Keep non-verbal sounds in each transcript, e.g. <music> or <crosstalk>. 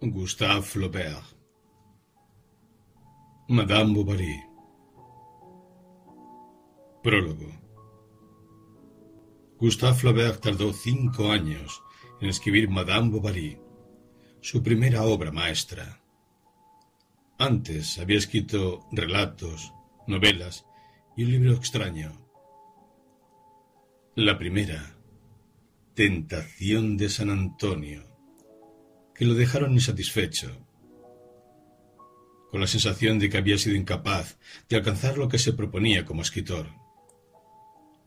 Gustave Flaubert Madame Bovary Prólogo Gustave Flaubert tardó cinco años en escribir Madame Bovary, su primera obra maestra. Antes había escrito relatos, novelas y un libro extraño. La primera, Tentación de San Antonio, que lo dejaron insatisfecho, con la sensación de que había sido incapaz de alcanzar lo que se proponía como escritor.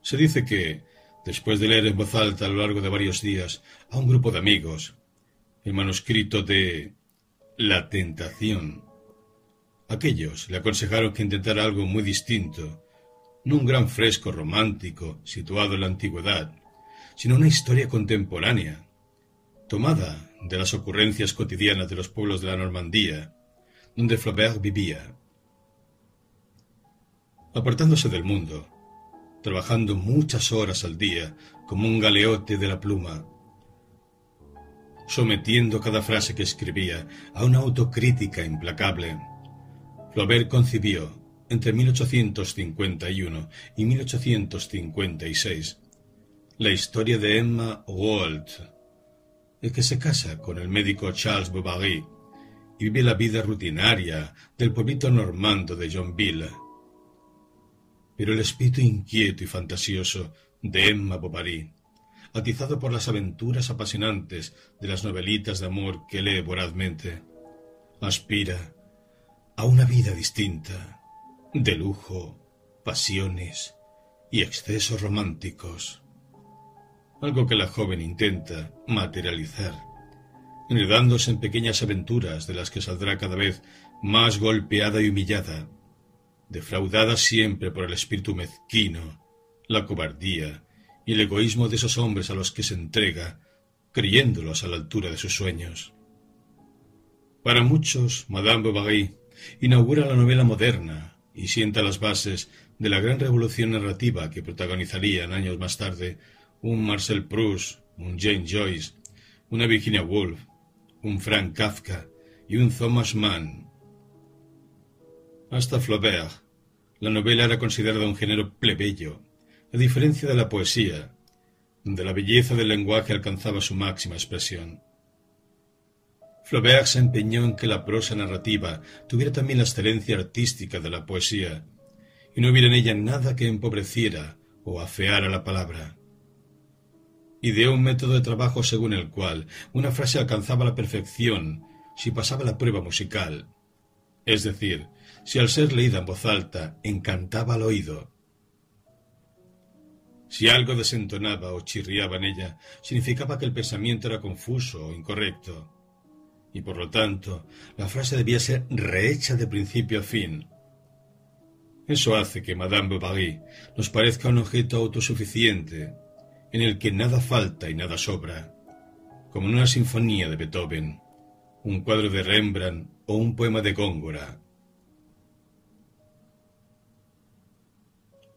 Se dice que, después de leer en voz alta a lo largo de varios días a un grupo de amigos el manuscrito de La tentación, aquellos le aconsejaron que intentara algo muy distinto, no un gran fresco romántico situado en la antigüedad, sino una historia contemporánea, tomada de las ocurrencias cotidianas de los pueblos de la Normandía, donde Flaubert vivía. Apartándose del mundo, trabajando muchas horas al día como un galeote de la pluma, sometiendo cada frase que escribía a una autocrítica implacable, Flaubert concibió, entre 1851 y 1856, la historia de Emma Walt, el que se casa con el médico Charles Bovary y vive la vida rutinaria del pueblito normando de Johnville. Pero el espíritu inquieto y fantasioso de Emma Bovary, atizado por las aventuras apasionantes de las novelitas de amor que lee vorazmente, aspira a una vida distinta, de lujo, pasiones y excesos románticos algo que la joven intenta materializar, enredándose en pequeñas aventuras de las que saldrá cada vez más golpeada y humillada, defraudada siempre por el espíritu mezquino, la cobardía y el egoísmo de esos hombres a los que se entrega, creyéndolos a la altura de sus sueños. Para muchos, Madame Bovary inaugura la novela moderna y sienta las bases de la gran revolución narrativa que protagonizarían años más tarde un Marcel Proust, un Jane Joyce, una Virginia Woolf, un Frank Kafka y un Thomas Mann. Hasta Flaubert, la novela era considerada un género plebeyo, a diferencia de la poesía, donde la belleza del lenguaje alcanzaba su máxima expresión. Flaubert se empeñó en que la prosa narrativa tuviera también la excelencia artística de la poesía, y no hubiera en ella nada que empobreciera o afeara la palabra ideó un método de trabajo según el cual una frase alcanzaba la perfección si pasaba la prueba musical, es decir, si al ser leída en voz alta encantaba al oído. Si algo desentonaba o chirriaba en ella, significaba que el pensamiento era confuso o incorrecto, y por lo tanto la frase debía ser rehecha de principio a fin. Eso hace que Madame Bovary nos parezca un objeto autosuficiente, en el que nada falta y nada sobra, como en una sinfonía de Beethoven, un cuadro de Rembrandt o un poema de Góngora.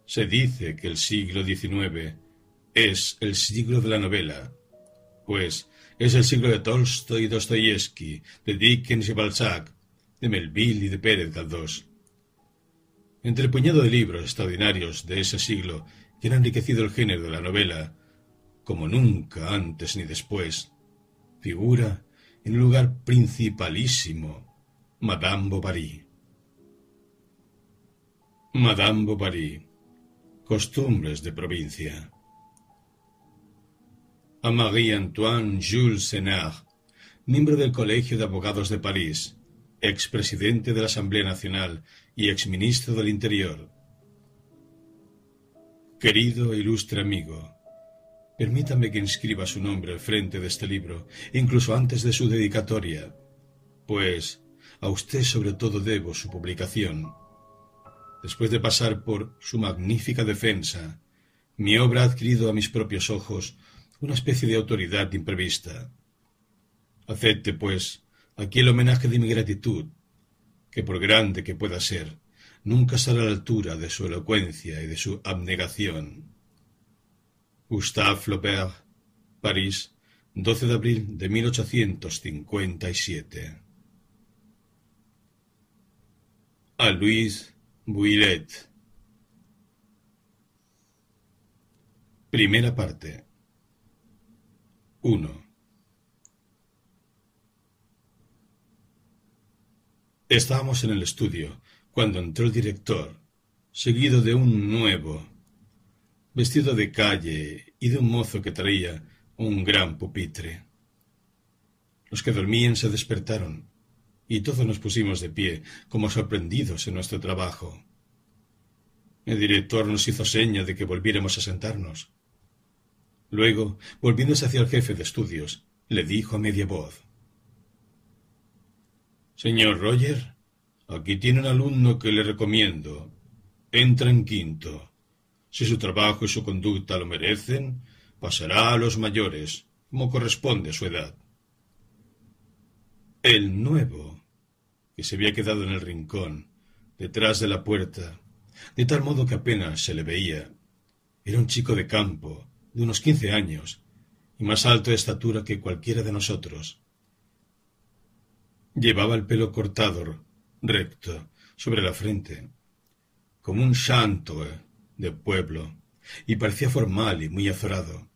Se dice que el siglo XIX es el siglo de la novela, pues es el siglo de Tolstoy y Dostoyevsky, de Dickens y Balzac, de Melville y de Pérez Galdós. Entre el puñado de libros extraordinarios de ese siglo que han enriquecido el género de la novela, como nunca antes ni después, figura en un lugar principalísimo Madame Bovary. Madame Bovary. Costumbres de provincia. A Marie-Antoine Jules Senard, miembro del Colegio de Abogados de París, expresidente de la Asamblea Nacional y exministro del Interior. Querido e ilustre amigo, Permítame que inscriba su nombre al frente de este libro, incluso antes de su dedicatoria, pues a usted sobre todo debo su publicación. Después de pasar por su magnífica defensa, mi obra ha adquirido a mis propios ojos una especie de autoridad imprevista. Acepte, pues, aquí el homenaje de mi gratitud, que por grande que pueda ser, nunca estará a la altura de su elocuencia y de su abnegación. Gustave Flaubert, París, 12 de abril de 1857. A Luis Bouillet. Primera parte. 1. Estábamos en el estudio cuando entró el director, seguido de un nuevo, vestido de calle y de un mozo que traía un gran pupitre. Los que dormían se despertaron, y todos nos pusimos de pie, como sorprendidos en nuestro trabajo. El director nos hizo seña de que volviéramos a sentarnos. Luego, volviéndose hacia el jefe de estudios, le dijo a media voz Señor Roger, aquí tiene un alumno que le recomiendo. Entra en quinto. Si su trabajo y su conducta lo merecen, pasará a los mayores, como corresponde a su edad. El nuevo, que se había quedado en el rincón, detrás de la puerta, de tal modo que apenas se le veía, era un chico de campo, de unos quince años, y más alto de estatura que cualquiera de nosotros. Llevaba el pelo cortado, recto, sobre la frente, como un santo de pueblo, y parecía formal y muy azorado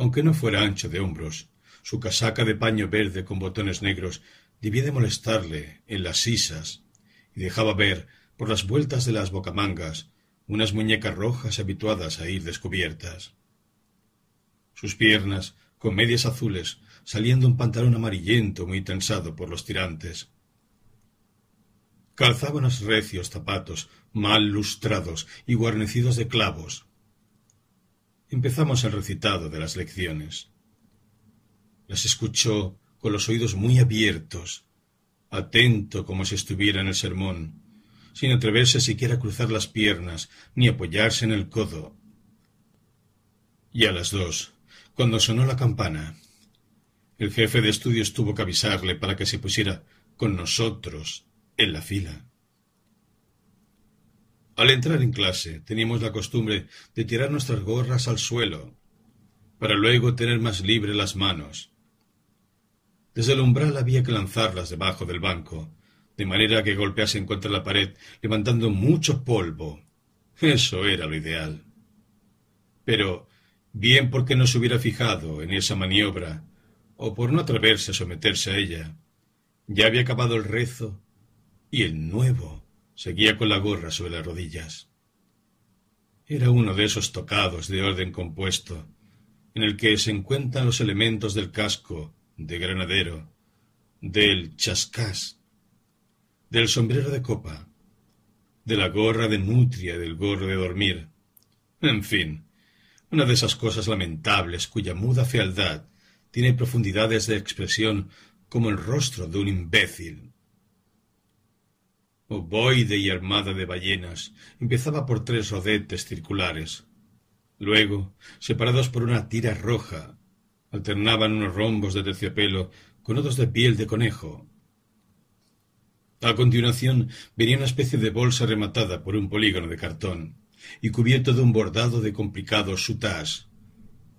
aunque no fuera ancho de hombros, su casaca de paño verde con botones negros debía de molestarle en las sisas y dejaba ver, por las vueltas de las bocamangas, unas muñecas rojas habituadas a ir descubiertas. Sus piernas, con medias azules, saliendo un pantalón amarillento muy tensado por los tirantes. Calzaba unos recios zapatos mal lustrados y guarnecidos de clavos, empezamos el recitado de las lecciones. Las escuchó con los oídos muy abiertos, atento como si estuviera en el sermón, sin atreverse siquiera a cruzar las piernas ni apoyarse en el codo. Y a las dos, cuando sonó la campana, el jefe de estudios tuvo que avisarle para que se pusiera con nosotros en la fila. Al entrar en clase teníamos la costumbre de tirar nuestras gorras al suelo, para luego tener más libre las manos. Desde el umbral había que lanzarlas debajo del banco, de manera que golpeasen contra la pared, levantando mucho polvo. Eso era lo ideal. Pero, bien porque no se hubiera fijado en esa maniobra, o por no atreverse a someterse a ella, ya había acabado el rezo y el nuevo Seguía con la gorra sobre las rodillas. Era uno de esos tocados de orden compuesto, en el que se encuentran los elementos del casco de granadero, del chascás, del sombrero de copa, de la gorra de nutria y del gorro de dormir. En fin, una de esas cosas lamentables cuya muda fealdad tiene profundidades de expresión como el rostro de un imbécil ovoide y armada de ballenas, empezaba por tres rodetes circulares. Luego, separados por una tira roja, alternaban unos rombos de terciopelo con otros de piel de conejo. A continuación venía una especie de bolsa rematada por un polígono de cartón y cubierto de un bordado de complicados sutás,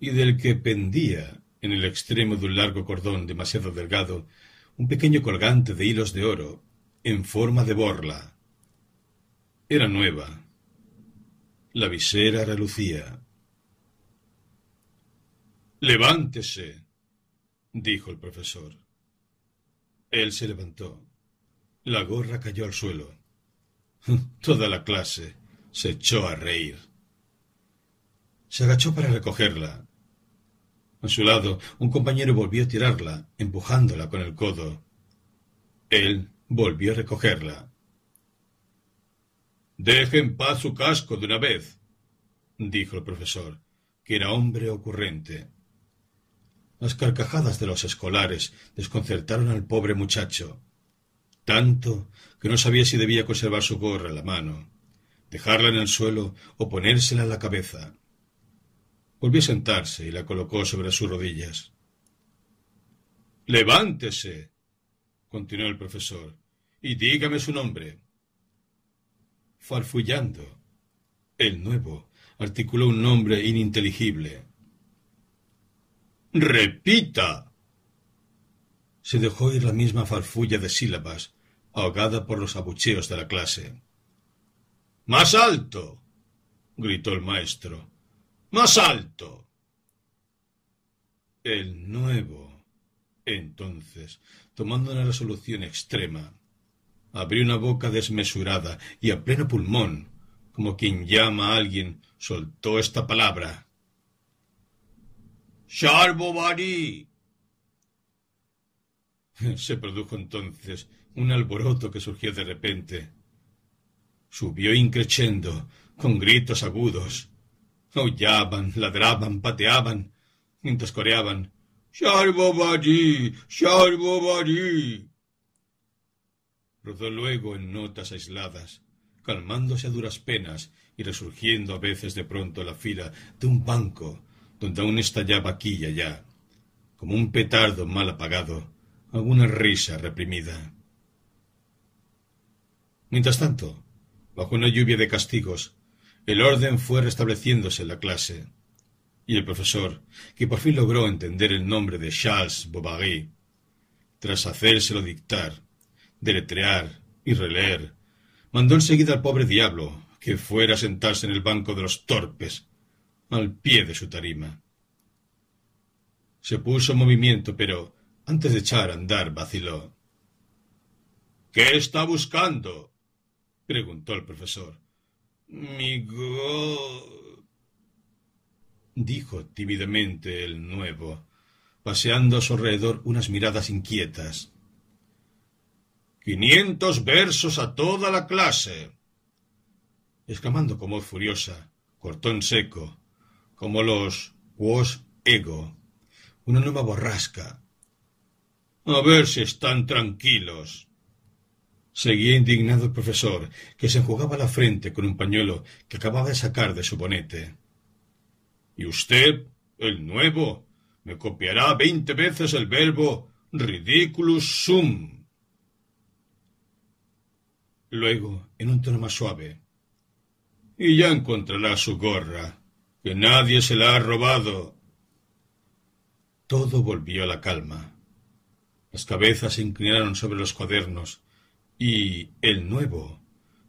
y del que pendía, en el extremo de un largo cordón demasiado delgado, un pequeño colgante de hilos de oro, en forma de borla. Era nueva. La visera relucía. Levántese, dijo el profesor. Él se levantó. La gorra cayó al suelo. <laughs> Toda la clase se echó a reír. Se agachó para recogerla. A su lado, un compañero volvió a tirarla, empujándola con el codo. Él volvió a recogerla. Deje en paz su casco de una vez, dijo el profesor, que era hombre ocurrente. Las carcajadas de los escolares desconcertaron al pobre muchacho, tanto que no sabía si debía conservar su gorra en la mano, dejarla en el suelo o ponérsela en la cabeza. Volvió a sentarse y la colocó sobre sus rodillas. Levántese, continuó el profesor, y dígame su nombre. Farfullando. El nuevo articuló un nombre ininteligible. Repita. Se dejó oír la misma farfulla de sílabas, ahogada por los abucheos de la clase. Más alto. gritó el maestro. Más alto. El nuevo. Entonces, tomando una resolución extrema, abrió una boca desmesurada y a pleno pulmón, como quien llama a alguien, soltó esta palabra. ¡Charbovary! <laughs> Se produjo entonces un alboroto que surgió de repente. Subió increchendo, con gritos agudos. Aullaban, ladraban, pateaban, mientras coreaban. ¡Charbovary! Rodó luego en notas aisladas, calmándose a duras penas y resurgiendo a veces de pronto la fila de un banco donde aún estallaba aquí y allá, como un petardo mal apagado, alguna risa reprimida. Mientras tanto, bajo una lluvia de castigos, el orden fue restableciéndose en la clase, y el profesor, que por fin logró entender el nombre de Charles Bovary, tras hacérselo dictar, deletrear y releer, mandó enseguida al pobre diablo que fuera a sentarse en el banco de los torpes, al pie de su tarima. Se puso en movimiento, pero antes de echar a andar vaciló. ¿Qué está buscando? preguntó el profesor. Mi go... dijo tímidamente el nuevo, paseando a su alrededor unas miradas inquietas. Quinientos versos a toda la clase. exclamando con voz furiosa, cortó en seco, como los quos ego, una nueva borrasca. A ver si están tranquilos. Seguía indignado el profesor, que se enjugaba la frente con un pañuelo que acababa de sacar de su bonete. Y usted, el nuevo, me copiará veinte veces el verbo ridiculus sum. Luego, en un tono más suave. Y ya encontrará su gorra que nadie se la ha robado. Todo volvió a la calma. Las cabezas se inclinaron sobre los cuadernos y el nuevo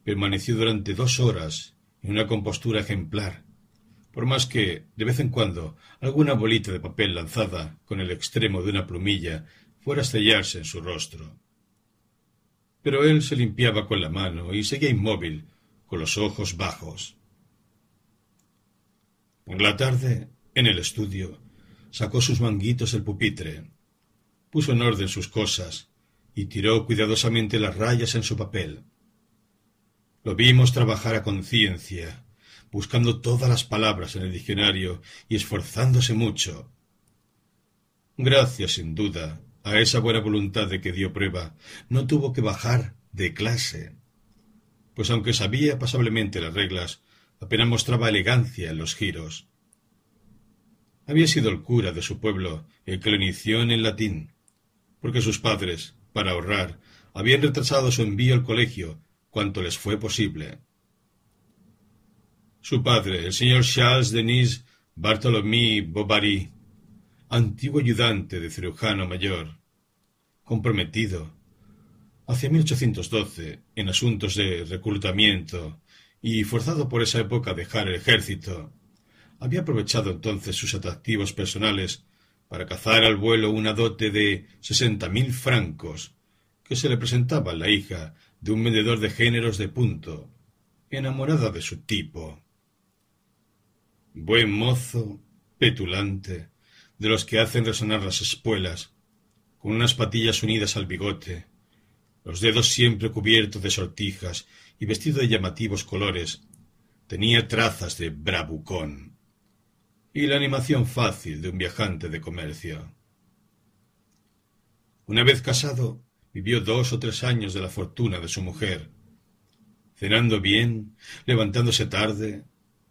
permaneció durante dos horas en una compostura ejemplar, por más que, de vez en cuando, alguna bolita de papel lanzada con el extremo de una plumilla fuera a estrellarse en su rostro. Pero él se limpiaba con la mano y seguía inmóvil, con los ojos bajos. Por la tarde, en el estudio, sacó sus manguitos del pupitre, puso en orden sus cosas y tiró cuidadosamente las rayas en su papel. Lo vimos trabajar a conciencia, buscando todas las palabras en el diccionario y esforzándose mucho. Gracias, sin duda, a esa buena voluntad de que dio prueba, no tuvo que bajar de clase, pues aunque sabía pasablemente las reglas, apenas mostraba elegancia en los giros. Había sido el cura de su pueblo el que lo inició en el latín, porque sus padres, para ahorrar, habían retrasado su envío al colegio cuanto les fue posible. Su padre, el señor Charles Denis Bartholomew Bovary, antiguo ayudante de cirujano mayor, comprometido hacia 1812 en asuntos de reclutamiento y forzado por esa época a dejar el ejército, había aprovechado entonces sus atractivos personales para cazar al vuelo una dote de sesenta mil francos que se le presentaba a la hija de un vendedor de géneros de punto, enamorada de su tipo. Buen mozo, petulante, de los que hacen resonar las espuelas, con unas patillas unidas al bigote, los dedos siempre cubiertos de sortijas y vestido de llamativos colores, tenía trazas de bravucón y la animación fácil de un viajante de comercio. Una vez casado, vivió dos o tres años de la fortuna de su mujer, cenando bien, levantándose tarde,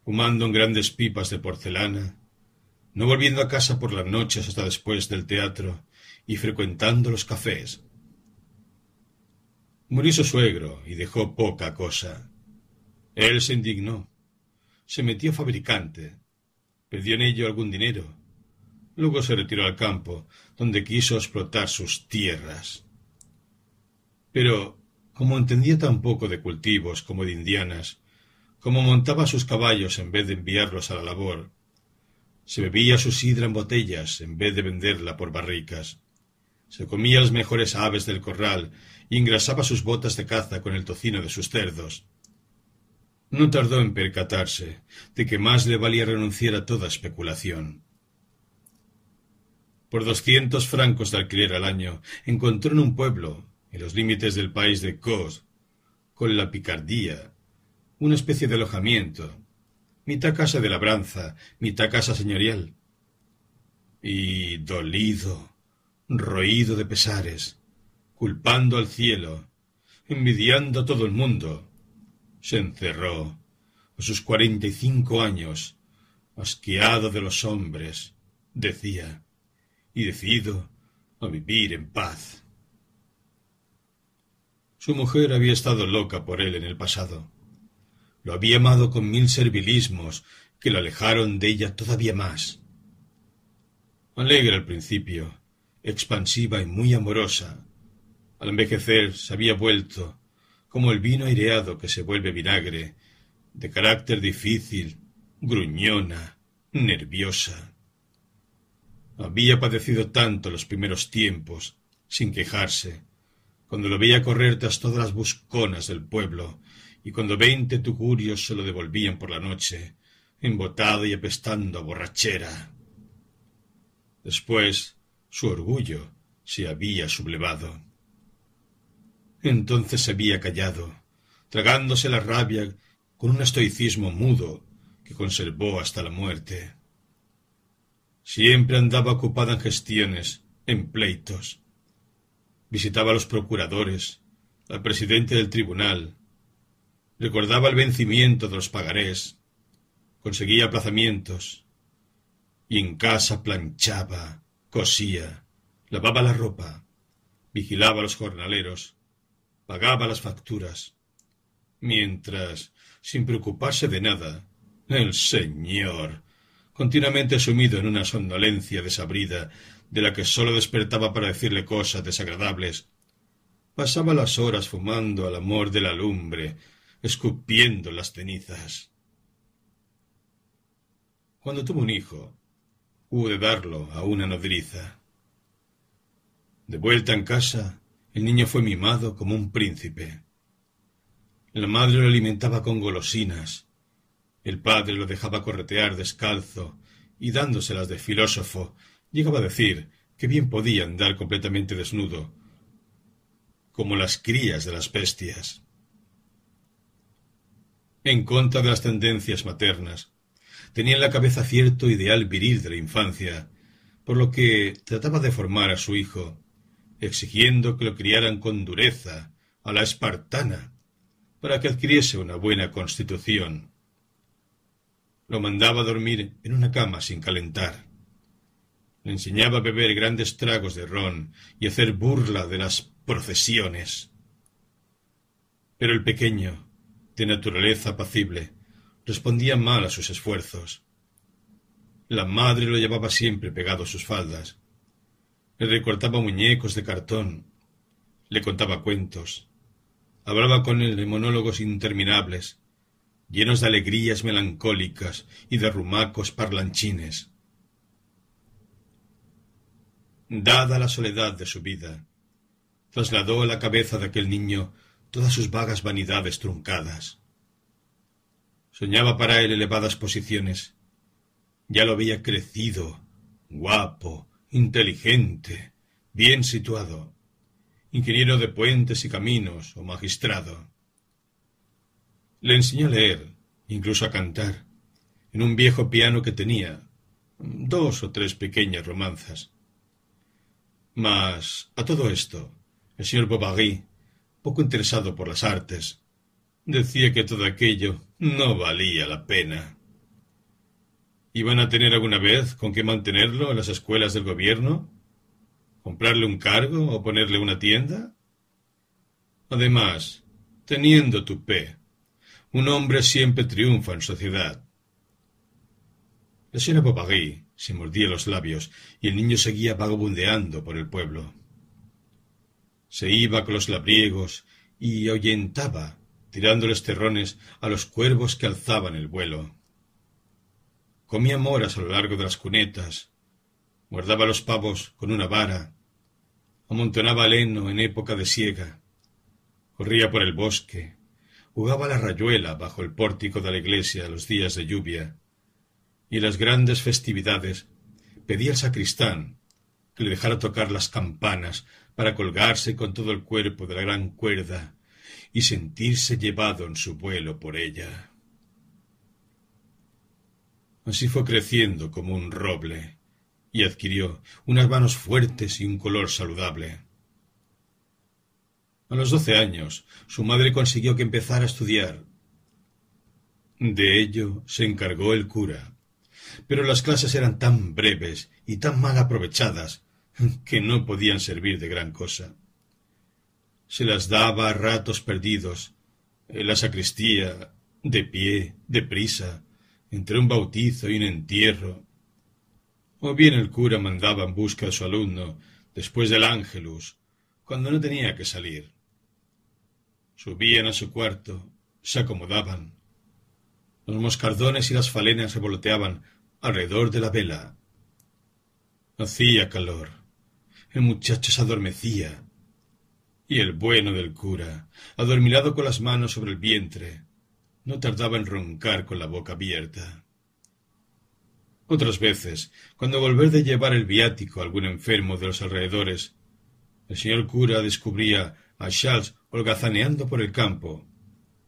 fumando en grandes pipas de porcelana, no volviendo a casa por las noches hasta después del teatro y frecuentando los cafés. Murió su suegro y dejó poca cosa. Él se indignó, se metió fabricante, perdió en ello algún dinero, Luego se retiró al campo, donde quiso explotar sus tierras. Pero, como entendía tan poco de cultivos como de indianas, como montaba sus caballos en vez de enviarlos a la labor, se bebía su sidra en botellas en vez de venderla por barricas, se comía las mejores aves del corral y engrasaba sus botas de caza con el tocino de sus cerdos. No tardó en percatarse de que más le valía renunciar a toda especulación. Por doscientos francos de alquiler al año encontró en un pueblo, en los límites del país de Cos, con la picardía, una especie de alojamiento, mitad casa de labranza, mitad casa señorial. Y dolido, roído de pesares, culpando al cielo, envidiando a todo el mundo, se encerró a sus cuarenta y cinco años, asqueado de los hombres, decía, y decido a vivir en paz. Su mujer había estado loca por él en el pasado. Lo había amado con mil servilismos que lo alejaron de ella todavía más. Alegre al principio, expansiva y muy amorosa, al envejecer se había vuelto, como el vino aireado que se vuelve vinagre, de carácter difícil, gruñona, nerviosa. Había padecido tanto los primeros tiempos, sin quejarse, cuando lo veía correr tras todas las busconas del pueblo, y cuando veinte tugurios se lo devolvían por la noche, embotado y apestando a borrachera. Después, su orgullo se había sublevado. Entonces se había callado, tragándose la rabia con un estoicismo mudo que conservó hasta la muerte. Siempre andaba ocupada en gestiones, en pleitos. Visitaba a los procuradores, al presidente del tribunal, recordaba el vencimiento de los pagarés, conseguía aplazamientos, y en casa planchaba, cosía, lavaba la ropa, vigilaba a los jornaleros, pagaba las facturas, mientras, sin preocuparse de nada, el señor, continuamente sumido en una somnolencia desabrida, de la que sólo despertaba para decirle cosas desagradables, pasaba las horas fumando al amor de la lumbre, escupiendo las cenizas. Cuando tuvo un hijo, hubo de darlo a una nodriza. De vuelta en casa, el niño fue mimado como un príncipe. La madre lo alimentaba con golosinas. El padre lo dejaba corretear descalzo y dándoselas de filósofo, llegaba a decir que bien podía andar completamente desnudo, como las crías de las bestias. En contra de las tendencias maternas, tenía en la cabeza cierto ideal viril de la infancia, por lo que trataba de formar a su hijo exigiendo que lo criaran con dureza, a la espartana, para que adquiriese una buena constitución. Lo mandaba a dormir en una cama sin calentar. Le enseñaba a beber grandes tragos de ron y hacer burla de las procesiones. Pero el pequeño, de naturaleza apacible, respondía mal a sus esfuerzos. La madre lo llevaba siempre pegado a sus faldas, le recortaba muñecos de cartón, le contaba cuentos, hablaba con él de monólogos interminables, llenos de alegrías melancólicas y de rumacos parlanchines. Dada la soledad de su vida, trasladó a la cabeza de aquel niño todas sus vagas vanidades truncadas. Soñaba para él elevadas posiciones. Ya lo había crecido, guapo, inteligente, bien situado, ingeniero de puentes y caminos o magistrado. Le enseñó a leer, incluso a cantar, en un viejo piano que tenía, dos o tres pequeñas romanzas. Mas, a todo esto, el señor Bovary, poco interesado por las artes, decía que todo aquello no valía la pena. ¿Iban a tener alguna vez con qué mantenerlo en las escuelas del gobierno? ¿Comprarle un cargo o ponerle una tienda? Además, teniendo tupé, un hombre siempre triunfa en sociedad. La señora Bovary se mordía los labios y el niño seguía vagabundeando por el pueblo. Se iba con los labriegos y ahuyentaba, tirándoles terrones a los cuervos que alzaban el vuelo. Comía moras a lo largo de las cunetas, guardaba los pavos con una vara, amontonaba heno en época de siega, corría por el bosque, jugaba la rayuela bajo el pórtico de la iglesia los días de lluvia, y en las grandes festividades pedía al sacristán que le dejara tocar las campanas para colgarse con todo el cuerpo de la gran cuerda y sentirse llevado en su vuelo por ella. Así fue creciendo como un roble y adquirió unas manos fuertes y un color saludable. A los doce años, su madre consiguió que empezara a estudiar. De ello se encargó el cura, pero las clases eran tan breves y tan mal aprovechadas que no podían servir de gran cosa. Se las daba a ratos perdidos, en la sacristía, de pie, de prisa, entre un bautizo y un entierro. O bien el cura mandaba en busca de su alumno, después del ángelus, cuando no tenía que salir. Subían a su cuarto, se acomodaban. Los moscardones y las falenas revoloteaban alrededor de la vela. Hacía calor. El muchacho se adormecía. Y el bueno del cura, adormilado con las manos sobre el vientre, no tardaba en roncar con la boca abierta. Otras veces, cuando volver de llevar el viático a algún enfermo de los alrededores, el señor cura descubría a Charles holgazaneando por el campo.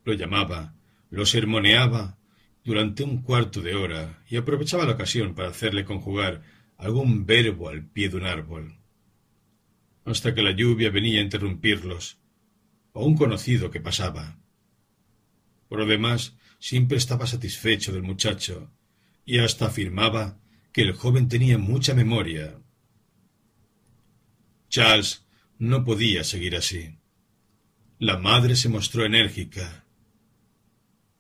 Lo llamaba, lo sermoneaba durante un cuarto de hora y aprovechaba la ocasión para hacerle conjugar algún verbo al pie de un árbol, hasta que la lluvia venía a interrumpirlos, o un conocido que pasaba. Por lo demás, siempre estaba satisfecho del muchacho, y hasta afirmaba que el joven tenía mucha memoria. Charles no podía seguir así. La madre se mostró enérgica.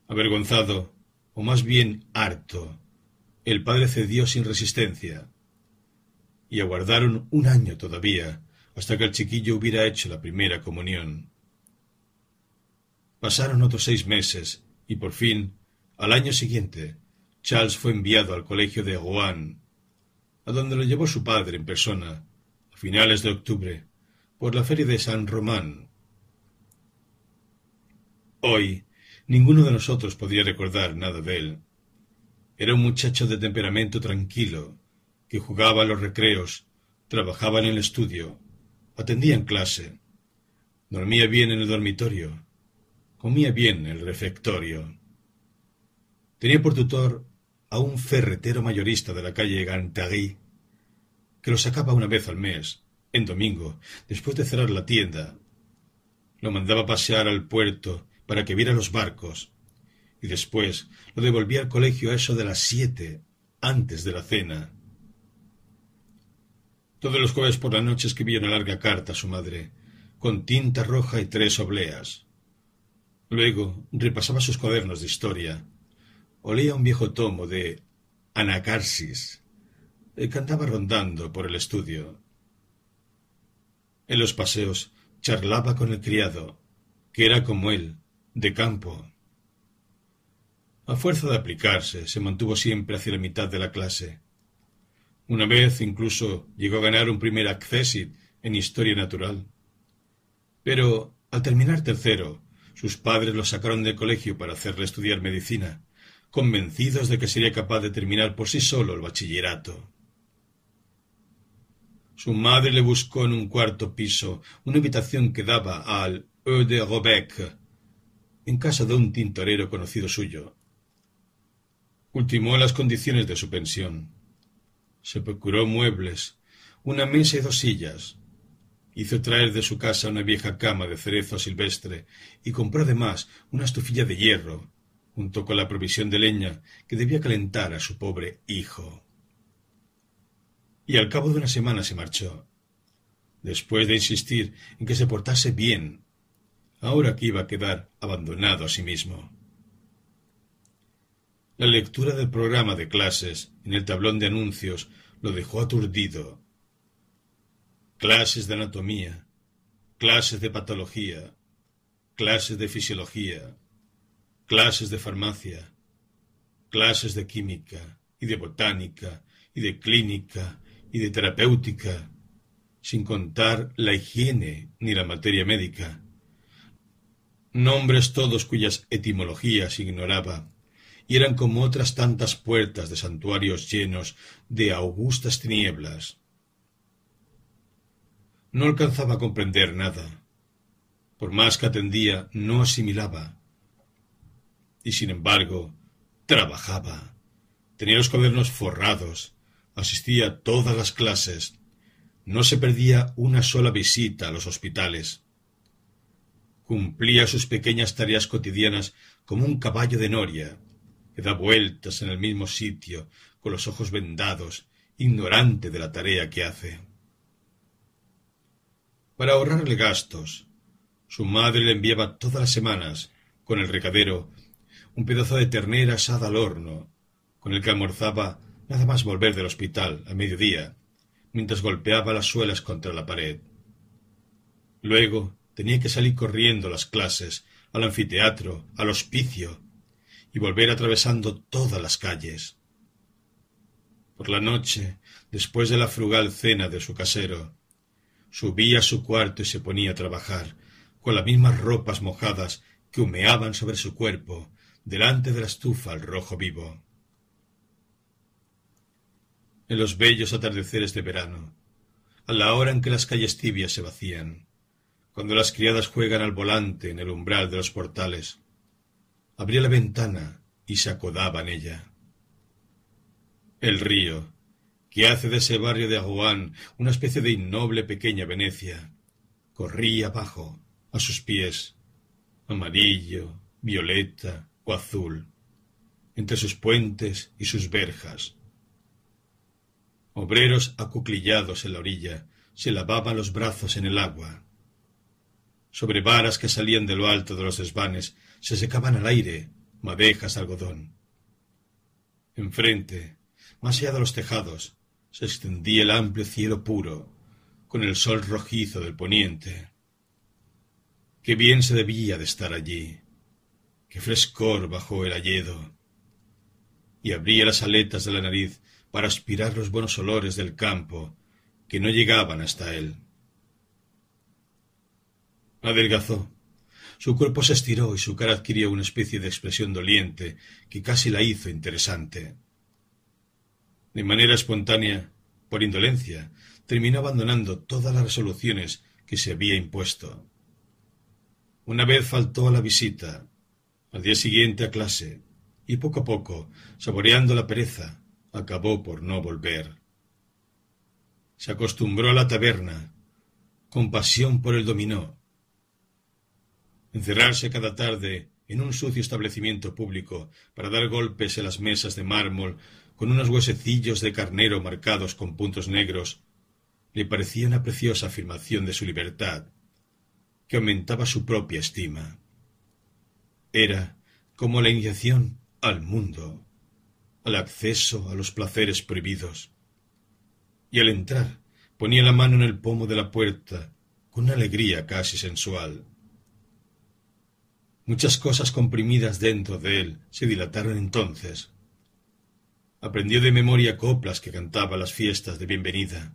Avergonzado, o más bien harto, el padre cedió sin resistencia, y aguardaron un año todavía hasta que el chiquillo hubiera hecho la primera comunión. Pasaron otros seis meses, y por fin, al año siguiente, Charles fue enviado al colegio de Rouen, a donde lo llevó su padre en persona, a finales de octubre, por la feria de San Román. Hoy, Ninguno de nosotros podía recordar nada de él. Era un muchacho de temperamento tranquilo, que jugaba a los recreos, trabajaba en el estudio, atendía en clase, dormía bien en el dormitorio, comía bien en el refectorio. Tenía por tutor a un ferretero mayorista de la calle Gantarí, que lo sacaba una vez al mes, en domingo, después de cerrar la tienda. Lo mandaba pasear al puerto para que viera los barcos, y después lo devolví al colegio a eso de las siete, antes de la cena. Todos los jueves por la noche escribía una larga carta a su madre, con tinta roja y tres obleas. Luego repasaba sus cuadernos de historia, olía un viejo tomo de Anacarsis, que andaba rondando por el estudio. En los paseos charlaba con el criado, que era como él, de campo. A fuerza de aplicarse, se mantuvo siempre hacia la mitad de la clase. Una vez incluso llegó a ganar un primer accésit en historia natural. Pero, al terminar tercero, sus padres lo sacaron del colegio para hacerle estudiar medicina, convencidos de que sería capaz de terminar por sí solo el bachillerato. Su madre le buscó en un cuarto piso una habitación que daba al Eau de Robec, en casa de un tintorero conocido suyo. Ultimó las condiciones de su pensión. Se procuró muebles, una mesa y dos sillas. Hizo traer de su casa una vieja cama de cerezo silvestre y compró además una estufilla de hierro, junto con la provisión de leña que debía calentar a su pobre hijo. Y al cabo de una semana se marchó, después de insistir en que se portase bien ahora que iba a quedar abandonado a sí mismo. La lectura del programa de clases en el tablón de anuncios lo dejó aturdido. Clases de anatomía, clases de patología, clases de fisiología, clases de farmacia, clases de química y de botánica y de clínica y de terapéutica, sin contar la higiene ni la materia médica. Nombres todos cuyas etimologías ignoraba, y eran como otras tantas puertas de santuarios llenos de augustas tinieblas. No alcanzaba a comprender nada. Por más que atendía, no asimilaba. Y sin embargo, trabajaba. Tenía los cuadernos forrados, asistía a todas las clases, no se perdía una sola visita a los hospitales. Cumplía sus pequeñas tareas cotidianas como un caballo de noria, que da vueltas en el mismo sitio, con los ojos vendados, ignorante de la tarea que hace. Para ahorrarle gastos, su madre le enviaba todas las semanas, con el recadero, un pedazo de ternera asada al horno, con el que almorzaba nada más volver del hospital a mediodía, mientras golpeaba las suelas contra la pared. Luego tenía que salir corriendo a las clases, al anfiteatro, al hospicio, y volver atravesando todas las calles. Por la noche, después de la frugal cena de su casero, subía a su cuarto y se ponía a trabajar, con las mismas ropas mojadas que humeaban sobre su cuerpo, delante de la estufa al rojo vivo. En los bellos atardeceres de verano, a la hora en que las calles tibias se vacían, cuando las criadas juegan al volante en el umbral de los portales, abría la ventana y se acodaba en ella. El río, que hace de ese barrio de Aguán una especie de innoble pequeña Venecia, corría abajo, a sus pies, amarillo, violeta o azul, entre sus puentes y sus verjas. Obreros acuclillados en la orilla se lavaban los brazos en el agua. Sobre varas que salían de lo alto de los desvanes se secaban al aire madejas de algodón. Enfrente, más allá de los tejados, se extendía el amplio cielo puro, con el sol rojizo del poniente. Qué bien se debía de estar allí, qué frescor bajo el hayedo. Y abría las aletas de la nariz para aspirar los buenos olores del campo que no llegaban hasta él. Adelgazó, su cuerpo se estiró y su cara adquirió una especie de expresión doliente que casi la hizo interesante. De manera espontánea, por indolencia, terminó abandonando todas las resoluciones que se había impuesto. Una vez faltó a la visita, al día siguiente a clase, y poco a poco, saboreando la pereza, acabó por no volver. Se acostumbró a la taberna, con pasión por el dominó, encerrarse cada tarde en un sucio establecimiento público para dar golpes en las mesas de mármol con unos huesecillos de carnero marcados con puntos negros, le parecía una preciosa afirmación de su libertad, que aumentaba su propia estima. Era como la iniciación al mundo, al acceso a los placeres prohibidos. Y al entrar ponía la mano en el pomo de la puerta con una alegría casi sensual. Muchas cosas comprimidas dentro de él se dilataron entonces. Aprendió de memoria coplas que cantaba las fiestas de bienvenida.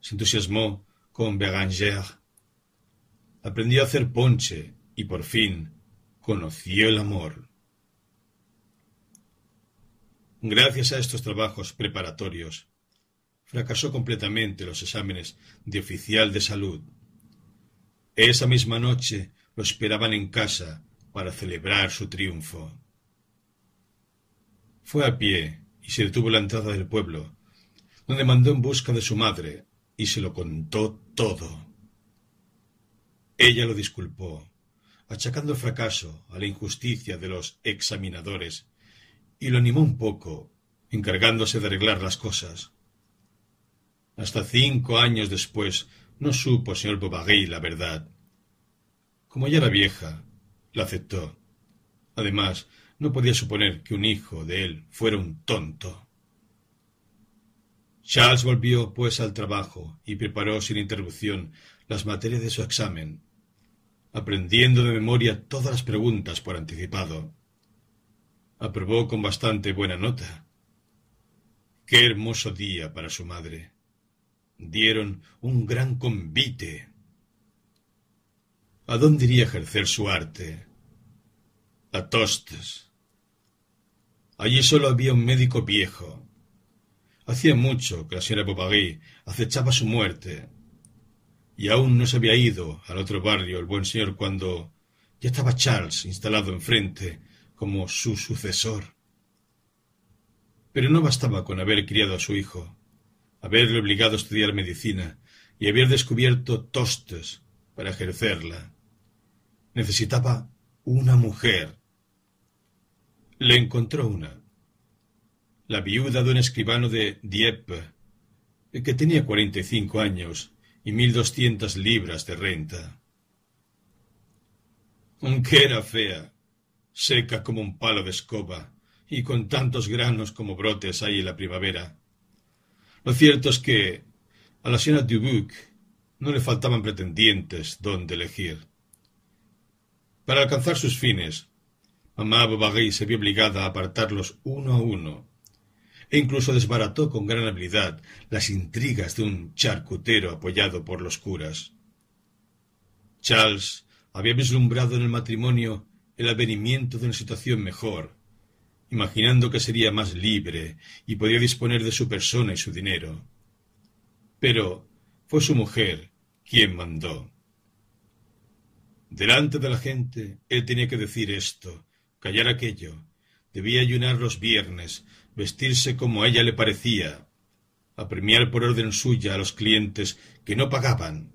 Se entusiasmó con Béranger. Aprendió a hacer ponche y por fin conoció el amor. Gracias a estos trabajos preparatorios, fracasó completamente los exámenes de oficial de salud. Esa misma noche lo esperaban en casa para celebrar su triunfo. Fue a pie y se detuvo en la entrada del pueblo, donde mandó en busca de su madre y se lo contó todo. Ella lo disculpó, achacando el fracaso a la injusticia de los examinadores, y lo animó un poco, encargándose de arreglar las cosas. Hasta cinco años después no supo señor Bobagui la verdad. Como ya era vieja, la aceptó. Además, no podía suponer que un hijo de él fuera un tonto. Charles volvió, pues, al trabajo y preparó sin interrupción las materias de su examen, aprendiendo de memoria todas las preguntas por anticipado. Aprobó con bastante buena nota. Qué hermoso día para su madre. Dieron un gran convite. ¿A dónde iría a ejercer su arte? A Tostes. Allí solo había un médico viejo. Hacía mucho que la señora Bobagui acechaba su muerte, y aún no se había ido al otro barrio el buen señor cuando ya estaba Charles instalado enfrente como su sucesor. Pero no bastaba con haber criado a su hijo, haberle obligado a estudiar medicina y haber descubierto Tostes para ejercerla. Necesitaba una mujer. Le encontró una. La viuda de un escribano de Dieppe, que tenía cuarenta y cinco años y mil doscientas libras de renta. Aunque era fea, seca como un palo de escoba y con tantos granos como brotes hay en la primavera. Lo cierto es que a la señora Dubuc no le faltaban pretendientes donde elegir. Para alcanzar sus fines, mamá Bobagui se vio obligada a apartarlos uno a uno, e incluso desbarató con gran habilidad las intrigas de un charcutero apoyado por los curas. Charles había vislumbrado en el matrimonio el advenimiento de una situación mejor, imaginando que sería más libre y podía disponer de su persona y su dinero. Pero fue su mujer quien mandó. Delante de la gente, él tenía que decir esto, callar aquello. Debía ayunar los viernes, vestirse como a ella le parecía, apremiar por orden suya a los clientes que no pagaban.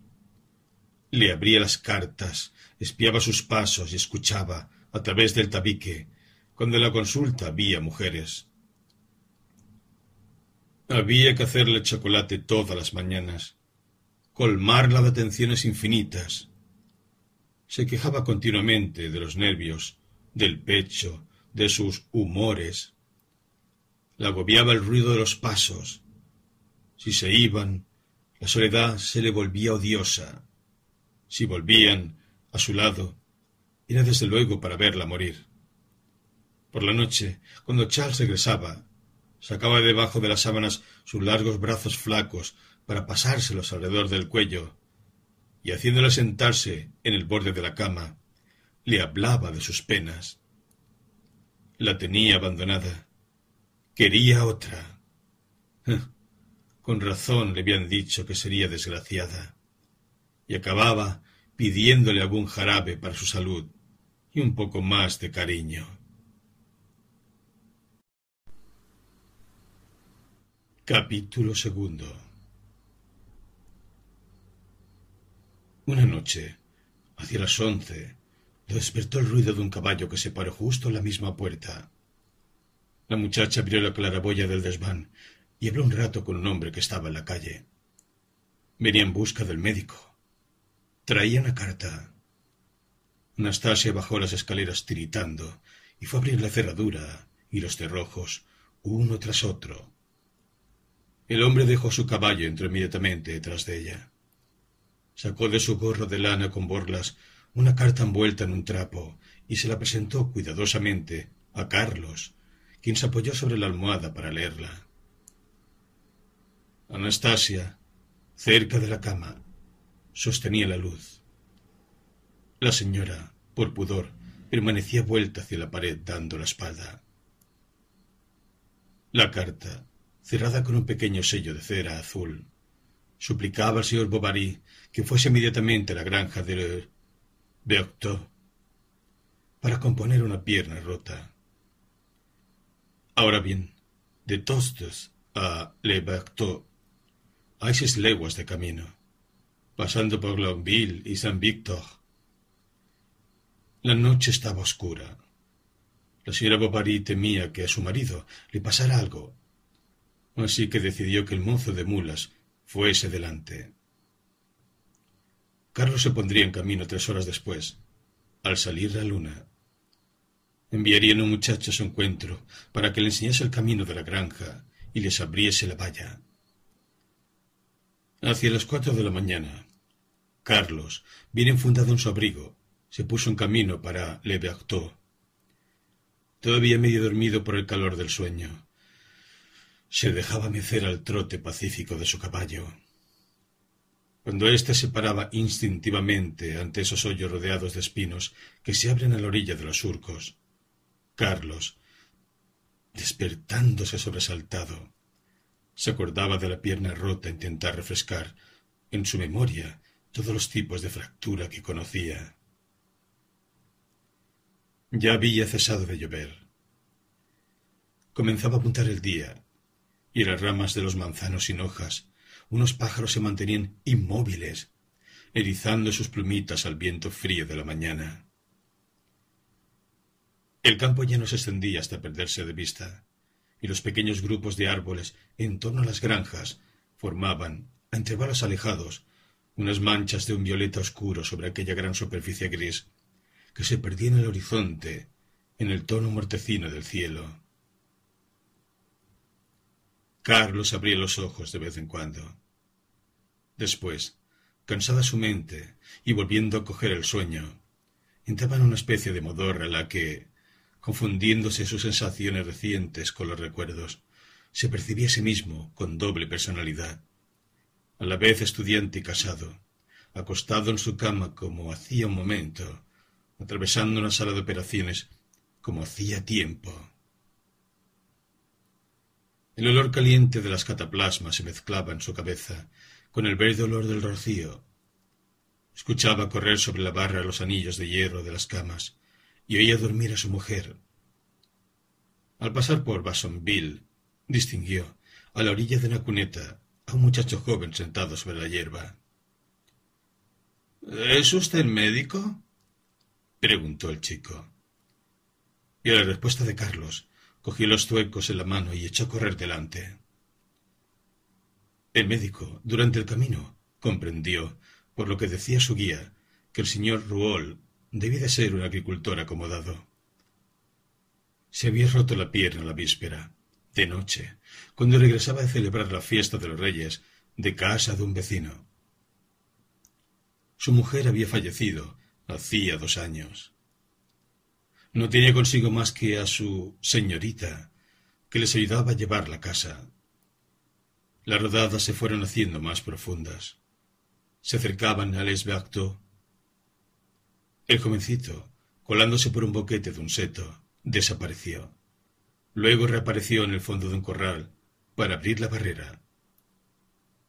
Le abría las cartas, espiaba sus pasos y escuchaba, a través del tabique, cuando en la consulta había mujeres. Había que hacerle chocolate todas las mañanas, colmarla de atenciones infinitas, se quejaba continuamente de los nervios, del pecho, de sus humores. La agobiaba el ruido de los pasos. Si se iban, la soledad se le volvía odiosa. Si volvían a su lado, era desde luego para verla morir. Por la noche, cuando Charles regresaba, sacaba de debajo de las sábanas sus largos brazos flacos para pasárselos alrededor del cuello y haciéndola sentarse en el borde de la cama, le hablaba de sus penas. La tenía abandonada. Quería otra. Con razón le habían dicho que sería desgraciada. Y acababa pidiéndole algún jarabe para su salud y un poco más de cariño. Capítulo segundo Una noche, hacia las once, lo despertó el ruido de un caballo que se paró justo en la misma puerta. La muchacha abrió la claraboya del desván y habló un rato con un hombre que estaba en la calle. Venía en busca del médico. Traía una carta. Anastasia bajó las escaleras tiritando y fue a abrir la cerradura y los cerrojos, uno tras otro. El hombre dejó su caballo entró inmediatamente detrás de ella. Sacó de su gorro de lana con borlas una carta envuelta en un trapo y se la presentó cuidadosamente a Carlos, quien se apoyó sobre la almohada para leerla. Anastasia, cerca de la cama, sostenía la luz. La señora, por pudor, permanecía vuelta hacia la pared dando la espalda. La carta, cerrada con un pequeño sello de cera azul, suplicaba al señor Bovary que fuese inmediatamente a la granja de Berthaud para componer una pierna rota. Ahora bien, de Tostes a Le Berthaud hay seis leguas de camino, pasando por Longueville y Saint-Victor. La noche estaba oscura. La señora Bovary temía que a su marido le pasara algo, así que decidió que el mozo de mulas fuese delante. Carlos se pondría en camino tres horas después, al salir la luna. Enviarían un muchacho a su encuentro para que le enseñase el camino de la granja y les abriese la valla. Hacia las cuatro de la mañana, Carlos, bien enfundado en su abrigo, se puso en camino para Le. Todavía medio dormido por el calor del sueño, se dejaba mecer al trote pacífico de su caballo. Cuando éste se paraba instintivamente ante esos hoyos rodeados de espinos que se abren a la orilla de los surcos, Carlos, despertándose sobresaltado, se acordaba de la pierna rota intentar refrescar en su memoria todos los tipos de fractura que conocía. Ya había cesado de llover. Comenzaba a apuntar el día, y las ramas de los manzanos sin hojas unos pájaros se mantenían inmóviles, erizando sus plumitas al viento frío de la mañana. El campo ya no se extendía hasta perderse de vista, y los pequeños grupos de árboles en torno a las granjas formaban, a intervalos alejados, unas manchas de un violeta oscuro sobre aquella gran superficie gris que se perdía en el horizonte, en el tono mortecino del cielo. Carlos abría los ojos de vez en cuando. Después, cansada su mente y volviendo a coger el sueño, entraba en una especie de modorra en la que, confundiéndose sus sensaciones recientes con los recuerdos, se percibía a sí mismo con doble personalidad, a la vez estudiante y casado, acostado en su cama como hacía un momento, atravesando una sala de operaciones como hacía tiempo. El olor caliente de las cataplasmas se mezclaba en su cabeza con el verde olor del rocío. Escuchaba correr sobre la barra los anillos de hierro de las camas y oía dormir a su mujer. Al pasar por Basonville, distinguió, a la orilla de una cuneta, a un muchacho joven sentado sobre la hierba. ¿Es usted médico? preguntó el chico. Y a la respuesta de Carlos, cogió los zuecos en la mano y echó a correr delante. El médico, durante el camino, comprendió, por lo que decía su guía, que el señor Rouault debía de ser un agricultor acomodado. Se había roto la pierna la víspera, de noche, cuando regresaba de celebrar la fiesta de los reyes de casa de un vecino. Su mujer había fallecido hacía dos años. No tenía consigo más que a su señorita, que les ayudaba a llevar la casa. Las rodadas se fueron haciendo más profundas. Se acercaban al esbeacto. El jovencito, colándose por un boquete de un seto, desapareció. Luego reapareció en el fondo de un corral para abrir la barrera.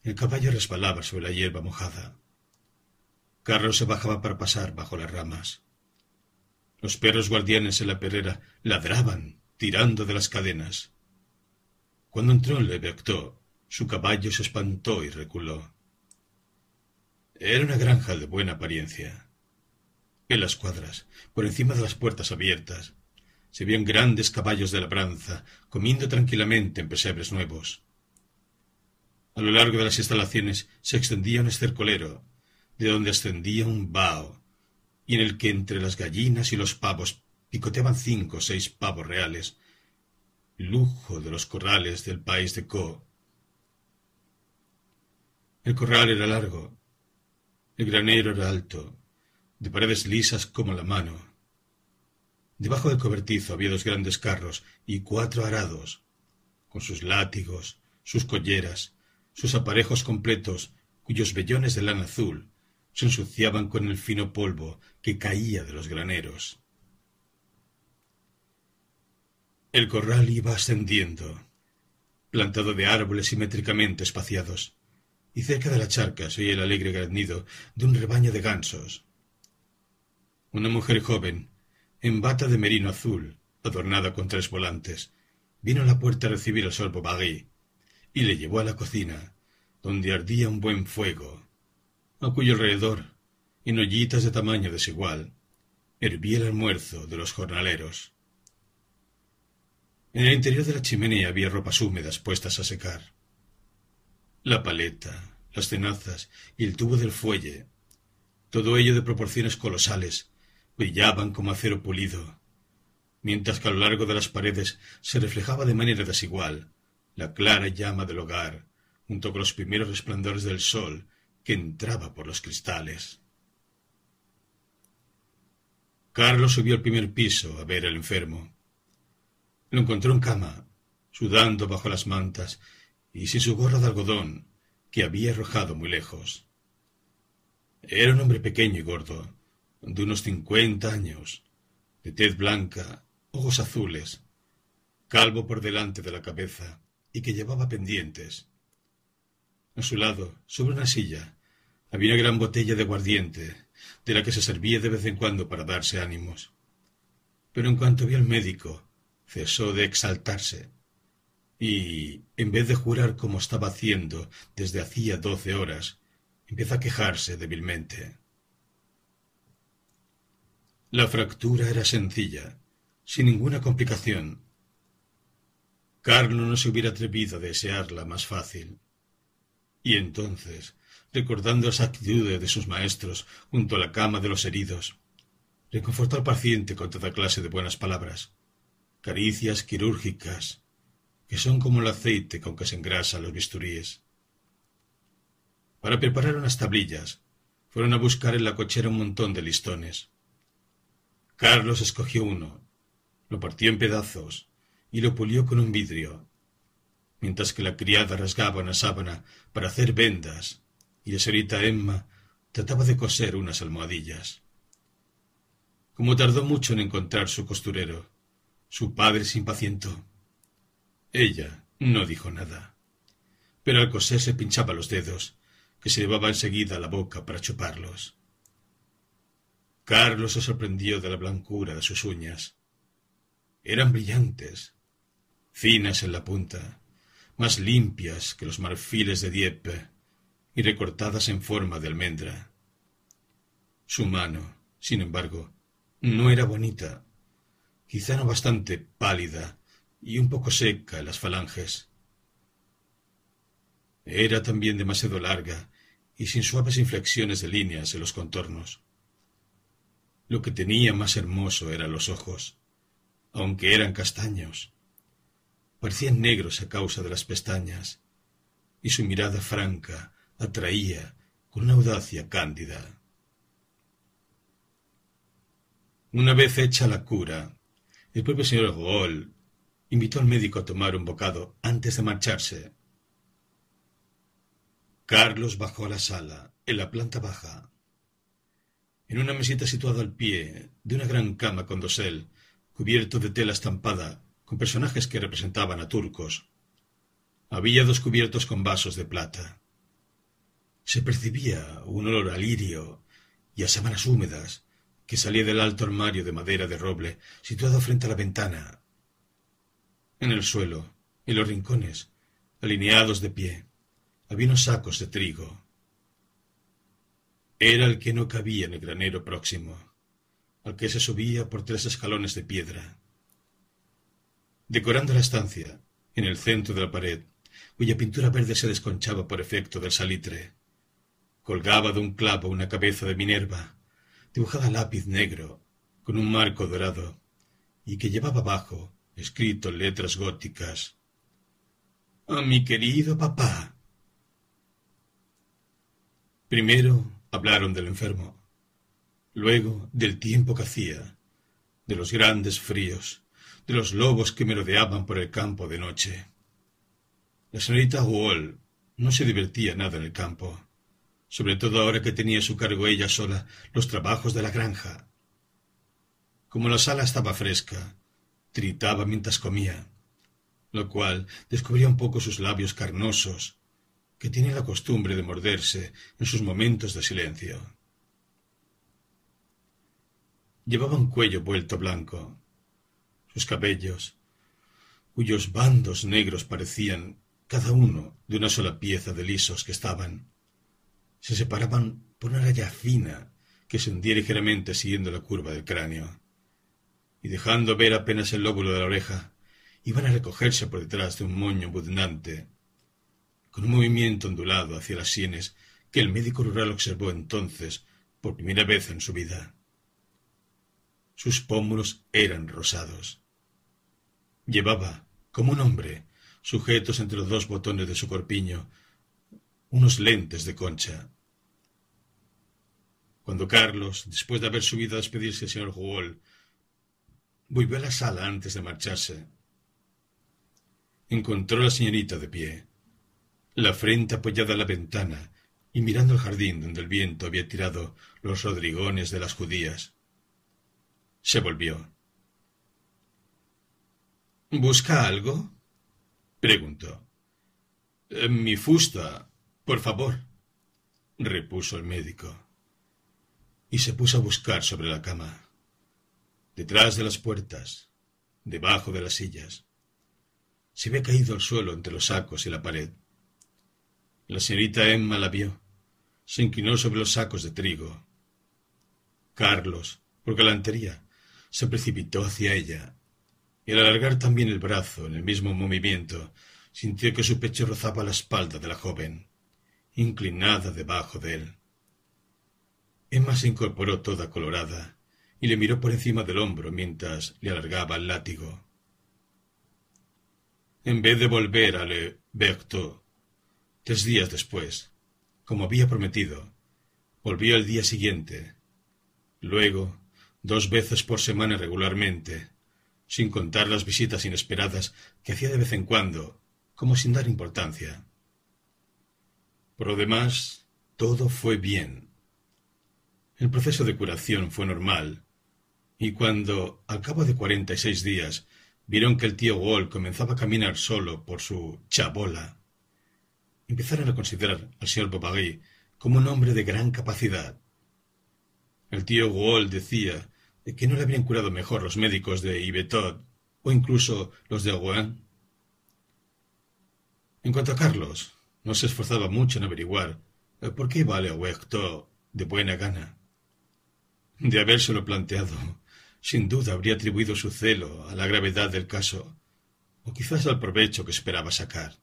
El caballo resbalaba sobre la hierba mojada. Carlos se bajaba para pasar bajo las ramas. Los perros guardianes en la perrera ladraban, tirando de las cadenas. Cuando entró en Le su caballo se espantó y reculó. Era una granja de buena apariencia. En las cuadras, por encima de las puertas abiertas, se veían grandes caballos de labranza comiendo tranquilamente en pesebres nuevos. A lo largo de las instalaciones se extendía un estercolero de donde ascendía un vaho, y en el que entre las gallinas y los pavos picoteaban cinco o seis pavos reales, lujo de los corrales del país de Co. El corral era largo, el granero era alto, de paredes lisas como la mano. Debajo del cobertizo había dos grandes carros y cuatro arados, con sus látigos, sus colleras, sus aparejos completos, cuyos vellones de lana azul se ensuciaban con el fino polvo que caía de los graneros. El corral iba ascendiendo, plantado de árboles simétricamente espaciados, y cerca de la charca se oía el alegre granido de un rebaño de gansos. Una mujer joven, en bata de merino azul, adornada con tres volantes, vino a la puerta a recibir al sorbo Bagui y le llevó a la cocina, donde ardía un buen fuego, a cuyo alrededor, en ollitas de tamaño desigual, hervía el almuerzo de los jornaleros. En el interior de la chimenea había ropas húmedas puestas a secar. La paleta, las tenazas y el tubo del fuelle, todo ello de proporciones colosales, brillaban como acero pulido, mientras que a lo largo de las paredes se reflejaba de manera desigual la clara llama del hogar, junto con los primeros resplandores del sol que entraba por los cristales. Carlos subió al primer piso a ver al enfermo. Lo encontró en cama, sudando bajo las mantas y sin su gorra de algodón, que había arrojado muy lejos. Era un hombre pequeño y gordo, de unos cincuenta años, de tez blanca, ojos azules, calvo por delante de la cabeza y que llevaba pendientes. A su lado, sobre una silla, había una gran botella de aguardiente, de la que se servía de vez en cuando para darse ánimos. Pero en cuanto vio al médico, cesó de exaltarse, y, en vez de jurar como estaba haciendo desde hacía doce horas, empieza a quejarse débilmente. La fractura era sencilla, sin ninguna complicación. Carlos no se hubiera atrevido a desearla más fácil. Y entonces, recordando las actitudes de sus maestros junto a la cama de los heridos, reconfortó al paciente con toda clase de buenas palabras, caricias quirúrgicas, que son como el aceite con que se engrasa los bisturíes. Para preparar unas tablillas, fueron a buscar en la cochera un montón de listones. Carlos escogió uno, lo partió en pedazos y lo pulió con un vidrio, mientras que la criada rasgaba una sábana para hacer vendas y la señorita Emma trataba de coser unas almohadillas. Como tardó mucho en encontrar su costurero, su padre se impacientó. Ella no dijo nada, pero al coser se pinchaba los dedos, que se llevaba enseguida a la boca para chuparlos. Carlos se sorprendió de la blancura de sus uñas. Eran brillantes, finas en la punta, más limpias que los marfiles de Dieppe y recortadas en forma de almendra. Su mano, sin embargo, no era bonita, quizá no bastante pálida y un poco seca las falanges. Era también demasiado larga y sin suaves inflexiones de líneas en los contornos. Lo que tenía más hermoso eran los ojos, aunque eran castaños. Parecían negros a causa de las pestañas, y su mirada franca atraía con una audacia cándida. Una vez hecha la cura, el propio señor Gaulle invitó al médico a tomar un bocado antes de marcharse. Carlos bajó a la sala, en la planta baja. En una mesita situada al pie de una gran cama con dosel, cubierto de tela estampada, con personajes que representaban a turcos, había dos cubiertos con vasos de plata. Se percibía un olor a lirio y a sábanas húmedas que salía del alto armario de madera de roble situado frente a la ventana. En el suelo, en los rincones, alineados de pie, había unos sacos de trigo. Era el que no cabía en el granero próximo, al que se subía por tres escalones de piedra. Decorando la estancia, en el centro de la pared, cuya pintura verde se desconchaba por efecto del salitre, colgaba de un clavo una cabeza de Minerva, dibujada a lápiz negro, con un marco dorado, y que llevaba abajo, escrito en letras góticas, A mi querido papá. Primero hablaron del enfermo, luego del tiempo que hacía, de los grandes fríos, de los lobos que merodeaban por el campo de noche. La señorita Wall no se divertía nada en el campo sobre todo ahora que tenía a su cargo ella sola los trabajos de la granja. Como la sala estaba fresca, tritaba mientras comía, lo cual descubría un poco sus labios carnosos, que tienen la costumbre de morderse en sus momentos de silencio. Llevaba un cuello vuelto blanco. Sus cabellos, cuyos bandos negros parecían cada uno de una sola pieza de lisos que estaban, se separaban por una raya fina que se hundía ligeramente siguiendo la curva del cráneo. Y dejando ver apenas el lóbulo de la oreja, iban a recogerse por detrás de un moño abundante, con un movimiento ondulado hacia las sienes que el médico rural observó entonces por primera vez en su vida. sus pómulos eran rosados. Llevaba, como un hombre, sujetos entre los dos botones de su corpiño, unos lentes de concha. Cuando Carlos, después de haber subido a despedirse del señor Wall, volvió a la sala antes de marcharse, encontró a la señorita de pie, la frente apoyada en la ventana y mirando el jardín donde el viento había tirado los rodrigones de las judías. Se volvió. ¿Busca algo? preguntó. Eh, mi fusta, por favor, repuso el médico. Y se puso a buscar sobre la cama, detrás de las puertas, debajo de las sillas. Se había caído al suelo entre los sacos y la pared. La señorita Emma la vio. Se inclinó sobre los sacos de trigo. Carlos, por galantería, se precipitó hacia ella y al alargar también el brazo en el mismo movimiento, sintió que su pecho rozaba la espalda de la joven, inclinada debajo de él. Emma se incorporó toda colorada y le miró por encima del hombro mientras le alargaba el látigo. En vez de volver a Le Berthaud, tres días después, como había prometido, volvió al día siguiente. Luego, dos veces por semana regularmente, sin contar las visitas inesperadas que hacía de vez en cuando, como sin dar importancia. Por lo demás, todo fue bien. El proceso de curación fue normal, y cuando, al cabo de cuarenta y seis días, vieron que el tío Wall comenzaba a caminar solo por su chabola, empezaron a considerar al señor Bobagui como un hombre de gran capacidad. El tío Wall decía que no le habrían curado mejor los médicos de Ibetot o incluso los de Rouen. En cuanto a Carlos, no se esforzaba mucho en averiguar eh, por qué iba a de buena gana. De habérselo planteado, sin duda habría atribuido su celo a la gravedad del caso, o quizás al provecho que esperaba sacar.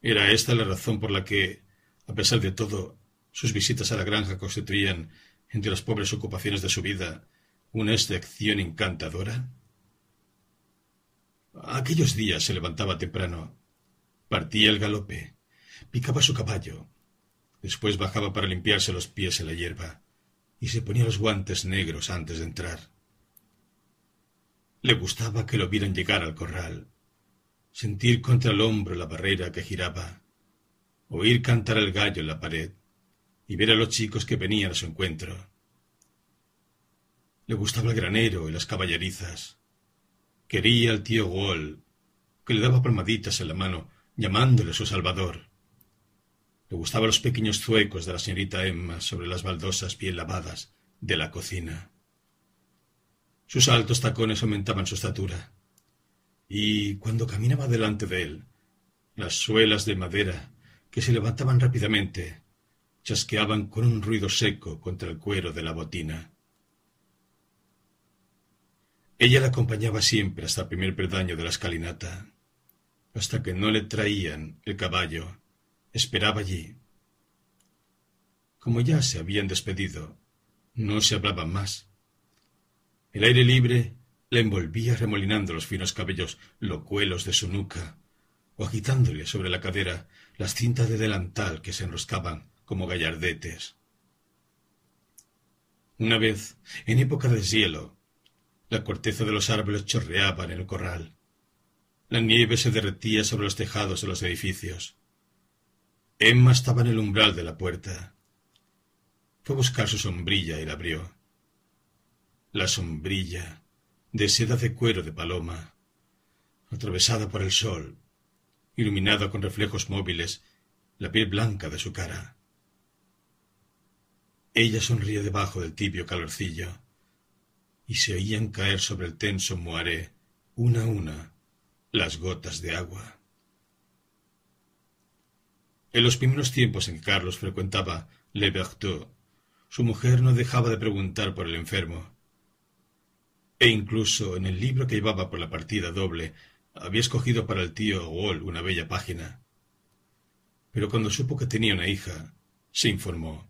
Era esta la razón por la que, a pesar de todo, sus visitas a la granja constituían entre las pobres ocupaciones de su vida, una excepción encantadora? Aquellos días se levantaba temprano, partía el galope, picaba su caballo, después bajaba para limpiarse los pies en la hierba y se ponía los guantes negros antes de entrar. Le gustaba que lo vieran llegar al corral, sentir contra el hombro la barrera que giraba, oír cantar el gallo en la pared, y ver a los chicos que venían a su encuentro. Le gustaba el granero y las caballerizas. Quería al tío Wall, que le daba palmaditas en la mano, llamándole su salvador. Le gustaban los pequeños zuecos de la señorita Emma sobre las baldosas bien lavadas de la cocina. Sus altos tacones aumentaban su estatura, y cuando caminaba delante de él, las suelas de madera, que se levantaban rápidamente, chasqueaban con un ruido seco contra el cuero de la botina. Ella la acompañaba siempre hasta el primer peldaño de la escalinata. Hasta que no le traían el caballo, esperaba allí. Como ya se habían despedido, no se hablaba más. El aire libre la envolvía remolinando los finos cabellos locuelos de su nuca, o agitándole sobre la cadera las cintas de delantal que se enroscaban como gallardetes. Una vez, en época de deshielo, la corteza de los árboles chorreaba en el corral. La nieve se derretía sobre los tejados de los edificios. Emma estaba en el umbral de la puerta. Fue a buscar su sombrilla y la abrió. La sombrilla, de seda de cuero de paloma, atravesada por el sol, iluminada con reflejos móviles la piel blanca de su cara. Ella sonría debajo del tibio calorcillo, y se oían caer sobre el tenso moaré, una a una, las gotas de agua. En los primeros tiempos en que Carlos frecuentaba Le Berthaud, su mujer no dejaba de preguntar por el enfermo. E incluso en el libro que llevaba por la partida doble, había escogido para el tío Wall una bella página. Pero cuando supo que tenía una hija, se informó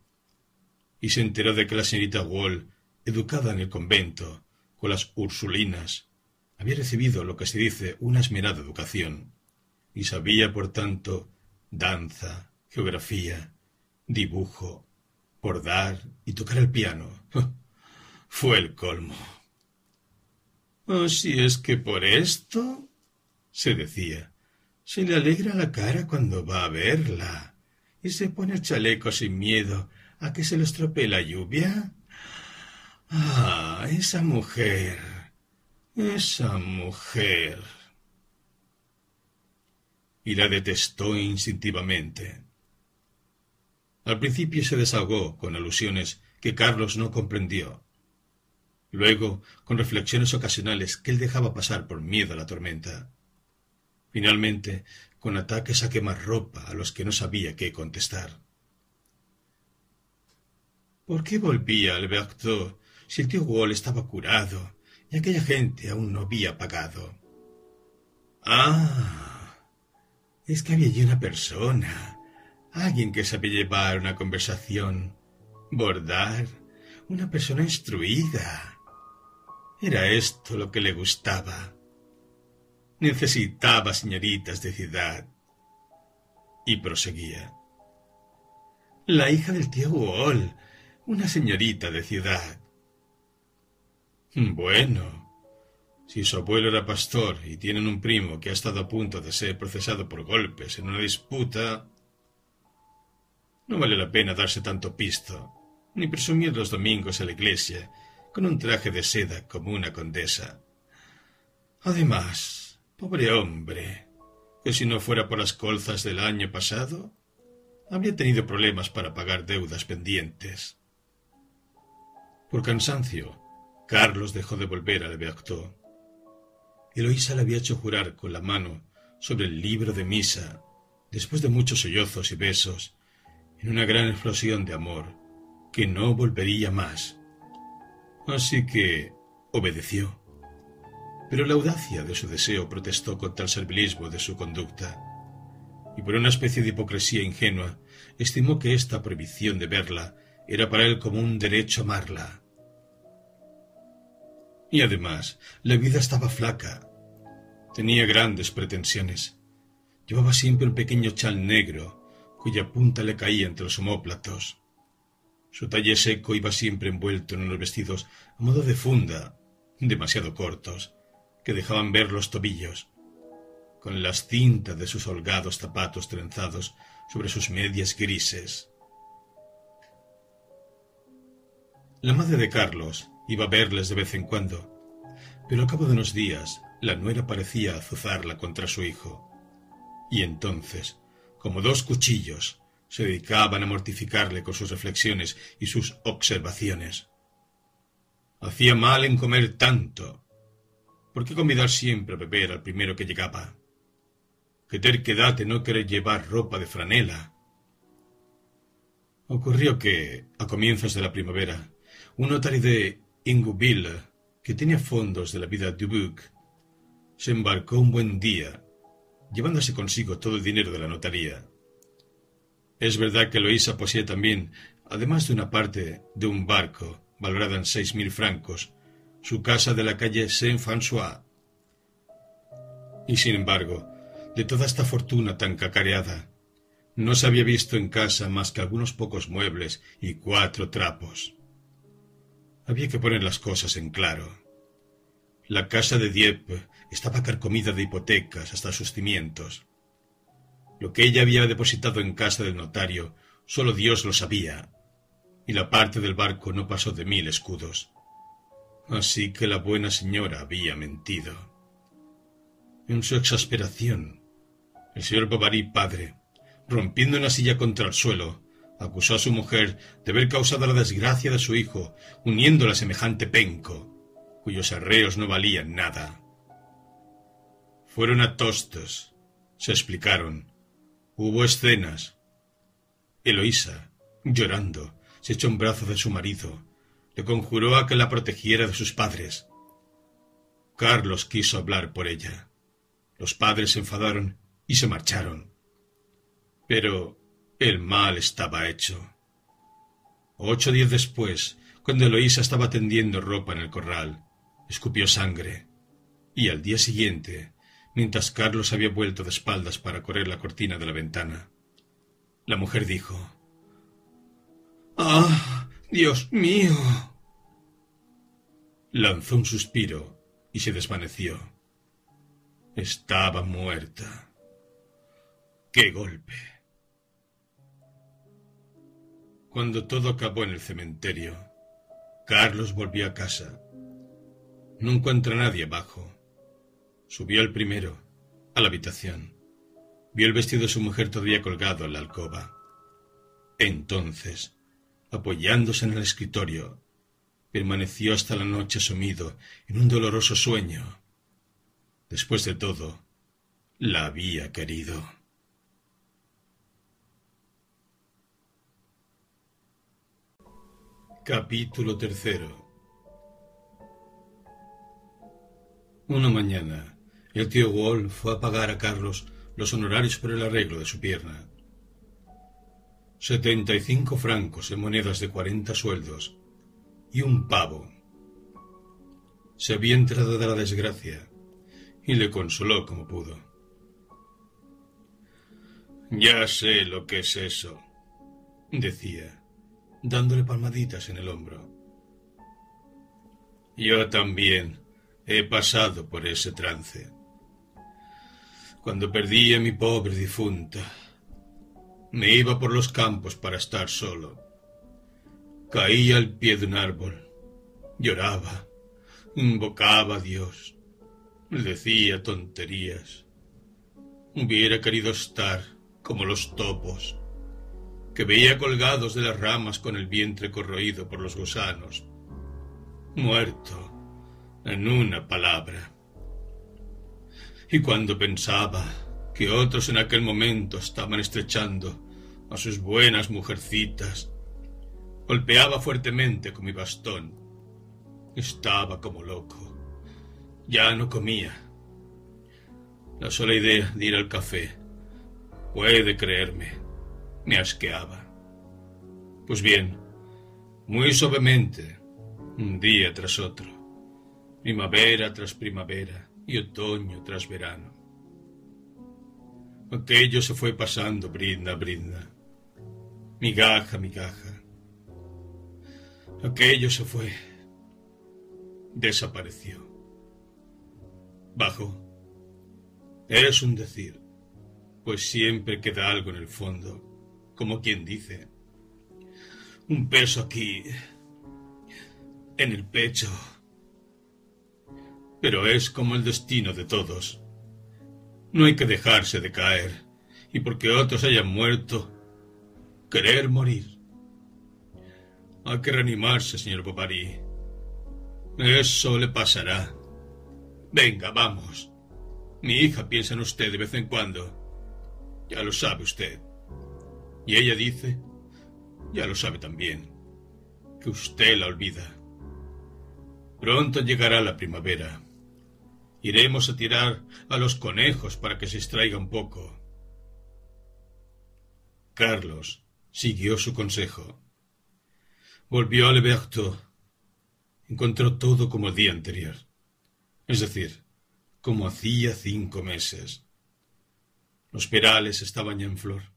y se enteró de que la señorita Wall educada en el convento, con las Ursulinas, había recibido lo que se dice una esmerada educación, y sabía, por tanto, danza, geografía, dibujo, bordar y tocar el piano. <laughs> Fue el colmo. Así es que por esto, se decía, se le alegra la cara cuando va a verla y se pone el chaleco sin miedo a que se le estropee la lluvia. Ah, esa mujer, esa mujer. Y la detestó instintivamente. Al principio se desahogó con alusiones que Carlos no comprendió. Luego, con reflexiones ocasionales que él dejaba pasar por miedo a la tormenta. Finalmente, con ataques a quemar ropa a los que no sabía qué contestar. ¿Por qué volvía al Berthaud si el tío Wall estaba curado y aquella gente aún no había pagado? Ah, es que había allí una persona alguien que sabe llevar una conversación, bordar, una persona instruida. Era esto lo que le gustaba. Necesitaba señoritas de ciudad. Y proseguía. La hija del tío Wall, una señorita de ciudad. Bueno, si su abuelo era pastor y tienen un primo que ha estado a punto de ser procesado por golpes en una disputa, no vale la pena darse tanto pisto, ni presumir los domingos a la iglesia con un traje de seda como una condesa. Además, pobre hombre, que si no fuera por las colzas del año pasado, habría tenido problemas para pagar deudas pendientes. Por cansancio, Carlos dejó de volver al Beactó. Eloísa le había hecho jurar con la mano sobre el libro de misa, después de muchos sollozos y besos, en una gran explosión de amor, que no volvería más. Así que obedeció. Pero la audacia de su deseo protestó contra el servilismo de su conducta, y por una especie de hipocresía ingenua estimó que esta prohibición de verla era para él como un derecho a amarla. Y además, la vida estaba flaca. Tenía grandes pretensiones. Llevaba siempre un pequeño chal negro cuya punta le caía entre los omóplatos. Su talle seco iba siempre envuelto en unos vestidos a modo de funda, demasiado cortos, que dejaban ver los tobillos, con las cintas de sus holgados zapatos trenzados sobre sus medias grises. La madre de Carlos iba a verles de vez en cuando, pero al cabo de unos días la nuera parecía azuzarla contra su hijo. Y entonces, como dos cuchillos, se dedicaban a mortificarle con sus reflexiones y sus observaciones. Hacía mal en comer tanto. ¿Por qué convidar siempre a beber al primero que llegaba? Qué terquedad de no querer llevar ropa de franela. Ocurrió que, a comienzos de la primavera, un notario de Ingouville, que tenía fondos de la vida de Dubuc, se embarcó un buen día llevándose consigo todo el dinero de la notaría. Es verdad que Loisa poseía también, además de una parte de un barco, valorada en seis mil francos, su casa de la calle Saint-François. Y sin embargo, de toda esta fortuna tan cacareada, no se había visto en casa más que algunos pocos muebles y cuatro trapos. Había que poner las cosas en claro. La casa de Dieppe estaba carcomida de hipotecas hasta sus cimientos. Lo que ella había depositado en casa del notario, solo Dios lo sabía, y la parte del barco no pasó de mil escudos. Así que la buena señora había mentido. En su exasperación, el señor Bovary padre, rompiendo una silla contra el suelo, acusó a su mujer de haber causado la desgracia de su hijo, uniéndola a semejante penco cuyos arreos no valían nada. Fueron a Tostos, se explicaron. Hubo escenas. Eloísa, llorando, se echó en brazos de su marido, le conjuró a que la protegiera de sus padres. Carlos quiso hablar por ella. Los padres se enfadaron y se marcharon. Pero el mal estaba hecho. Ocho días después, cuando Eloísa estaba tendiendo ropa en el corral, escupió sangre, y al día siguiente, mientras Carlos había vuelto de espaldas para correr la cortina de la ventana, la mujer dijo ¡Ah! Dios mío. Lanzó un suspiro y se desvaneció. Estaba muerta. ¡Qué golpe! Cuando todo acabó en el cementerio, Carlos volvió a casa. No encuentra a nadie abajo. Subió el primero, a la habitación. Vio el vestido de su mujer todavía colgado en la alcoba. Entonces, apoyándose en el escritorio, permaneció hasta la noche sumido en un doloroso sueño. Después de todo, la había querido. Capítulo tercero Una mañana, el tío Wall fue a pagar a Carlos los honorarios por el arreglo de su pierna. Setenta y cinco francos en monedas de cuarenta sueldos y un pavo. Se había entrado de la desgracia y le consoló como pudo. Ya sé lo que es eso, decía dándole palmaditas en el hombro. Yo también he pasado por ese trance. Cuando perdí a mi pobre difunta, me iba por los campos para estar solo. Caía al pie de un árbol, lloraba, invocaba a Dios, decía tonterías. Hubiera querido estar como los topos que veía colgados de las ramas con el vientre corroído por los gusanos. Muerto, en una palabra. Y cuando pensaba que otros en aquel momento estaban estrechando a sus buenas mujercitas, golpeaba fuertemente con mi bastón. Estaba como loco. Ya no comía. La sola idea de ir al café, puede creerme, me asqueaba. Pues bien, muy suavemente, un día tras otro, primavera tras primavera y otoño tras verano. Aquello se fue pasando brinda brinda, migaja, migaja. Aquello se fue, desapareció. Bajo. Es un decir, pues siempre queda algo en el fondo como quien dice. Un peso aquí, en el pecho. Pero es como el destino de todos. No hay que dejarse de caer, y porque otros hayan muerto, querer morir. Hay que reanimarse, señor Bovary. Eso le pasará. Venga, vamos. Mi hija piensa en usted de vez en cuando. Ya lo sabe usted. Y ella dice, ya lo sabe también, que usted la olvida. Pronto llegará la primavera. Iremos a tirar a los conejos para que se extraiga un poco. Carlos siguió su consejo. Volvió a Le Encontró todo como el día anterior. Es decir, como hacía cinco meses. Los perales estaban ya en flor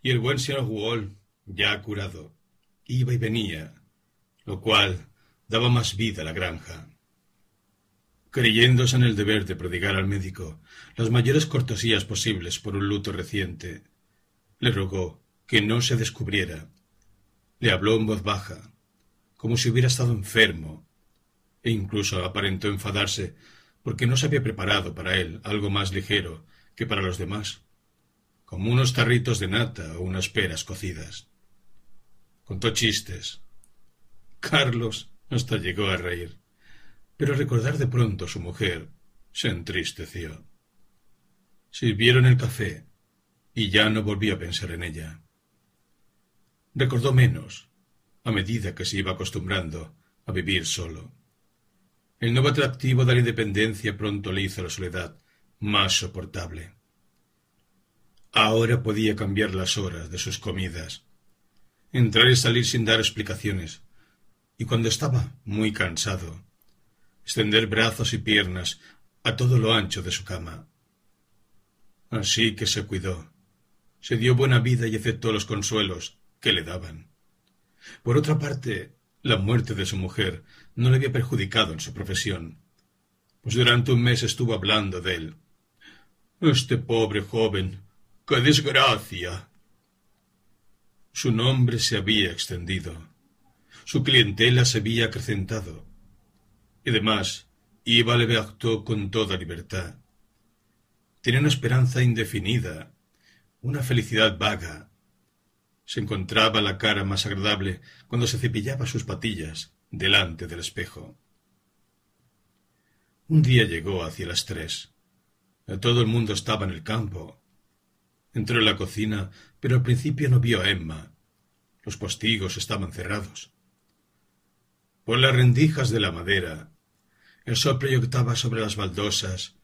y el buen señor Wall, ya curado, iba y venía, lo cual daba más vida a la granja. Creyéndose en el deber de prodigar al médico las mayores cortesías posibles por un luto reciente, le rogó que no se descubriera. Le habló en voz baja, como si hubiera estado enfermo, e incluso aparentó enfadarse porque no se había preparado para él algo más ligero que para los demás como unos tarritos de nata o unas peras cocidas. Contó chistes. Carlos hasta llegó a reír, pero recordar de pronto a su mujer se entristeció. Sirvieron el café y ya no volvió a pensar en ella. Recordó menos, a medida que se iba acostumbrando a vivir solo. El nuevo atractivo de la independencia pronto le hizo la soledad más soportable. Ahora podía cambiar las horas de sus comidas, entrar y salir sin dar explicaciones, y cuando estaba muy cansado, extender brazos y piernas a todo lo ancho de su cama. Así que se cuidó, se dio buena vida y aceptó los consuelos que le daban. Por otra parte, la muerte de su mujer no le había perjudicado en su profesión, pues durante un mes estuvo hablando de él. Este pobre joven, qué desgracia. Su nombre se había extendido, su clientela se había acrecentado, y además iba al con toda libertad. Tenía una esperanza indefinida, una felicidad vaga. Se encontraba la cara más agradable cuando se cepillaba sus patillas delante del espejo. Un día llegó hacia las tres. Todo el mundo estaba en el campo. Entró en la cocina, pero al principio no vio a Emma. Los postigos estaban cerrados. Por las rendijas de la madera el sol proyectaba sobre las baldosas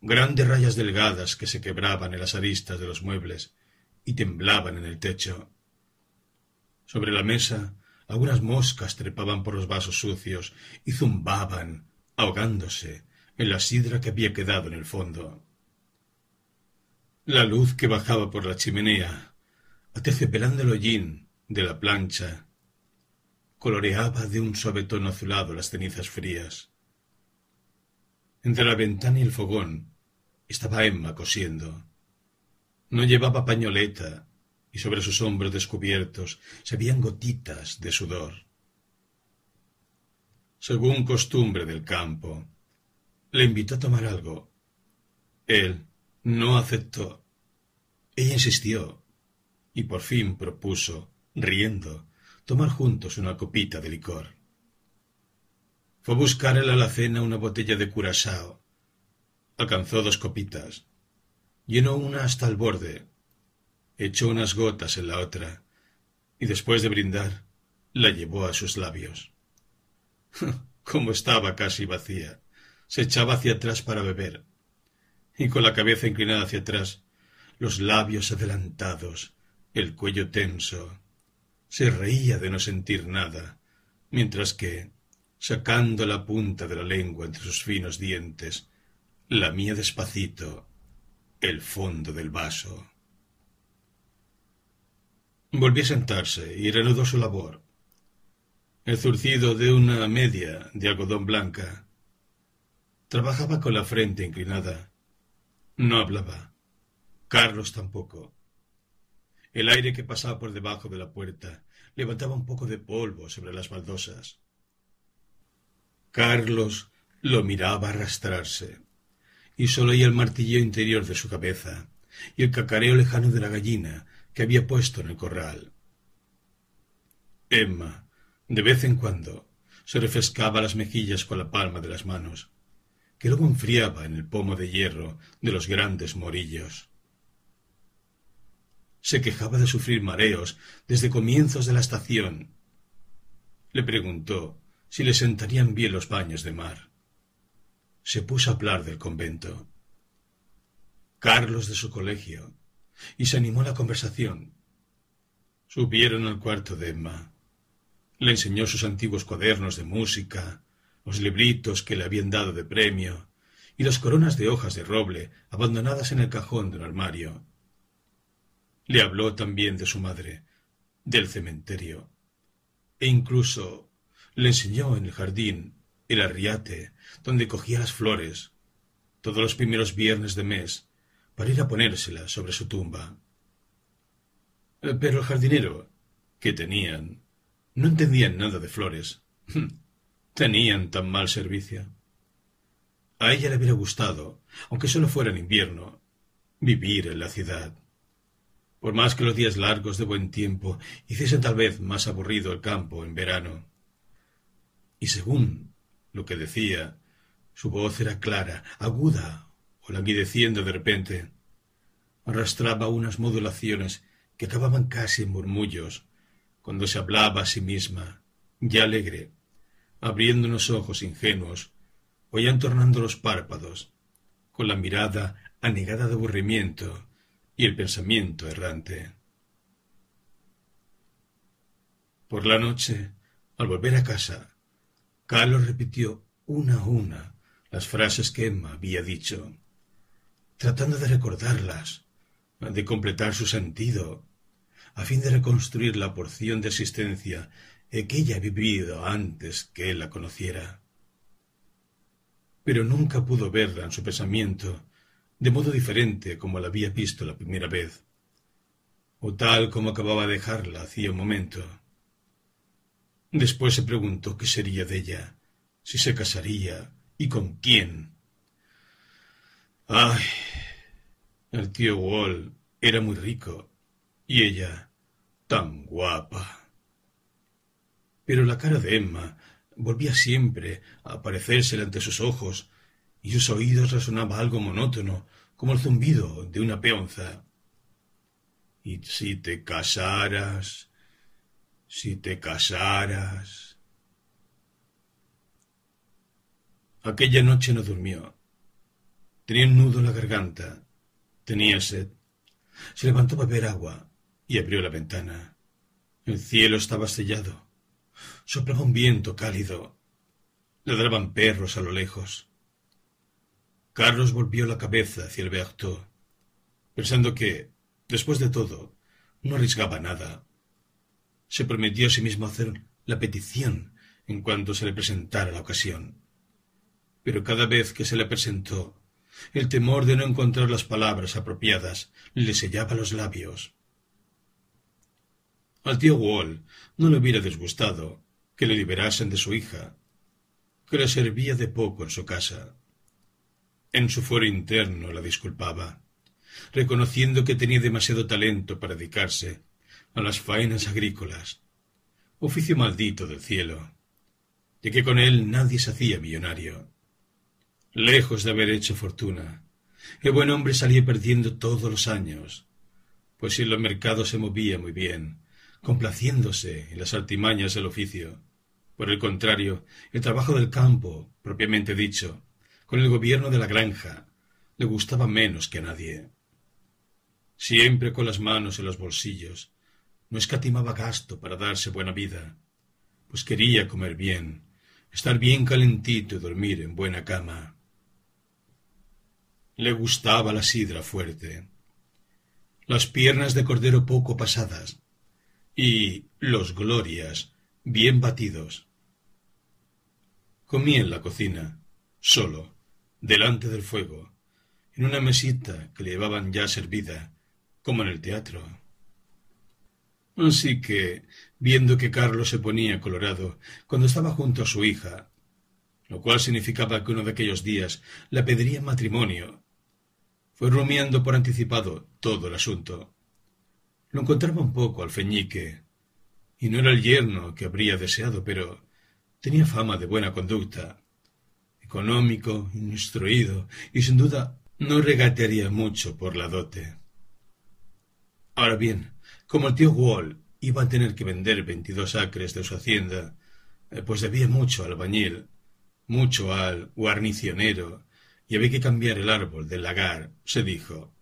grandes rayas delgadas que se quebraban en las aristas de los muebles y temblaban en el techo. Sobre la mesa algunas moscas trepaban por los vasos sucios y zumbaban, ahogándose en la sidra que había quedado en el fondo. La luz que bajaba por la chimenea, aterciopelando el hollín de la plancha, coloreaba de un suave tono azulado las cenizas frías. Entre la ventana y el fogón estaba Emma cosiendo. No llevaba pañoleta y sobre sus hombros descubiertos se veían gotitas de sudor. Según costumbre del campo, le invitó a tomar algo. Él no aceptó. Ella insistió y por fin propuso, riendo, tomar juntos una copita de licor. Fue a buscar en la alacena una botella de curasao. Alcanzó dos copitas. Llenó una hasta el borde. Echó unas gotas en la otra. Y después de brindar, la llevó a sus labios. <laughs> Como estaba casi vacía, se echaba hacia atrás para beber. Y con la cabeza inclinada hacia atrás, los labios adelantados, el cuello tenso, se reía de no sentir nada, mientras que, sacando la punta de la lengua entre sus finos dientes, lamía despacito el fondo del vaso. Volvió a sentarse y reanudó su labor. El zurcido de una media de algodón blanca. Trabajaba con la frente inclinada. No hablaba. Carlos tampoco. El aire que pasaba por debajo de la puerta levantaba un poco de polvo sobre las baldosas. Carlos lo miraba arrastrarse, y sólo oía el martilleo interior de su cabeza y el cacareo lejano de la gallina que había puesto en el corral. Emma, de vez en cuando, se refrescaba las mejillas con la palma de las manos, que luego enfriaba en el pomo de hierro de los grandes morillos. Se quejaba de sufrir mareos desde comienzos de la estación. Le preguntó si le sentarían bien los baños de mar. Se puso a hablar del convento. Carlos de su colegio, y se animó la conversación. Subieron al cuarto de Emma. Le enseñó sus antiguos cuadernos de música, los libritos que le habían dado de premio, y las coronas de hojas de roble abandonadas en el cajón de un armario. Le habló también de su madre, del cementerio, e incluso le enseñó en el jardín el arriate donde cogía las flores todos los primeros viernes de mes para ir a ponérselas sobre su tumba. Pero el jardinero, que tenían, no entendían nada de flores. Tenían tan mal servicio. A ella le hubiera gustado, aunque solo fuera en invierno, vivir en la ciudad. Por más que los días largos de buen tiempo hiciesen tal vez más aburrido el campo en verano y según lo que decía, su voz era clara, aguda o languideciendo de repente. Arrastraba unas modulaciones que acababan casi en murmullos cuando se hablaba a sí misma, ya alegre, abriendo unos ojos ingenuos o ya entornando los párpados, con la mirada anegada de aburrimiento y el pensamiento errante. Por la noche Al volver a casa, Carlos repitió una a una las frases que Emma había dicho, tratando de recordarlas, de completar su sentido, a fin de reconstruir la porción de existencia que ella vivido antes que él la conociera. Pero nunca pudo verla en su pensamiento de modo diferente como la había visto la primera vez, o tal como acababa de dejarla hacía un momento. Después se preguntó qué sería de ella, si se casaría y con quién. Ay, el tío Wall era muy rico y ella tan guapa. Pero la cara de Emma volvía siempre a aparecérsele ante sus ojos y sus oídos resonaba algo monótono como el zumbido de una peonza. Y si te casaras, si te casaras. Aquella noche no durmió. Tenía un nudo en la garganta, tenía sed. Se levantó a beber agua y abrió la ventana. El cielo estaba sellado. Soplaba un viento cálido. Ladraban perros a lo lejos. Carlos volvió la cabeza hacia el Berthaud, pensando que, después de todo, no arriesgaba nada se prometió a sí mismo hacer la petición en cuanto se le presentara la ocasión. Pero cada vez que se le presentó, el temor de no encontrar las palabras apropiadas le sellaba los labios. Al tío Wall no le hubiera disgustado que le liberasen de su hija, que le servía de poco en su casa. En su foro interno la disculpaba, reconociendo que tenía demasiado talento para dedicarse a las faenas agrícolas, oficio maldito del cielo, de que con él nadie se hacía millonario. Lejos de haber hecho fortuna, el buen hombre salía perdiendo todos los años, pues si el mercado se movía muy bien, complaciéndose en las artimañas del oficio. Por el contrario, el trabajo del campo, propiamente dicho, con el gobierno de la granja, le gustaba menos que a nadie. Siempre con las manos en los bolsillos, no escatimaba gasto para darse buena vida, pues quería comer bien, estar bien calentito y dormir en buena cama. Le gustaba la sidra fuerte, las piernas de cordero poco pasadas y los glorias bien batidos. Comía en la cocina, solo, delante del fuego, en una mesita que le llevaban ya servida, como en el teatro. Así que, viendo que Carlos se ponía colorado cuando estaba junto a su hija, lo cual significaba que uno de aquellos días la pediría matrimonio, fue rumiando por anticipado todo el asunto. Lo encontraba un poco alfeñique, y no era el yerno que habría deseado, pero tenía fama de buena conducta, económico, instruido, y sin duda no regatearía mucho por la dote. Ahora bien, como el tío Wall iba a tener que vender veintidós acres de su hacienda, eh, pues debía mucho al albañil, mucho al guarnicionero, y había que cambiar el árbol del lagar, se dijo.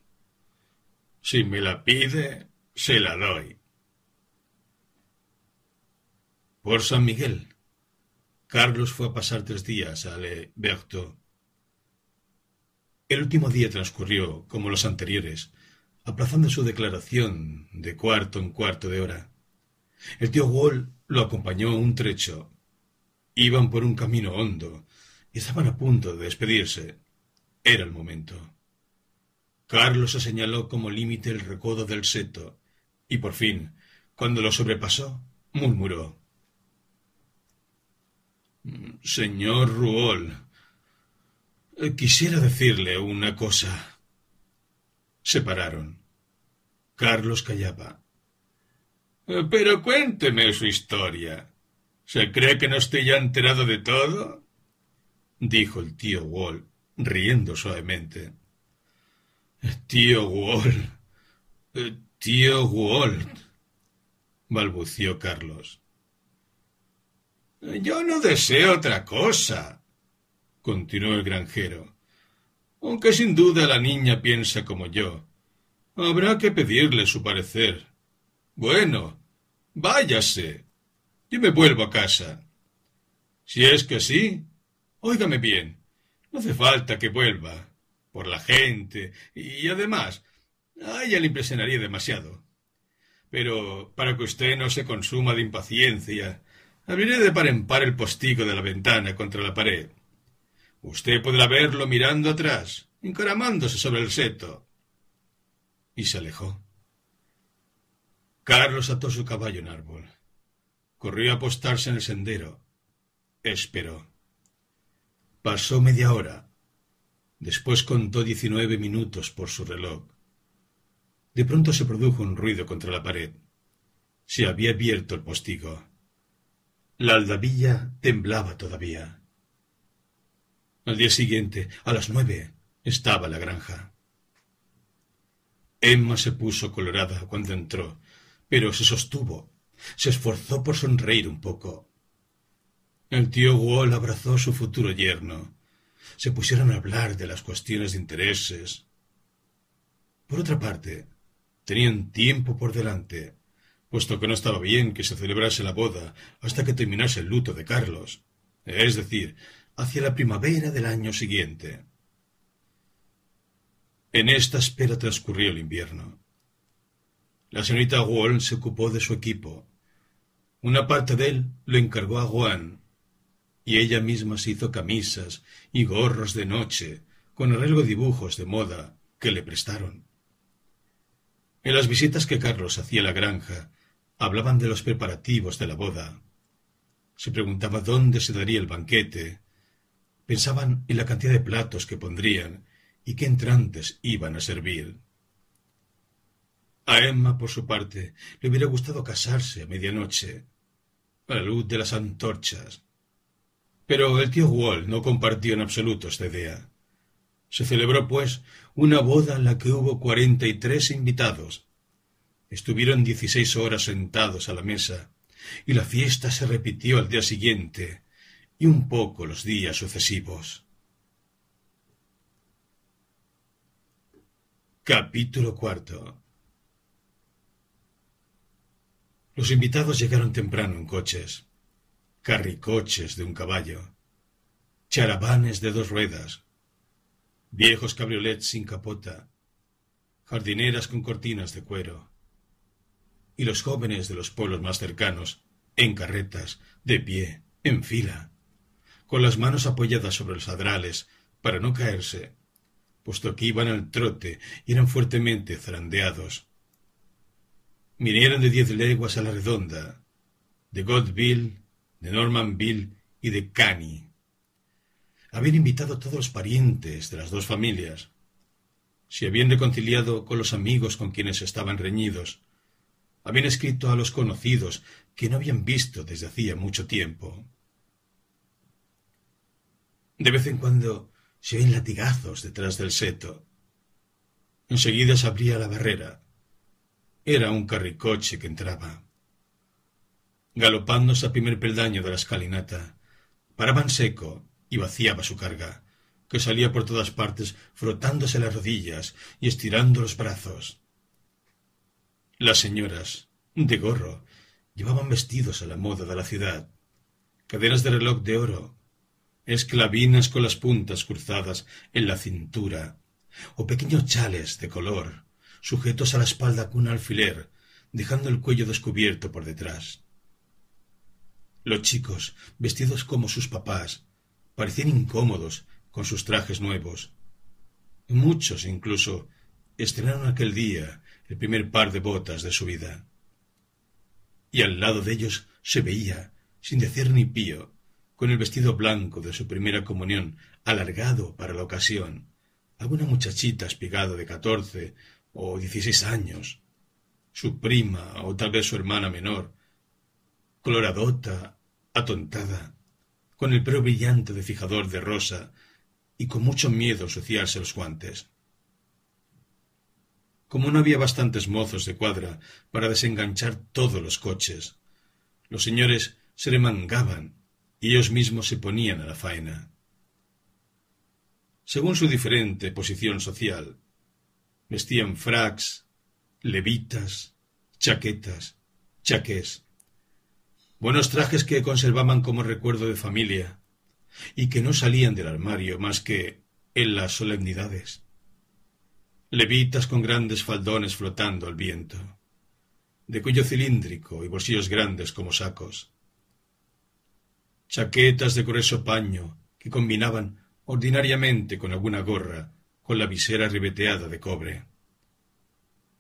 Si me la pide, se la doy. Por San Miguel. Carlos fue a pasar tres días a Le Berthaud. El último día transcurrió como los anteriores, aplazando su declaración de cuarto en cuarto de hora. El tío Wall lo acompañó un trecho. Iban por un camino hondo y estaban a punto de despedirse. Era el momento. Carlos se señaló como límite el recodo del seto y por fin, cuando lo sobrepasó, murmuró. Señor Ruol, quisiera decirle una cosa. Se pararon. Carlos callaba. Eh, pero cuénteme su historia. ¿Se cree que no estoy ya enterado de todo? dijo el tío Wall, riendo suavemente. Eh, tío Wall. Tío Wall. balbució Carlos. Yo no deseo otra cosa, continuó el granjero aunque sin duda la niña piensa como yo. Habrá que pedirle su parecer. Bueno, váyase. Yo me vuelvo a casa. Si es que sí, óigame bien, no hace falta que vuelva, por la gente, y además, a ella le impresionaría demasiado. Pero para que usted no se consuma de impaciencia, abriré de par en par el postigo de la ventana contra la pared. Usted podrá verlo mirando atrás, encaramándose sobre el seto. Y se alejó. Carlos ató su caballo en árbol. Corrió a apostarse en el sendero. Esperó. Pasó media hora. Después contó diecinueve minutos por su reloj. De pronto se produjo un ruido contra la pared. Se había abierto el postigo. La aldabilla temblaba todavía. Al día siguiente, a las nueve, estaba la granja. Emma se puso colorada cuando entró, pero se sostuvo, se esforzó por sonreír un poco. El tío Wall abrazó a su futuro yerno. Se pusieron a hablar de las cuestiones de intereses. Por otra parte, tenían tiempo por delante, puesto que no estaba bien que se celebrase la boda hasta que terminase el luto de Carlos, es decir, hacia la primavera del año siguiente. En esta espera transcurrió el invierno. La señorita Wall se ocupó de su equipo. Una parte de él lo encargó a Juan, y ella misma se hizo camisas y gorros de noche con arreglo dibujos de moda que le prestaron. En las visitas que Carlos hacía a la granja, hablaban de los preparativos de la boda. Se preguntaba dónde se daría el banquete. Pensaban en la cantidad de platos que pondrían y qué entrantes iban a servir. A Emma, por su parte, le hubiera gustado casarse a medianoche, a la luz de las antorchas. Pero el tío Wall no compartió en absoluto esta idea. Se celebró, pues, una boda en la que hubo cuarenta y tres invitados. Estuvieron dieciséis horas sentados a la mesa, y la fiesta se repitió al día siguiente y un poco los días sucesivos. Capítulo cuarto Los invitados llegaron temprano en coches, carricoches de un caballo, charavanes de dos ruedas, viejos cabriolets sin capota, jardineras con cortinas de cuero, y los jóvenes de los pueblos más cercanos, en carretas, de pie, en fila, con las manos apoyadas sobre los adrales para no caerse, puesto que iban al trote y eran fuertemente zarandeados. Vinieron de diez leguas a la redonda, de Godville, de Normanville y de Canny, habían invitado a todos los parientes de las dos familias. Se habían reconciliado con los amigos con quienes estaban reñidos. Habían escrito a los conocidos que no habían visto desde hacía mucho tiempo. De vez en cuando se oían latigazos detrás del seto. Enseguida se abría la barrera. Era un carricoche que entraba. Galopándose al primer peldaño de la escalinata, paraban seco y vaciaba su carga, que salía por todas partes frotándose las rodillas y estirando los brazos. Las señoras, de gorro, llevaban vestidos a la moda de la ciudad, cadenas de reloj de oro, esclavinas con las puntas cruzadas en la cintura, o pequeños chales de color, sujetos a la espalda con un alfiler, dejando el cuello descubierto por detrás. Los chicos, vestidos como sus papás, parecían incómodos con sus trajes nuevos. Muchos, incluso, estrenaron aquel día el primer par de botas de su vida. Y al lado de ellos se veía, sin decir ni pío, con el vestido blanco de su primera comunión alargado para la ocasión, alguna muchachita espigada de catorce o dieciséis años, su prima o tal vez su hermana menor, coloradota, atontada, con el pelo brillante de fijador de rosa y con mucho miedo suciarse los guantes. Como no había bastantes mozos de cuadra para desenganchar todos los coches, los señores se remangaban y ellos mismos se ponían a la faena. Según su diferente posición social, vestían fracs, levitas, chaquetas, chaqués, buenos trajes que conservaban como recuerdo de familia y que no salían del armario más que en las solemnidades. Levitas con grandes faldones flotando al viento, de cuello cilíndrico y bolsillos grandes como sacos. Chaquetas de grueso paño que combinaban ordinariamente con alguna gorra con la visera ribeteada de cobre.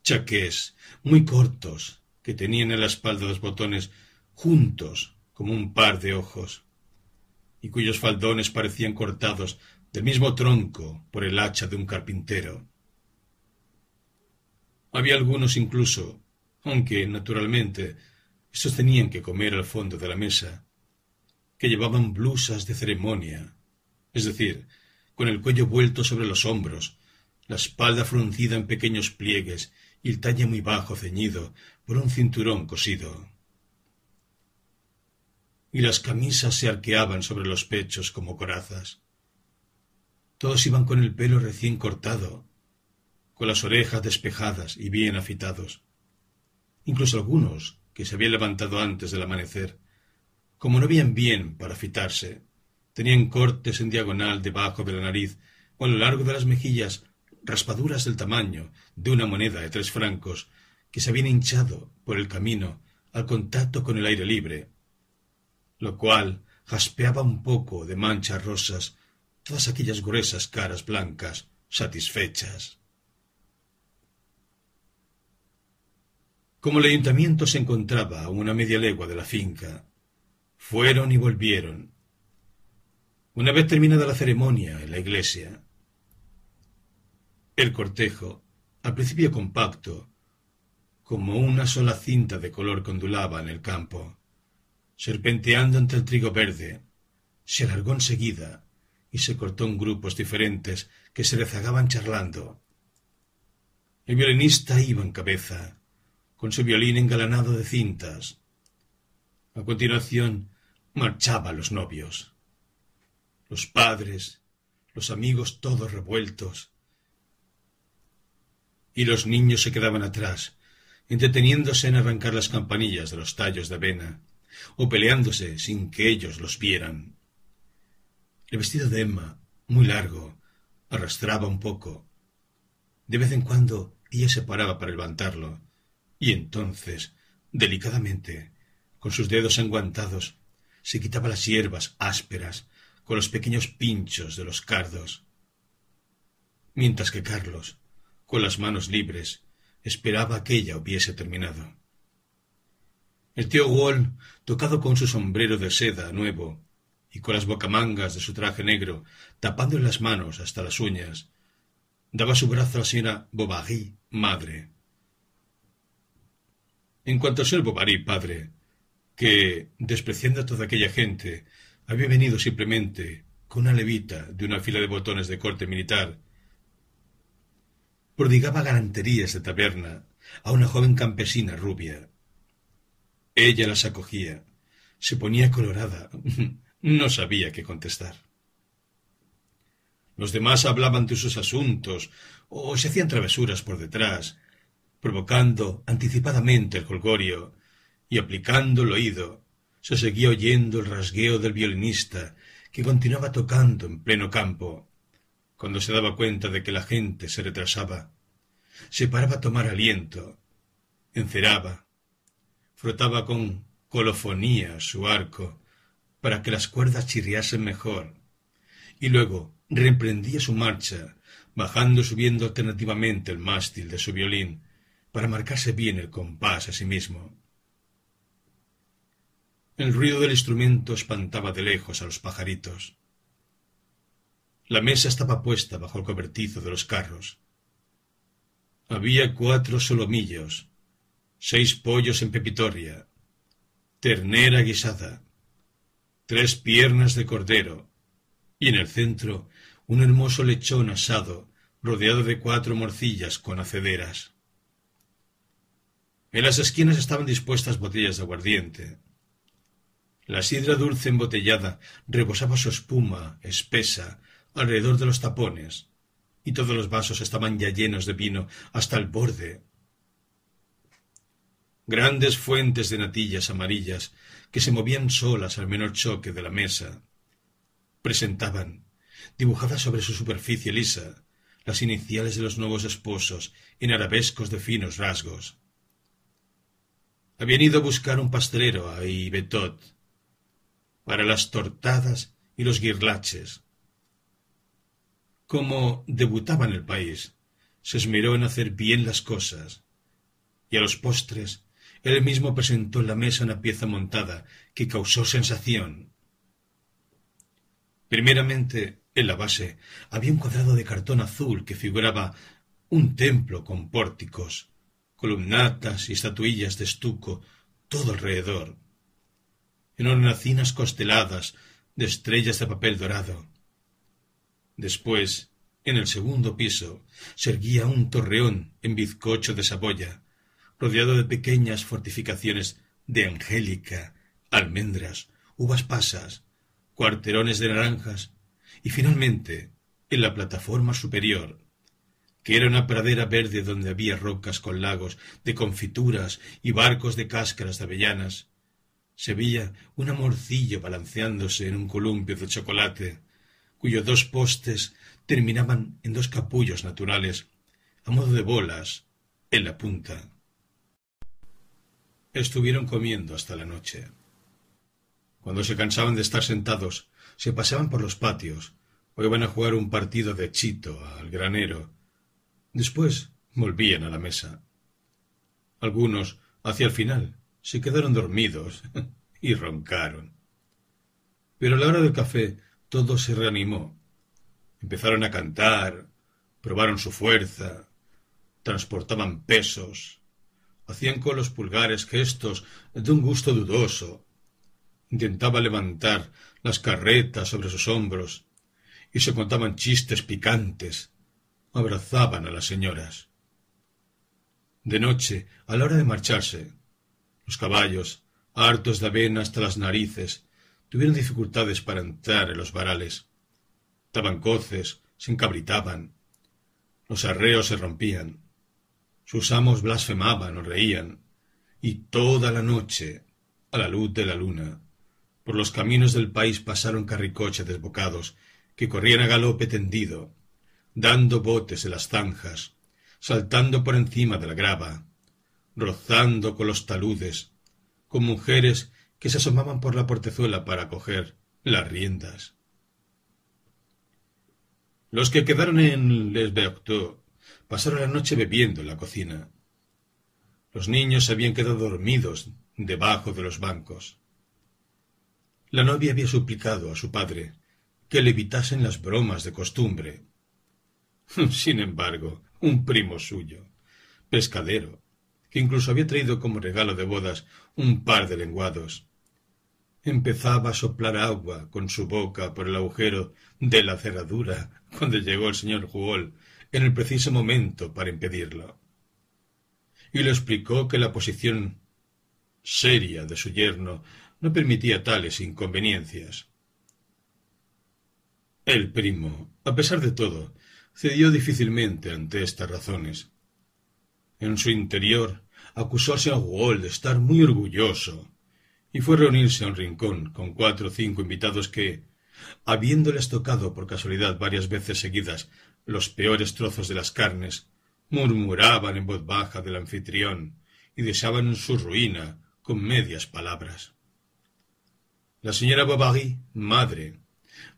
Chaqués muy cortos que tenían en la espalda los botones juntos como un par de ojos y cuyos faldones parecían cortados del mismo tronco por el hacha de un carpintero. Había algunos incluso, aunque naturalmente estos tenían que comer al fondo de la mesa, que llevaban blusas de ceremonia, es decir, con el cuello vuelto sobre los hombros, la espalda fruncida en pequeños pliegues y el talle muy bajo ceñido por un cinturón cosido. Y las camisas se arqueaban sobre los pechos como corazas. Todos iban con el pelo recién cortado, con las orejas despejadas y bien afitados. Incluso algunos, que se habían levantado antes del amanecer, como no veían bien para afitarse, tenían cortes en diagonal debajo de la nariz o a lo largo de las mejillas raspaduras del tamaño de una moneda de tres francos que se habían hinchado por el camino al contacto con el aire libre, lo cual jaspeaba un poco de manchas rosas todas aquellas gruesas caras blancas satisfechas. Como el ayuntamiento se encontraba a una media legua de la finca, fueron y volvieron. Una vez terminada la ceremonia en la iglesia, el cortejo, al principio compacto, como una sola cinta de color que ondulaba en el campo, serpenteando entre el trigo verde, se alargó enseguida y se cortó en grupos diferentes que se rezagaban charlando. El violinista iba en cabeza, con su violín engalanado de cintas. A continuación marchaban los novios, los padres, los amigos todos revueltos, y los niños se quedaban atrás, entreteniéndose en arrancar las campanillas de los tallos de avena, o peleándose sin que ellos los vieran. El vestido de Emma, muy largo, arrastraba un poco. De vez en cuando ella se paraba para levantarlo, y entonces, delicadamente, con sus dedos enguantados, se quitaba las hierbas ásperas con los pequeños pinchos de los cardos. Mientras que Carlos, con las manos libres, esperaba que ella hubiese terminado. El tío Wall, tocado con su sombrero de seda nuevo y con las bocamangas de su traje negro tapándole las manos hasta las uñas, daba su brazo a la señora Bovary, madre. En cuanto al señor Bovary, padre, que, despreciando a toda aquella gente, había venido simplemente con una levita de una fila de botones de corte militar prodigaba galanterías de taberna a una joven campesina rubia. Ella las acogía, se ponía colorada, <laughs> no sabía qué contestar. Los demás hablaban de sus asuntos o se hacían travesuras por detrás, provocando anticipadamente el colgorio y aplicando el oído, se seguía oyendo el rasgueo del violinista que continuaba tocando en pleno campo, cuando se daba cuenta de que la gente se retrasaba, se paraba a tomar aliento, enceraba, frotaba con colofonía su arco para que las cuerdas chirriasen mejor, y luego reemprendía su marcha, bajando y subiendo alternativamente el mástil de su violín, para marcarse bien el compás a sí mismo. El ruido del instrumento espantaba de lejos a los pajaritos. La mesa estaba puesta bajo el cobertizo de los carros. Había cuatro solomillos, seis pollos en pepitoria, ternera guisada, tres piernas de cordero, y en el centro un hermoso lechón asado rodeado de cuatro morcillas con acederas. En las esquinas estaban dispuestas botellas de aguardiente. La sidra dulce embotellada rebosaba su espuma espesa alrededor de los tapones, y todos los vasos estaban ya llenos de vino hasta el borde. Grandes fuentes de natillas amarillas que se movían solas al menor choque de la mesa. Presentaban, dibujadas sobre su superficie lisa, las iniciales de los nuevos esposos en arabescos de finos rasgos. Habían ido a buscar un pastelero a Ibetot para las tortadas y los guirlaches. Como debutaba en el país, se esmeró en hacer bien las cosas, y a los postres él mismo presentó en la mesa una pieza montada que causó sensación. Primeramente, en la base había un cuadrado de cartón azul que figuraba un templo con pórticos, columnatas y estatuillas de estuco todo alrededor, en hornacinas consteladas de estrellas de papel dorado. Después, en el segundo piso, se erguía un torreón en bizcocho de Saboya, rodeado de pequeñas fortificaciones de angélica, almendras, uvas pasas, cuarterones de naranjas, y finalmente, en la plataforma superior, que era una pradera verde donde había rocas con lagos de confituras y barcos de cáscaras de avellanas, se veía un amorcillo balanceándose en un columpio de chocolate, cuyos dos postes terminaban en dos capullos naturales, a modo de bolas, en la punta. Estuvieron comiendo hasta la noche. Cuando se cansaban de estar sentados, se paseaban por los patios, o iban a jugar un partido de chito al granero. Después volvían a la mesa. Algunos, hacia el final, se quedaron dormidos <laughs> y roncaron. Pero a la hora del café todo se reanimó. Empezaron a cantar, probaron su fuerza, transportaban pesos, hacían con los pulgares gestos de un gusto dudoso. Intentaba levantar las carretas sobre sus hombros y se contaban chistes picantes. Abrazaban a las señoras. De noche, a la hora de marcharse, los caballos, hartos de avena hasta las narices, tuvieron dificultades para entrar en los varales. Daban coces, se encabritaban. Los arreos se rompían. Sus amos blasfemaban o reían, y toda la noche, a la luz de la luna, por los caminos del país pasaron carricoches desbocados que corrían a galope tendido, dando botes en las zanjas, saltando por encima de la grava, rozando con los taludes, con mujeres que se asomaban por la portezuela para coger las riendas. Los que quedaron en Les pasaron la noche bebiendo en la cocina. Los niños habían quedado dormidos debajo de los bancos. La novia había suplicado a su padre que le evitasen las bromas de costumbre. <laughs> Sin embargo, un primo suyo, pescadero, que incluso había traído como regalo de bodas un par de lenguados, empezaba a soplar agua con su boca por el agujero de la cerradura cuando llegó el señor Juol en el preciso momento para impedirlo. Y le explicó que la posición seria de su yerno no permitía tales inconveniencias. El primo, a pesar de todo, cedió difícilmente ante estas razones. En su interior acusó a señor de estar muy orgulloso y fue a reunirse a un rincón con cuatro o cinco invitados que, habiéndoles tocado por casualidad varias veces seguidas los peores trozos de las carnes, murmuraban en voz baja del anfitrión y deseaban su ruina con medias palabras. La señora Bovary, madre,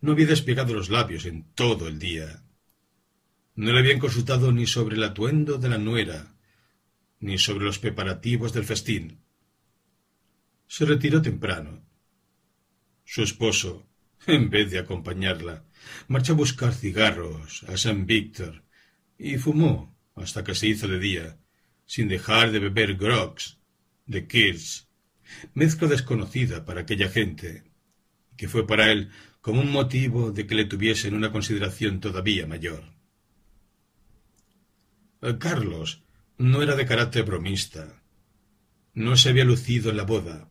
no había despegado los labios en todo el día. No le habían consultado ni sobre el atuendo de la nuera, ni sobre los preparativos del festín. Se retiró temprano. Su esposo, en vez de acompañarla, marchó a buscar cigarros a San Víctor y fumó hasta que se hizo de día, sin dejar de beber grogs de Kirsch, mezcla desconocida para aquella gente, que fue para él como un motivo de que le tuviesen una consideración todavía mayor. Carlos no era de carácter bromista. No se había lucido en la boda.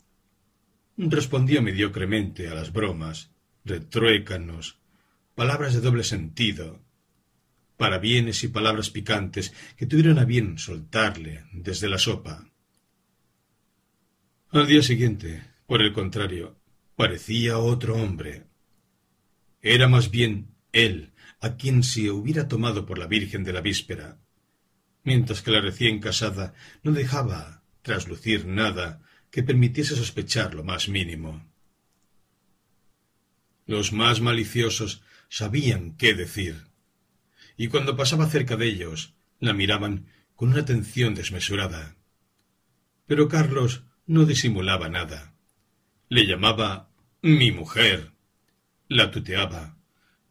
Respondió mediocremente a las bromas, retruécanos, palabras de doble sentido, parabienes y palabras picantes que tuvieron a bien soltarle desde la sopa. Al día siguiente, Por el contrario, parecía otro hombre. Era más bien él a quien se hubiera tomado por la Virgen de la víspera, mientras que la recién casada no dejaba traslucir nada que permitiese sospechar lo más mínimo. Los más maliciosos sabían qué decir, y cuando pasaba cerca de ellos la miraban con una atención desmesurada. Pero Carlos no disimulaba nada. Le llamaba mi mujer. La tuteaba.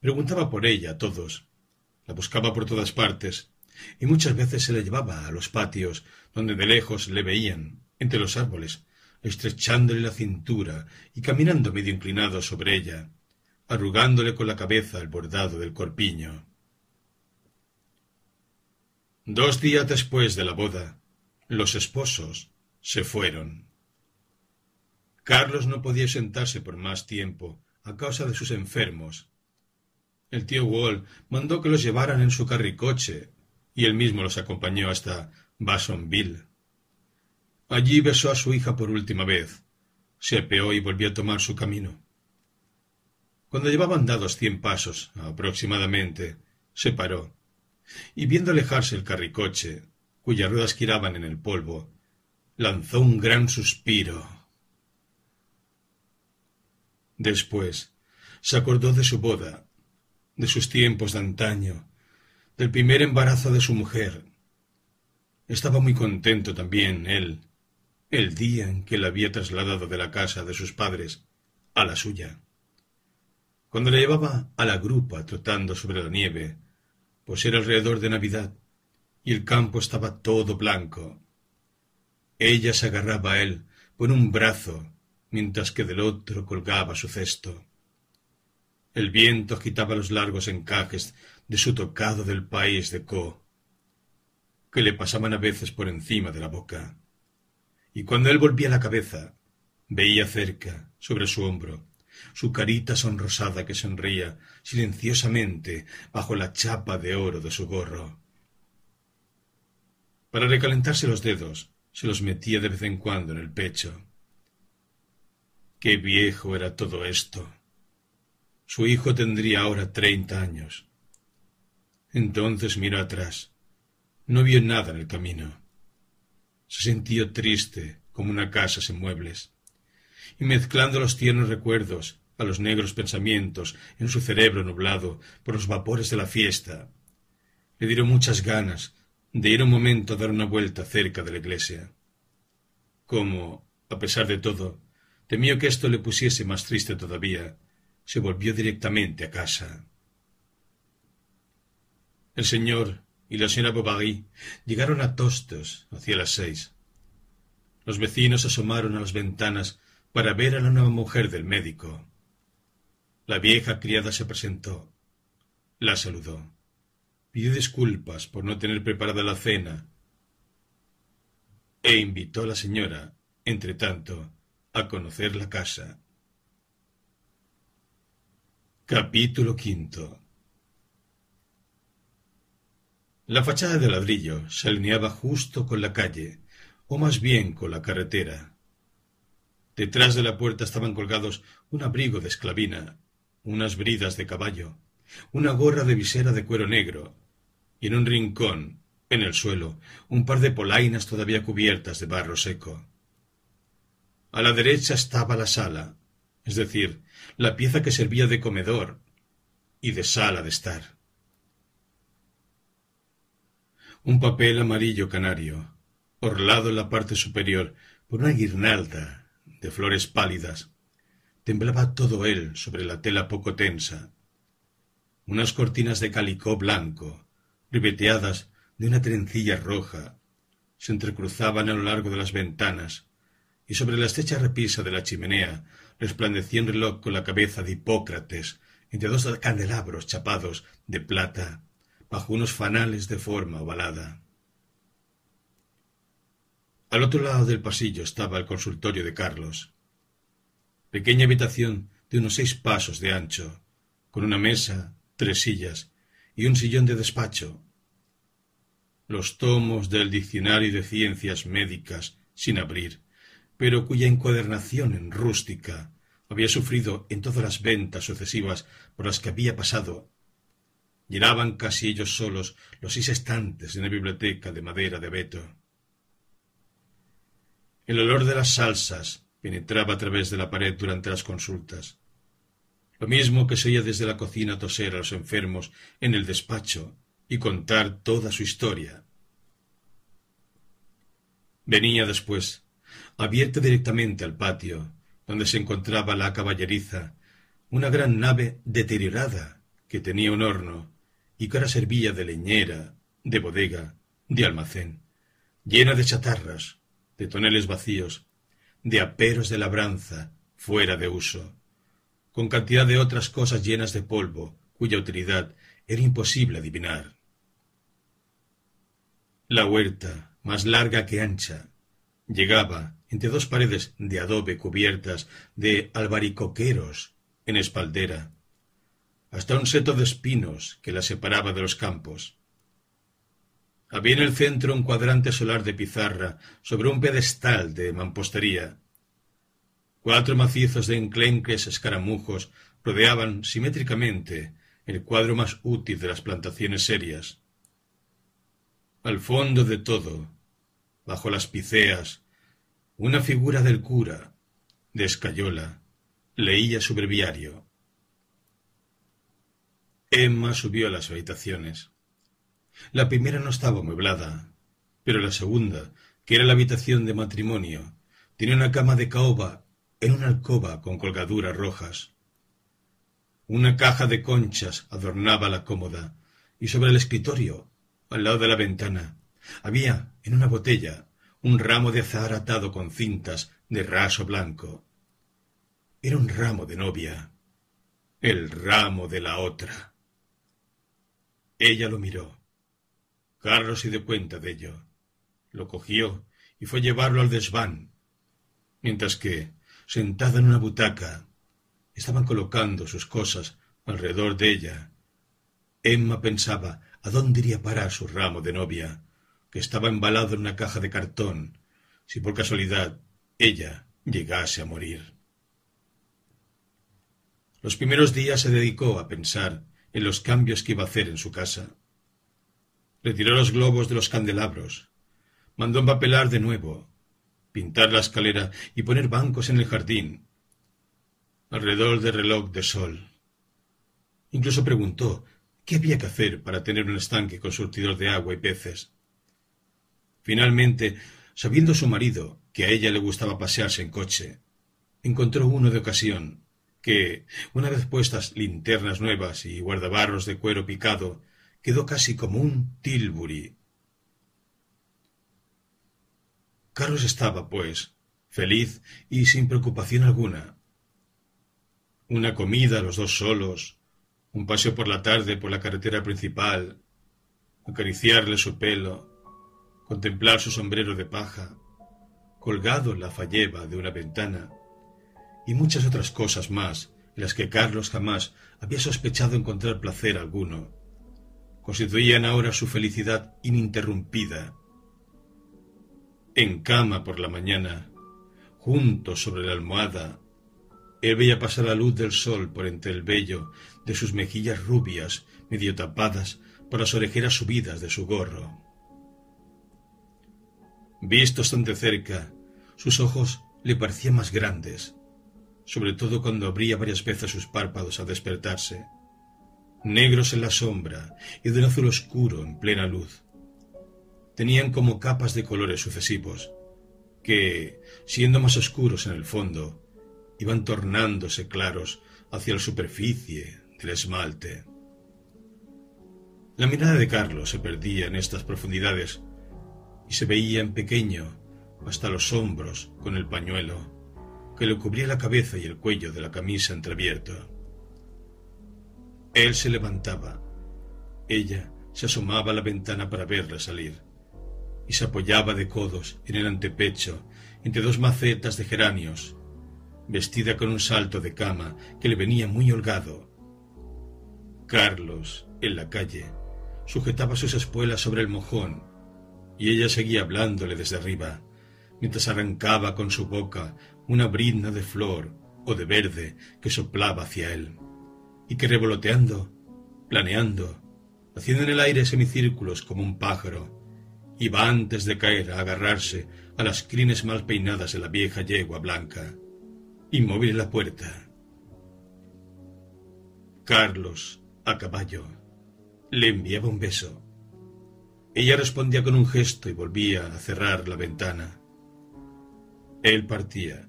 Preguntaba por ella a todos. La buscaba por todas partes. Y muchas veces se la llevaba a los patios, donde de lejos le veían, entre los árboles, estrechándole la cintura y caminando medio inclinado sobre ella, arrugándole con la cabeza el bordado del corpiño. Dos días después de la boda, los esposos se fueron. Carlos no podía sentarse por más tiempo a causa de sus enfermos. El tío Wall mandó que los llevaran en su carricoche y él mismo los acompañó hasta Basonville. Allí besó a su hija por última vez, se apeó y volvió a tomar su camino. Cuando llevaban dados cien pasos aproximadamente, se paró y viendo alejarse el carricoche, cuyas ruedas giraban en el polvo, lanzó un gran suspiro. Después se acordó de su boda, de sus tiempos de antaño, del primer embarazo de su mujer. Estaba muy contento también él, el día en que la había trasladado de la casa de sus padres a la suya. Cuando le llevaba a la grupa trotando sobre la nieve, pues era alrededor de Navidad, y el campo estaba todo blanco. Ella se agarraba a él por un brazo, mientras que del otro colgaba su cesto. El viento agitaba los largos encajes de su tocado del país de Co, que le pasaban a veces por encima de la boca. Y cuando él volvía la cabeza, veía cerca, sobre su hombro, su carita sonrosada que sonría silenciosamente bajo la chapa de oro de su gorro. Para recalentarse los dedos, se los metía de vez en cuando en el pecho. Qué viejo era todo esto. Su hijo tendría ahora treinta años. Entonces miró atrás. No vio nada en el camino. Se sintió triste como una casa sin muebles y mezclando los tiernos recuerdos a los negros pensamientos en su cerebro nublado por los vapores de la fiesta, le dieron muchas ganas de ir un momento a dar una vuelta cerca de la iglesia. Como, a pesar de todo, temió que esto le pusiese más triste todavía, se volvió directamente a casa. El señor y la señora Bovary llegaron a Tostos hacia las seis. Los vecinos asomaron a las ventanas para ver a la nueva mujer del médico. La vieja criada se presentó, la saludó, pidió disculpas por no tener preparada la cena e invitó a la señora, entre tanto, a conocer la casa. Capítulo quinto La fachada de ladrillo se alineaba justo con la calle, o más bien con la carretera. Detrás de la puerta estaban colgados un abrigo de esclavina, unas bridas de caballo, una gorra de visera de cuero negro, y en un rincón, en el suelo, un par de polainas todavía cubiertas de barro seco. A la derecha estaba la sala, es decir, la pieza que servía de comedor y de sala de estar. Un papel amarillo canario, orlado en la parte superior por una guirnalda de flores pálidas. Temblaba todo él sobre la tela poco tensa. Unas cortinas de calicó blanco, ribeteadas de una trencilla roja, se entrecruzaban a lo largo de las ventanas, y sobre la estrecha repisa de la chimenea resplandecía un reloj con la cabeza de Hipócrates entre dos candelabros chapados de plata bajo unos fanales de forma ovalada. Al otro lado del pasillo estaba el consultorio de Carlos. Pequeña habitación de unos seis pasos de ancho, con una mesa, tres sillas y un sillón de despacho. Los tomos del Diccionario de Ciencias Médicas sin abrir pero cuya encuadernación en rústica había sufrido en todas las ventas sucesivas por las que había pasado, llenaban casi ellos solos los seis estantes en la biblioteca de madera de abeto. El olor de las salsas penetraba a través de la pared durante las consultas. Lo mismo que se oía desde la cocina toser a los enfermos en el despacho y contar toda su historia. Venía después, abierta directamente al patio, donde se encontraba la caballeriza, una gran nave deteriorada que tenía un horno y que ahora servía de leñera, de bodega, de almacén, llena de chatarras, de toneles vacíos, de aperos de labranza fuera de uso, con cantidad de otras cosas llenas de polvo, cuya utilidad era imposible adivinar. La huerta, más larga que ancha, llegaba entre dos paredes de adobe cubiertas de albaricoqueros en espaldera, hasta un seto de espinos que la separaba de los campos. Había en el centro un cuadrante solar de pizarra sobre un pedestal de mampostería. Cuatro macizos de enclenques escaramujos rodeaban simétricamente el cuadro más útil de las plantaciones serias. Al fondo de todo, bajo las piceas, una figura del cura, de escayola, leía su breviario. Emma subió a las habitaciones. La primera no estaba amueblada, pero la segunda, que era la habitación de matrimonio, tenía una cama de caoba en una alcoba con colgaduras rojas. Una caja de conchas adornaba la cómoda, y sobre el escritorio, al lado de la ventana, había, en una botella, un ramo de azahar atado con cintas de raso blanco. Era un ramo de novia, el ramo de la otra. Ella lo miró. Carlos se dio cuenta de ello. Lo cogió y fue a llevarlo al desván, mientras que, sentada en una butaca, estaban colocando sus cosas alrededor de ella. Emma pensaba a dónde iría parar su ramo de novia, que estaba embalado en una caja de cartón, si por casualidad ella llegase a morir. Los primeros días se dedicó a pensar en los cambios que iba a hacer en su casa. Retiró los globos de los candelabros, mandó empapelar de nuevo, pintar la escalera y poner bancos en el jardín, alrededor del reloj de sol. Incluso preguntó qué había que hacer para tener un estanque con surtidor de agua y peces. Finalmente, sabiendo su marido que a ella le gustaba pasearse en coche, encontró uno de ocasión que, una vez puestas linternas nuevas y guardabarros de cuero picado, quedó casi como un Tilbury. Carlos estaba, pues, feliz y sin preocupación alguna. Una comida los dos solos, un paseo por la tarde por la carretera principal, acariciarle su pelo, contemplar su sombrero de paja, colgado en la falleba de una ventana, y muchas otras cosas más en las que Carlos jamás había sospechado encontrar placer alguno, constituían ahora su felicidad ininterrumpida. En cama por la mañana, juntos sobre la almohada, él veía pasar la luz del sol por entre el vello de sus mejillas rubias, medio tapadas por las orejeras subidas de su gorro. Vistos tan de cerca, sus ojos le parecían más grandes, sobre todo cuando abría varias veces sus párpados al despertarse, negros en la sombra y de un azul oscuro en plena luz. Tenían como capas de colores sucesivos, que, siendo más oscuros en el fondo, iban tornándose claros hacia la superficie del esmalte. La mirada de Carlos se perdía en estas profundidades y se veía en pequeño hasta los hombros con el pañuelo que le cubría la cabeza y el cuello de la camisa entreabierto. Él se levantaba, ella se asomaba a la ventana para verle salir, y se apoyaba de codos en el antepecho entre dos macetas de geranios, vestida con un salto de cama que le venía muy holgado. Carlos, en la calle, sujetaba sus espuelas sobre el mojón y ella seguía hablándole desde arriba, mientras arrancaba con su boca una brizna de flor o de verde que soplaba hacia él, y que revoloteando, planeando, haciendo en el aire semicírculos como un pájaro, iba antes de caer a agarrarse a las crines mal peinadas de la vieja yegua blanca, inmóvil en la puerta. Carlos, a caballo, le enviaba un beso. Ella respondía con un gesto y volvía a cerrar la ventana. Él partía,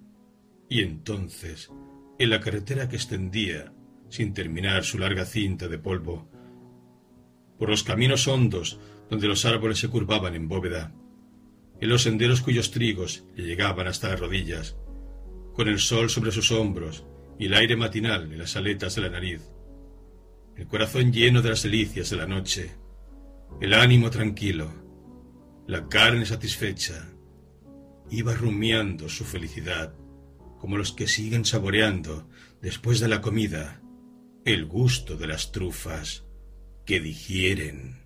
y entonces, en la carretera que extendía, sin terminar su larga cinta de polvo, por los caminos hondos donde los árboles se curvaban en bóveda, en los senderos cuyos trigos le llegaban hasta las rodillas, con el sol sobre sus hombros y el aire matinal en las aletas de la nariz, el corazón lleno de las delicias de la noche, el ánimo tranquilo, la carne satisfecha, iba rumiando su felicidad, como los que siguen saboreando, después de la comida, el gusto de las trufas que digieren.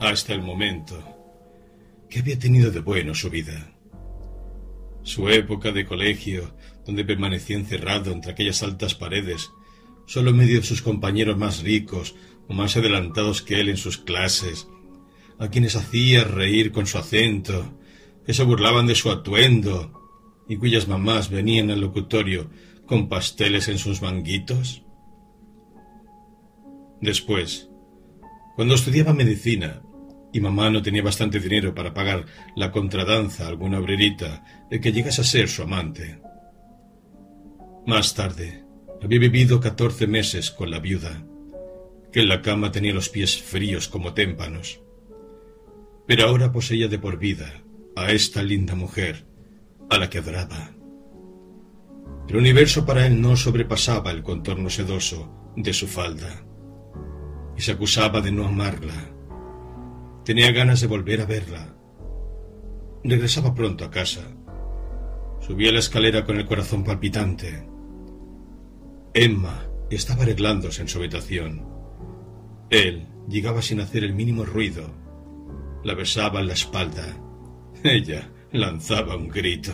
Hasta el momento, ¿qué había tenido de bueno su vida? Su época de colegio, donde permanecía encerrado entre aquellas altas paredes, solo medio de sus compañeros más ricos o más adelantados que él en sus clases, a quienes hacía reír con su acento, que se burlaban de su atuendo y cuyas mamás venían al locutorio con pasteles en sus manguitos? Después, cuando estudiaba medicina y mamá no tenía bastante dinero para pagar la contradanza a alguna obrerita de que llegase a ser su amante. Más tarde, había vivido catorce meses con la viuda, que en la cama tenía los pies fríos como témpanos. Pero ahora poseía de por vida a esta linda mujer, a la que adoraba. El universo para él no sobrepasaba el contorno sedoso de su falda, y se acusaba de no amarla Tenía ganas de volver a verla. Regresaba pronto a casa. Subía la escalera con el corazón palpitante. Emma estaba arreglándose en su habitación. Él llegaba sin hacer el mínimo ruido. La besaba en la espalda. Ella lanzaba un grito.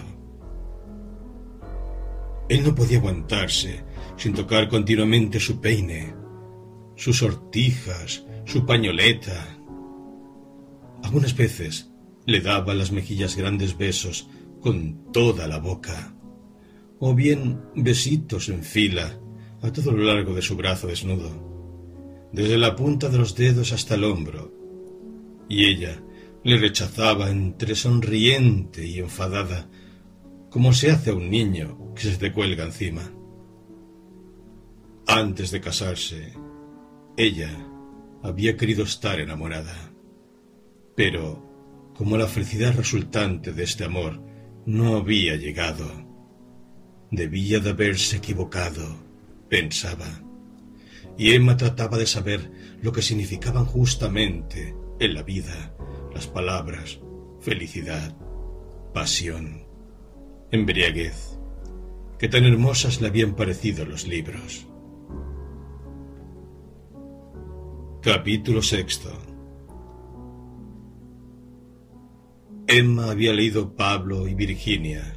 Él no podía aguantarse sin tocar continuamente su peine, sus sortijas, su pañoleta, algunas veces le daba las mejillas grandes besos con toda la boca, o bien besitos en fila a todo lo largo de su brazo desnudo, desde la punta de los dedos hasta el hombro, y ella le rechazaba entre sonriente y enfadada, como se hace a un niño que se te cuelga encima. Antes de casarse, ella había querido estar enamorada. Pero, como la felicidad resultante de este amor no había llegado, debía de haberse equivocado, pensaba. Y Emma trataba de saber lo que significaban justamente en la vida las palabras felicidad, pasión, embriaguez, que tan hermosas le habían parecido los libros. Capítulo sexto Emma había leído Pablo y Virginia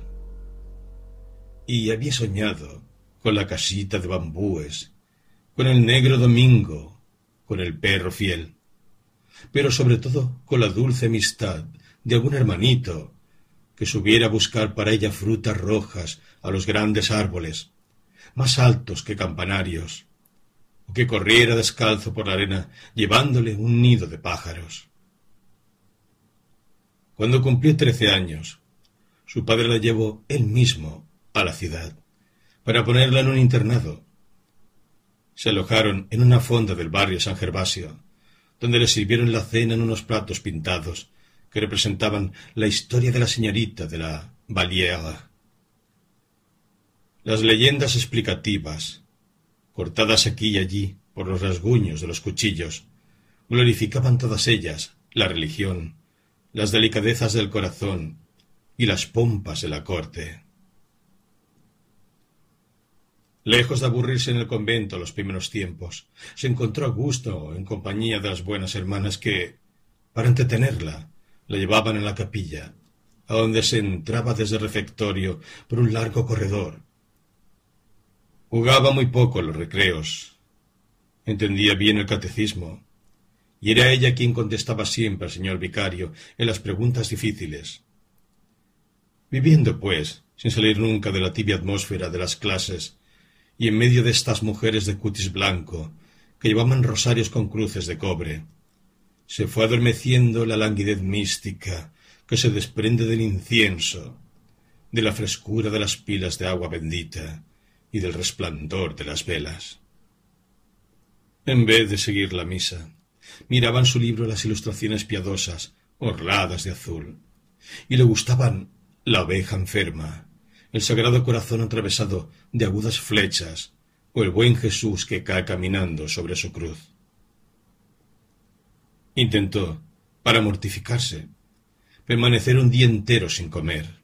y había soñado con la casita de bambúes, con el negro domingo, con el perro fiel, pero sobre todo con la dulce amistad de algún hermanito que subiera a buscar para ella frutas rojas a los grandes árboles, más altos que campanarios, o que corriera descalzo por la arena llevándole un nido de pájaros. Cuando cumplió trece años, su padre la llevó él mismo a la ciudad para ponerla en un internado. Se alojaron en una fonda del barrio San Gervasio, donde le sirvieron la cena en unos platos pintados que representaban la historia de la señorita de la Valliere. Las leyendas explicativas, cortadas aquí y allí por los rasguños de los cuchillos, glorificaban todas ellas la religión, las delicadezas del corazón y las pompas de la corte. Lejos de aburrirse en el convento los primeros tiempos, se encontró a gusto en compañía de las buenas hermanas que, para entretenerla, la llevaban en la capilla, a donde se entraba desde el refectorio por un largo corredor. Jugaba muy poco en los recreos, entendía bien el catecismo, y era ella quien contestaba siempre al señor vicario en las preguntas difíciles. Viviendo, pues, sin salir nunca de la tibia atmósfera de las clases, y en medio de estas mujeres de cutis blanco, que llevaban rosarios con cruces de cobre, se fue adormeciendo la languidez mística que se desprende del incienso, de la frescura de las pilas de agua bendita y del resplandor de las velas. En vez de seguir la misa, miraba en su libro las ilustraciones piadosas, orladas de azul, y le gustaban la oveja enferma, el sagrado corazón atravesado de agudas flechas, o el buen Jesús que cae caminando sobre su cruz. Intentó, para mortificarse, permanecer un día entero sin comer.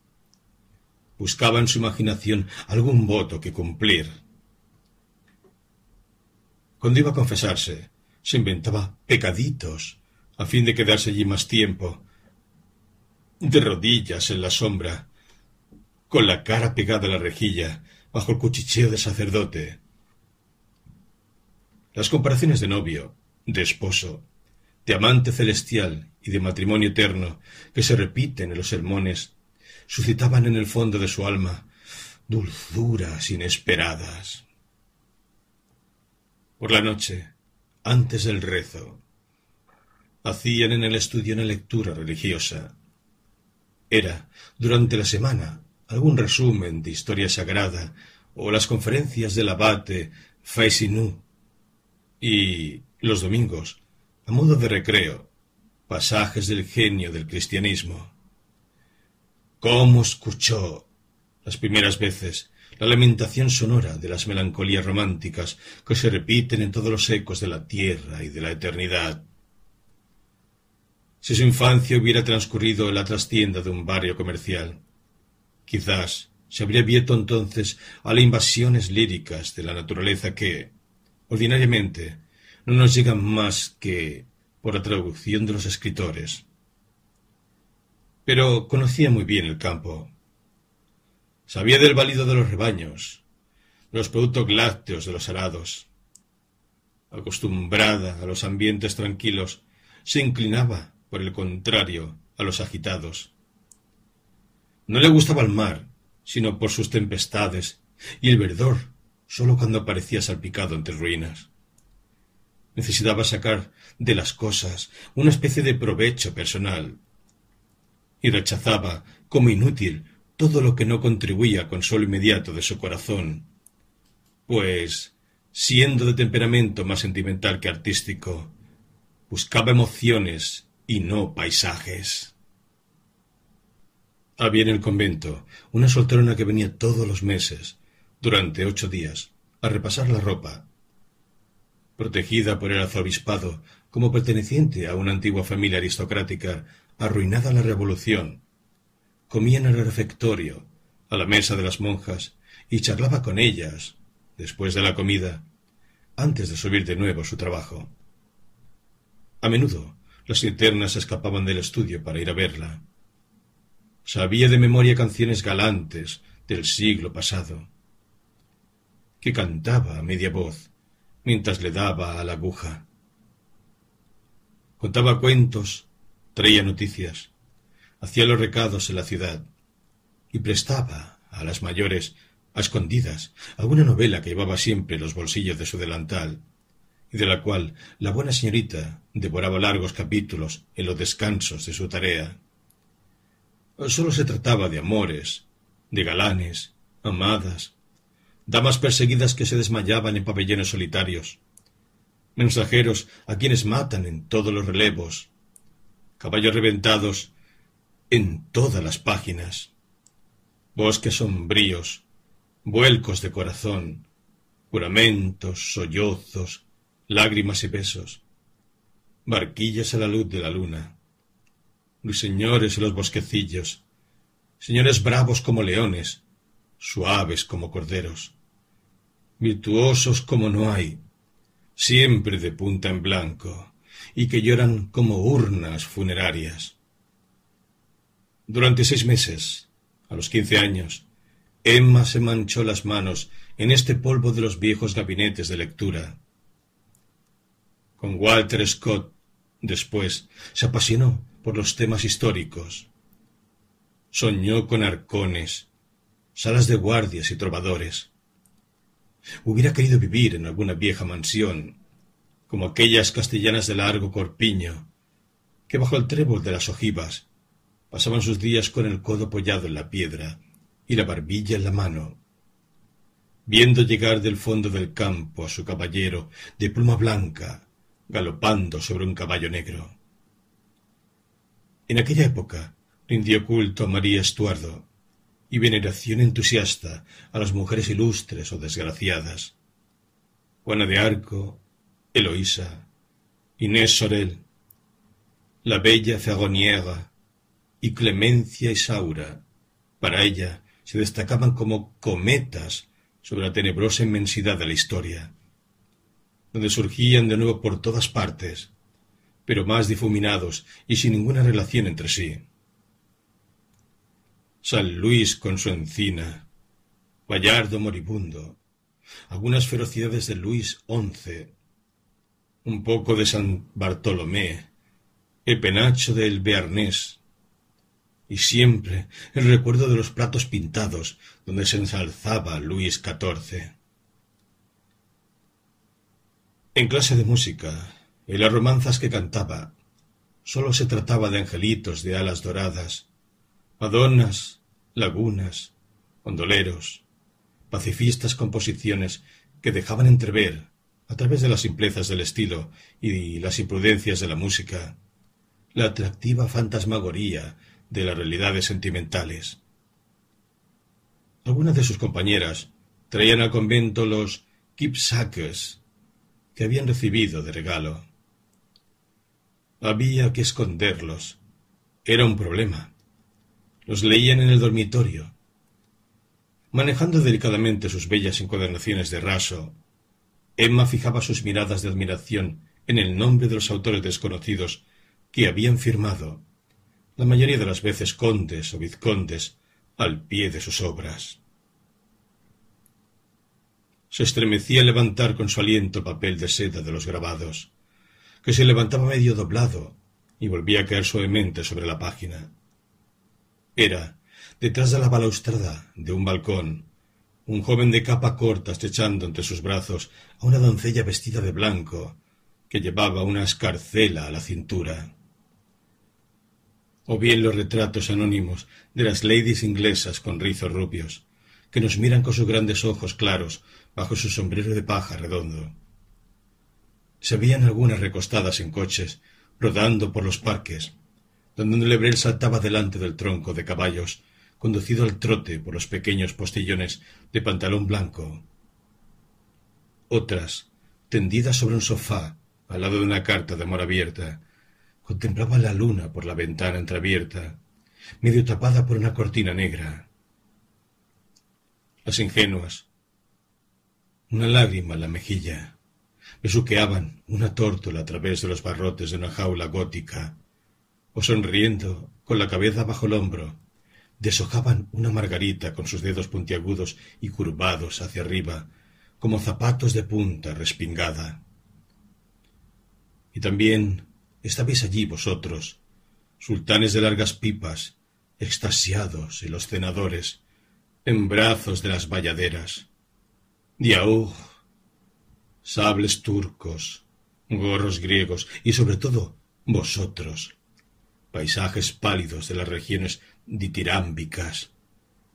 Buscaba en su imaginación algún voto que cumplir. Cuando iba a confesarse, se inventaba pecaditos a fin de quedarse allí más tiempo, de rodillas en la sombra, con la cara pegada a la rejilla, bajo el cuchicheo del sacerdote. Las comparaciones de novio, de esposo, de amante celestial y de matrimonio eterno que se repiten en los sermones, suscitaban en el fondo de su alma dulzuras inesperadas. Por la noche, antes del rezo, hacían en el estudio una lectura religiosa. Era, durante la semana, algún resumen de historia sagrada o las conferencias del abate Faisinu, y los domingos a modo de recreo, pasajes del genio del cristianismo. ¿Cómo escuchó las primeras veces la lamentación sonora de las melancolías románticas que se repiten en todos los ecos de la tierra y de la eternidad? Si su infancia hubiera transcurrido en la trastienda de un barrio comercial, quizás se habría abierto entonces a las invasiones líricas de la naturaleza que, ordinariamente, no nos llegan más que por la traducción de los escritores. Pero conocía muy bien el campo. Sabía del válido de los rebaños, de los productos lácteos de los arados. Acostumbrada a los ambientes tranquilos, se inclinaba, por el contrario, a los agitados. No le gustaba el mar, sino por sus tempestades, y el verdor, sólo cuando aparecía salpicado entre ruinas. Necesitaba sacar de las cosas una especie de provecho personal y rechazaba como inútil todo lo que no contribuía al consuelo inmediato de su corazón, pues, siendo de temperamento más sentimental que artístico, buscaba emociones y no paisajes. Había en el convento una solterona que venía todos los meses, durante ocho días, a repasar la ropa protegida por el arzobispado como perteneciente a una antigua familia aristocrática arruinada la revolución. Comía en el refectorio, a la mesa de las monjas, y charlaba con ellas, después de la comida, antes de subir de nuevo a su trabajo. A menudo las internas escapaban del estudio para ir a verla. Sabía de memoria canciones galantes del siglo pasado, que cantaba a media voz mientras le daba a la aguja. Contaba cuentos, traía noticias, hacía los recados en la ciudad y prestaba a las mayores, a escondidas, alguna novela que llevaba siempre en los bolsillos de su delantal y de la cual la buena señorita devoraba largos capítulos en los descansos de su tarea. Sólo se trataba de amores, de galanes, amadas, damas perseguidas que se desmayaban en pabellones solitarios, mensajeros a quienes matan en todos los relevos, caballos reventados en todas las páginas, bosques sombríos, vuelcos de corazón, juramentos, sollozos, lágrimas y besos, barquillas a la luz de la luna, ruiseñores en los bosquecillos, señores bravos como leones, suaves como corderos, virtuosos como no hay, siempre de punta en blanco, y que lloran como urnas funerarias. Durante seis meses, a los quince años, Emma se manchó las manos en este polvo de los viejos gabinetes de lectura. Con Walter Scott, después, se apasionó por los temas históricos. Soñó con arcones, salas de guardias y trovadores. Hubiera querido vivir en alguna vieja mansión, como aquellas castellanas de largo corpiño, que bajo el trébol de las ojivas pasaban sus días con el codo apoyado en la piedra y la barbilla en la mano, viendo llegar del fondo del campo a su caballero de pluma blanca, galopando sobre un caballo negro. En aquella época rindió culto a María Estuardo y veneración entusiasta a las mujeres ilustres o desgraciadas. Juana de Arco, Eloísa, Inés Sorel, la bella Ferroniera y Clemencia Isaura, para ella se destacaban como cometas sobre la tenebrosa inmensidad de la historia, donde surgían de nuevo por todas partes, pero más difuminados y sin ninguna relación entre sí. San Luis con su encina, Vallardo moribundo, algunas ferocidades de Luis XI, un poco de San Bartolomé, el penacho del Bearnés, y siempre el recuerdo de los platos pintados donde se ensalzaba Luis XIV. En clase de música, en las romanzas que cantaba, sólo se trataba de angelitos de alas doradas, madonas, lagunas, ondoleros, pacifistas composiciones que dejaban entrever, a través de las simplezas del estilo y las imprudencias de la música, la atractiva fantasmagoría de las realidades sentimentales. Algunas de sus compañeras traían al convento los keepsakers que habían recibido de regalo. Había que esconderlos. Era un problema. Los leían en el dormitorio. Manejando delicadamente sus bellas encuadernaciones de raso, Emma fijaba sus miradas de admiración en el nombre de los autores desconocidos que habían firmado la mayoría de las veces condes o vizcondes, al pie de sus obras. Se estremecía al levantar con su aliento papel de seda de los grabados, que se levantaba medio doblado y volvía a caer suavemente sobre la página. Era, detrás de la balaustrada de un balcón, un joven de capa corta estrechando entre sus brazos a una doncella vestida de blanco, que llevaba una escarcela a la cintura o bien los retratos anónimos de las ladies inglesas con rizos rubios, que nos miran con sus grandes ojos claros bajo su sombrero de paja redondo. Se veían algunas recostadas en coches, rodando por los parques, donde un lebrel saltaba delante del tronco de caballos, conducido al trote por los pequeños postillones de pantalón blanco. Otras, tendidas sobre un sofá, al lado de una carta de amor abierta, contemplaba la luna por la ventana entreabierta, medio tapada por una cortina negra. Las ingenuas, una lágrima en la mejilla, besuqueaban una tórtola a través de los barrotes de una jaula gótica, o sonriendo, con la cabeza bajo el hombro, deshojaban una margarita con sus dedos puntiagudos y curvados hacia arriba, como zapatos de punta respingada. Y también estabais allí vosotros, sultanes de largas pipas, extasiados y los cenadores, en brazos de las valladeras. Diaúj, sables turcos, gorros griegos y sobre todo vosotros, paisajes pálidos de las regiones ditirámbicas,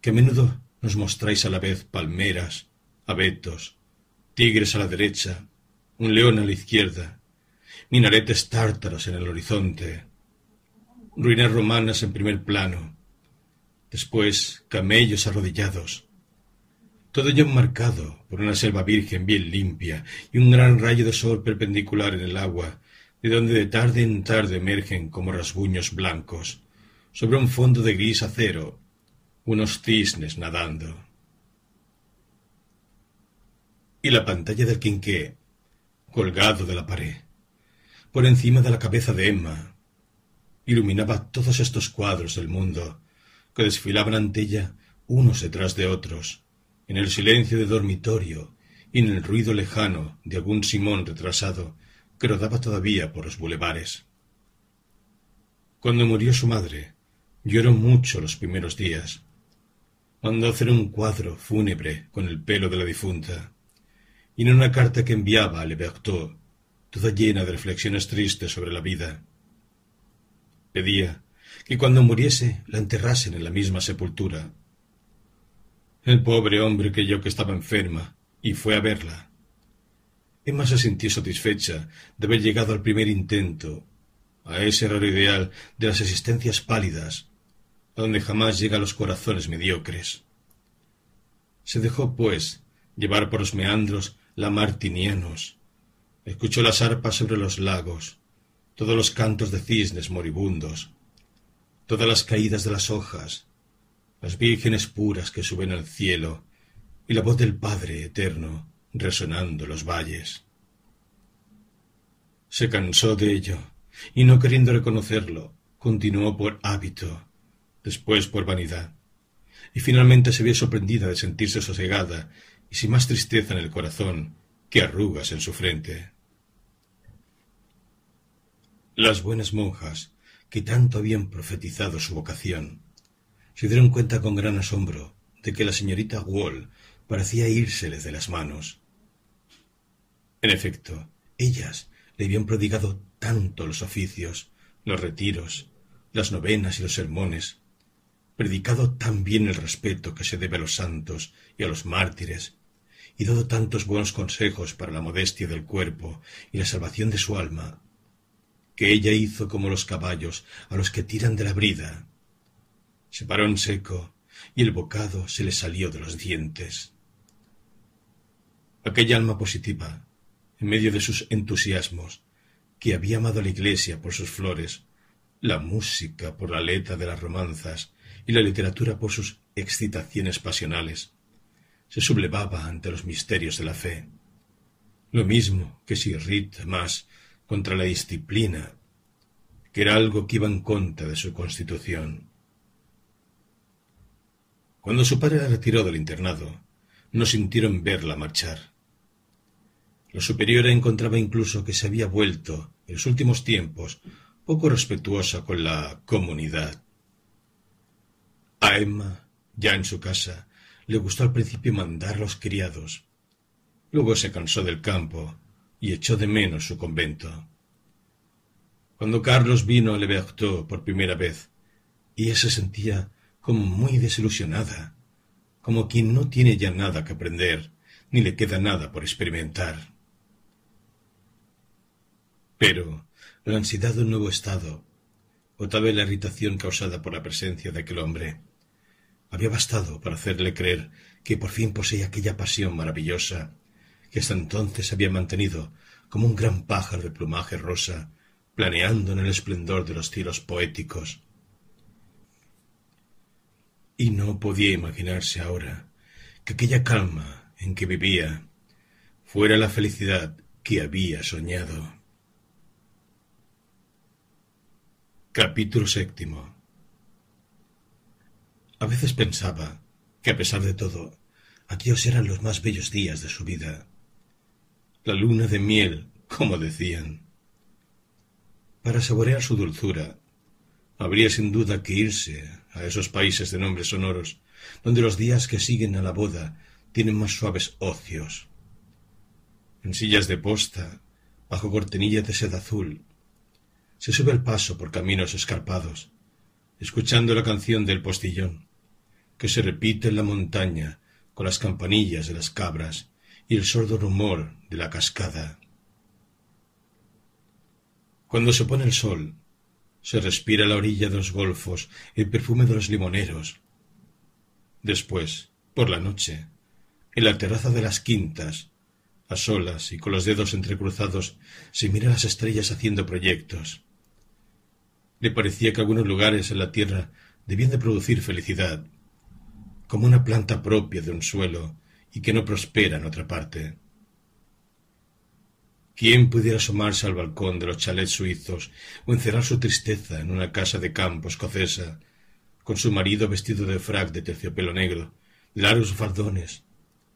que a menudo nos mostráis a la vez palmeras, abetos, tigres a la derecha, un león a la izquierda, minaretes tártaros en el horizonte, ruinas romanas en primer plano, después camellos arrodillados, todo ello enmarcado por una selva virgen bien limpia y un gran rayo de sol perpendicular en el agua, de donde de tarde en tarde emergen como rasguños blancos, sobre un fondo de gris acero, unos cisnes nadando. y la pantalla del quinqué, colgado de la pared, por encima de la cabeza de Emma, iluminaba todos estos cuadros del mundo que desfilaban ante ella unos detrás de otros, en el silencio de dormitorio y en el ruido lejano de algún Simón retrasado que rodaba todavía por los bulevares. Cuando murió su madre, lloró mucho los primeros días. Mandó hacer un cuadro fúnebre con el pelo de la difunta, y en una carta que enviaba a Le Berthaud, toda llena de reflexiones tristes sobre la vida, pedía que cuando muriese la enterrasen en la misma sepultura, el pobre hombre creyó que estaba enferma y fue a verla. Emma se sintió satisfecha de haber llegado al primer intento, a ese raro ideal de las existencias pálidas, a donde jamás llegan los corazones mediocres. Se dejó, pues, llevar por los meandros lamartinianos, escuchó las arpas sobre los lagos, todos los cantos de cisnes moribundos, todas las caídas de las hojas, las vírgenes puras que suben al cielo y la voz del Padre eterno resonando los valles. Se cansó de ello y no queriendo reconocerlo, continuó por hábito, después por vanidad, y finalmente se vio sorprendida de sentirse sosegada y sin más tristeza en el corazón que arrugas en su frente. Las buenas monjas, que tanto habían profetizado su vocación, se dieron cuenta con gran asombro de que la señorita Wall parecía írseles de las manos. En efecto, ellas le habían prodigado tanto los oficios, los retiros, las novenas y los sermones, predicado tan bien el respeto que se debe a los santos y a los mártires, y dado tantos buenos consejos para la modestia del cuerpo y la salvación de su alma, que ella hizo como los caballos a los que tiran de la brida, se paró en seco y el bocado se le salió de los dientes. Aquella alma positiva, en medio de sus entusiasmos, que había amado la iglesia por sus flores, la música por la letra de las romanzas y la literatura por sus excitaciones pasionales, se sublevaba ante los misterios de la fe, lo mismo que se irrita más contra la disciplina, que era algo que iba en contra de su constitución. Cuando su padre la retiró del internado, no sintieron verla marchar. La superiora encontraba incluso que se había vuelto, en los últimos tiempos, poco respetuosa con la comunidad. A Emma, ya en su casa, le gustó al principio mandar a los criados. Luego se cansó del campo y echó de menos su convento. Cuando Carlos vino a Le por primera vez, ella se sentía como muy desilusionada, como quien no tiene ya nada que aprender, ni le queda nada por experimentar. Pero la ansiedad de un nuevo estado, o tal vez la irritación causada por la presencia de aquel hombre, había bastado para hacerle creer que por fin poseía aquella pasión maravillosa que hasta entonces había mantenido como un gran pájaro de plumaje rosa, planeando en el esplendor de los cielos poéticos, y no podía imaginarse ahora que aquella calma en que vivía fuera la felicidad que había soñado. Capítulo séptimo A veces pensaba que a pesar de todo, aquellos eran los más bellos días de su vida. La luna de miel, como decían. Para saborear su dulzura, habría sin duda que irse a esos países de nombres sonoros, donde los días que siguen a la boda tienen más suaves ocios. En sillas de posta, bajo cortinillas de seda azul, se sube el paso por caminos escarpados, escuchando la canción del postillón, que se repite en la montaña con las campanillas de las cabras y el sordo rumor de la cascada. Cuando se pone el sol, se respira la orilla de los golfos el perfume de los limoneros. Después, por la noche, en la terraza de las quintas, a solas y con los dedos entrecruzados, se mira las estrellas haciendo proyectos. Le parecía que algunos lugares en la tierra debían de producir felicidad, como una planta propia de un suelo y que no prospera en otra parte. ¿Quién pudiera asomarse al balcón de los chalets suizos o encerrar su tristeza en una casa de campo escocesa, con su marido vestido de frac de terciopelo negro, largos fardones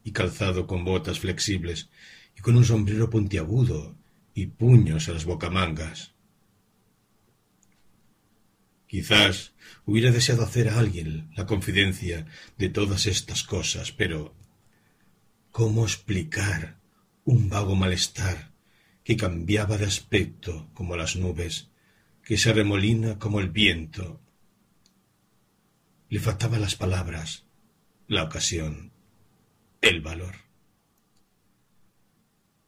y calzado con botas flexibles y con un sombrero puntiagudo y puños a las bocamangas? Quizás hubiera deseado hacer a alguien la confidencia de todas estas cosas, pero ¿cómo explicar un vago malestar que cambiaba de aspecto como las nubes, que se remolina como el viento. Le faltaban las palabras, la ocasión, el valor.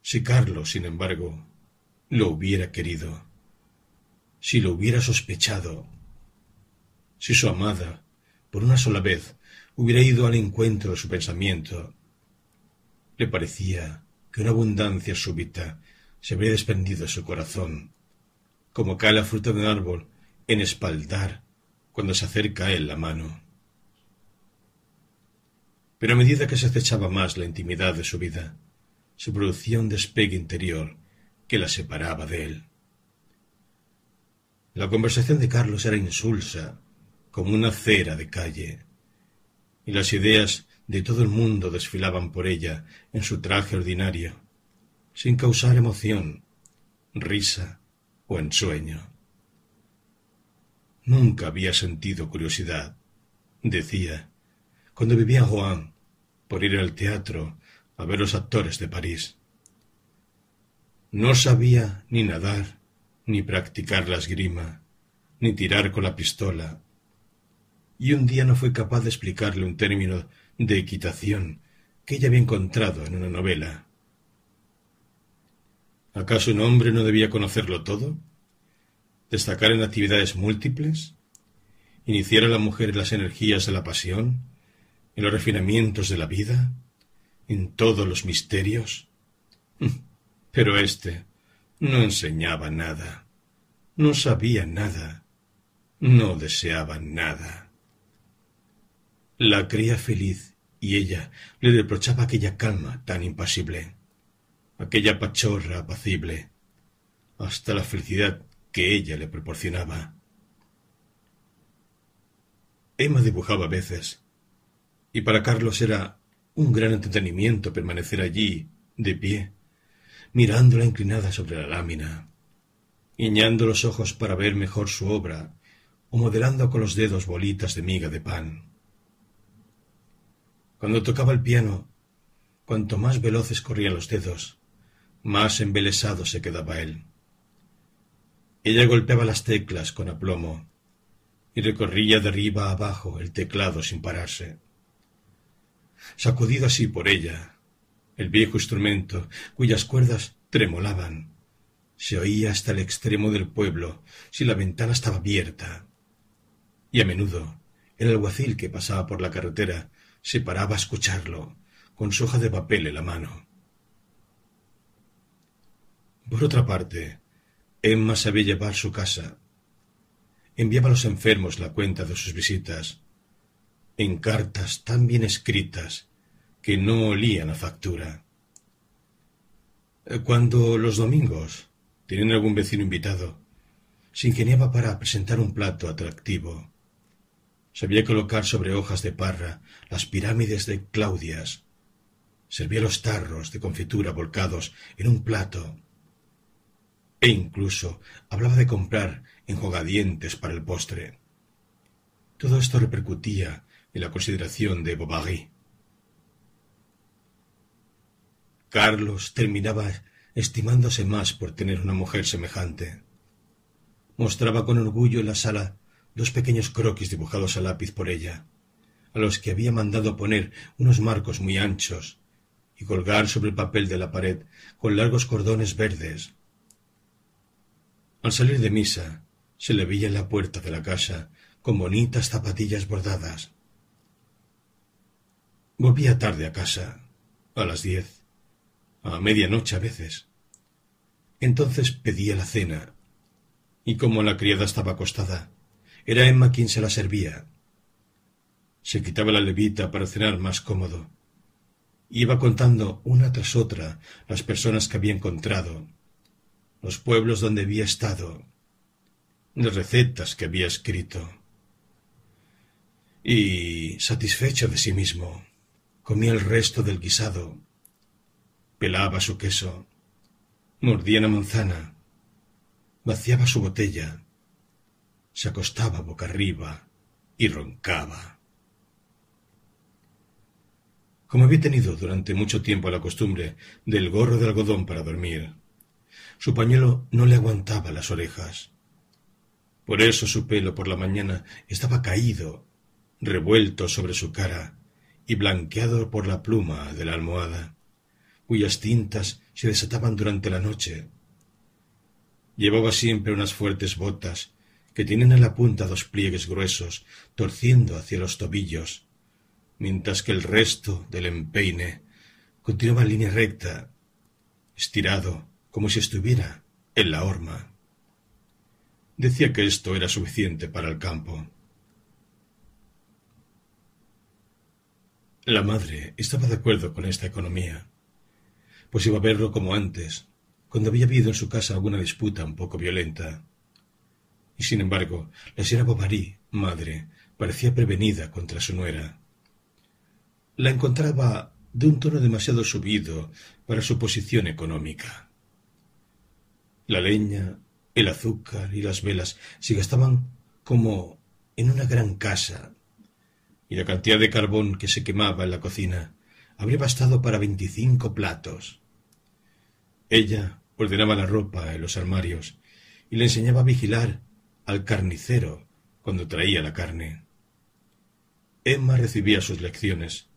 Si Carlos, sin embargo, lo hubiera querido, si lo hubiera sospechado, si su amada, por una sola vez, hubiera ido al encuentro de su pensamiento, le parecía que una abundancia súbita se habría desprendido de su corazón, como cae la fruta de un árbol en espaldar cuando se acerca a él la mano. Pero a medida que se acechaba más la intimidad de su vida, se producía un despegue interior que la separaba de él. La conversación de Carlos era insulsa, como una cera de calle, y las ideas de todo el mundo desfilaban por ella en su traje ordinario, sin causar emoción, risa o ensueño. Nunca había sentido curiosidad, decía, cuando vivía en por ir al teatro a ver los actores de París. No sabía ni nadar, ni practicar la esgrima, ni tirar con la pistola, y un día no fue capaz de explicarle un término de equitación que ella había encontrado en una novela. ¿Acaso un hombre no debía conocerlo todo? ¿Destacar en actividades múltiples? ¿Iniciar a la mujer en las energías de la pasión? ¿En los refinamientos de la vida? ¿En todos los misterios? Pero éste no enseñaba nada, no sabía nada, no deseaba nada. La creía feliz y ella le reprochaba aquella calma tan impasible aquella pachorra apacible, hasta la felicidad que ella le proporcionaba. Emma dibujaba a veces, y para Carlos era un gran entretenimiento permanecer allí, de pie, mirándola inclinada sobre la lámina, guiñando los ojos para ver mejor su obra, o modelando con los dedos bolitas de miga de pan. Cuando tocaba el piano, cuanto más veloces corrían los dedos, más embelesado se quedaba él. Ella golpeaba las teclas con aplomo y recorría de arriba abajo el teclado sin pararse. Sacudido así por ella, el viejo instrumento, cuyas cuerdas tremolaban, se oía hasta el extremo del pueblo si la ventana estaba abierta. Y a menudo el alguacil que pasaba por la carretera se paraba a escucharlo, con su hoja de papel en la mano. Por otra parte, Emma sabía llevar su casa. Enviaba a los enfermos la cuenta de sus visitas, en cartas tan bien escritas que no olían a factura. Cuando los domingos tenían algún vecino invitado, se ingeniaba para presentar un plato atractivo. Sabía colocar sobre hojas de parra las pirámides de Claudias. Servía los tarros de confitura volcados en un plato e incluso hablaba de comprar enjugadientes para el postre. Todo esto repercutía en la consideración de Bovary. Carlos terminaba estimándose más por tener una mujer semejante. Mostraba con orgullo en la sala dos pequeños croquis dibujados a lápiz por ella, a los que había mandado poner unos marcos muy anchos y colgar sobre el papel de la pared con largos cordones verdes, al salir de misa, se le veía en la puerta de la casa con bonitas zapatillas bordadas. Volvía tarde a casa, a las diez, a medianoche a veces. Entonces pedía la cena, y como la criada estaba acostada, era Emma quien se la servía. Se quitaba la levita para cenar más cómodo. Iba contando una tras otra las personas que había encontrado los pueblos donde había estado, las recetas que había escrito. Y, satisfecho de sí mismo, comía el resto del guisado, pelaba su queso, mordía una manzana, vaciaba su botella, se acostaba boca arriba y roncaba. Como había tenido durante mucho tiempo la costumbre del gorro de algodón para dormir, su pañuelo no le aguantaba las orejas. Por eso su pelo por la mañana estaba caído, revuelto sobre su cara y blanqueado por la pluma de la almohada, cuyas tintas se desataban durante la noche. Llevaba siempre unas fuertes botas que tienen en la punta dos pliegues gruesos torciendo hacia los tobillos, mientras que el resto del empeine continuaba en línea recta, estirado como si estuviera en la horma. Decía que esto era suficiente para el campo. La madre estaba de acuerdo con esta economía, pues iba a verlo como antes, cuando había habido en su casa alguna disputa un poco violenta. Y sin embargo, la señora Bovary, madre, parecía prevenida contra su nuera. La encontraba de un tono demasiado subido para su posición económica. La leña el azúcar y las velas se gastaban como en una gran casa, y la cantidad de carbón que se quemaba en la cocina habría bastado para veinticinco platos. Ella ordenaba la ropa en los armarios y le enseñaba a vigilar al carnicero cuando traía la carne. Emma recibía sus lecciones.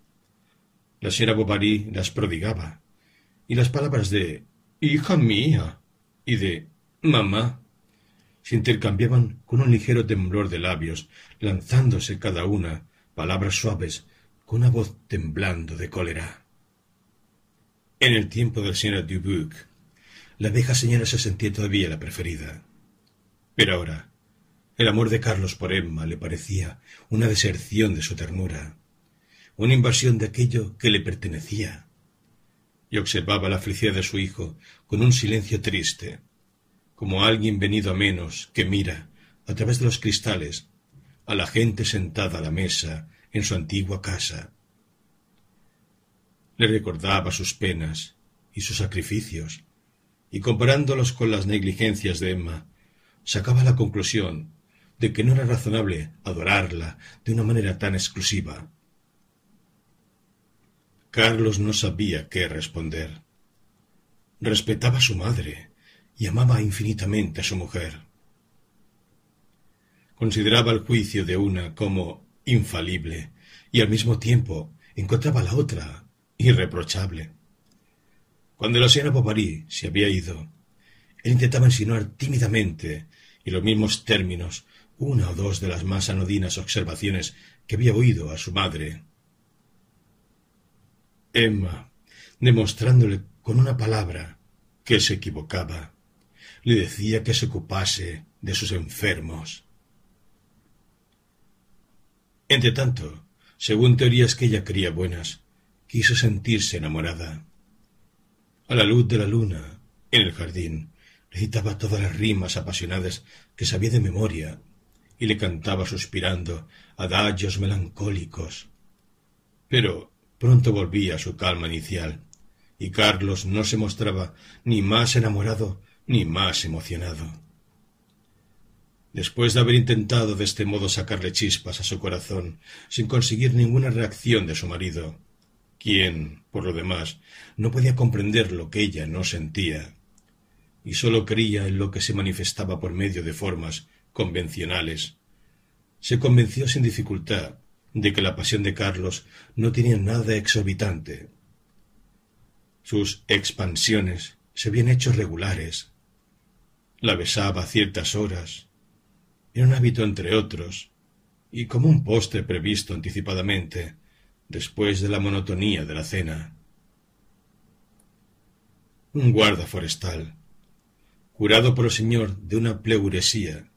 La señora Bovary las prodigaba, y las palabras de hija mía y de Mamá. Se intercambiaban con un ligero temblor de labios, lanzándose cada una palabras suaves con una voz temblando de cólera. En el tiempo del señor Dubuc, la vieja señora se sentía todavía la preferida. Pero ahora, el amor de Carlos por Emma le parecía una deserción de su ternura, una invasión de aquello que le pertenecía. Y observaba la felicidad de su hijo con un silencio triste, como alguien venido a menos que mira, a través de los cristales, a la gente sentada a la mesa en su antigua casa. Le recordaba sus penas y sus sacrificios, y comparándolos con las negligencias de Emma, sacaba la conclusión de que no era razonable adorarla de una manera tan exclusiva. Carlos no sabía qué responder. Respetaba a su madre, y amaba infinitamente a su mujer. Consideraba el juicio de una como infalible y al mismo tiempo encontraba la otra irreprochable. Cuando la señora Bovary se había ido, él intentaba insinuar tímidamente y los mismos términos una o dos de las más anodinas observaciones que había oído a su madre. Emma, demostrándole con una palabra que se equivocaba, le decía que se ocupase de sus enfermos. Entretanto, según teorías que ella creía buenas, quiso sentirse enamorada. A la luz de la luna, en el jardín, recitaba todas las rimas apasionadas que sabía de memoria y le cantaba suspirando adagios melancólicos. Pero pronto volvía a su calma inicial, y Carlos no se mostraba ni más enamorado ni más emocionado. Después de haber intentado de este modo sacarle chispas a su corazón, sin conseguir ninguna reacción de su marido, quien, por lo demás, no podía comprender lo que ella no sentía, y sólo creía en lo que se manifestaba por medio de formas convencionales, se convenció sin dificultad de que la pasión de Carlos no tenía nada exorbitante. Sus expansiones se habían hecho regulares, la besaba a ciertas horas. Era un hábito entre otros, y como un postre previsto anticipadamente, después de la monotonía de la cena. Un guarda forestal, curado por el señor de una pleuresía,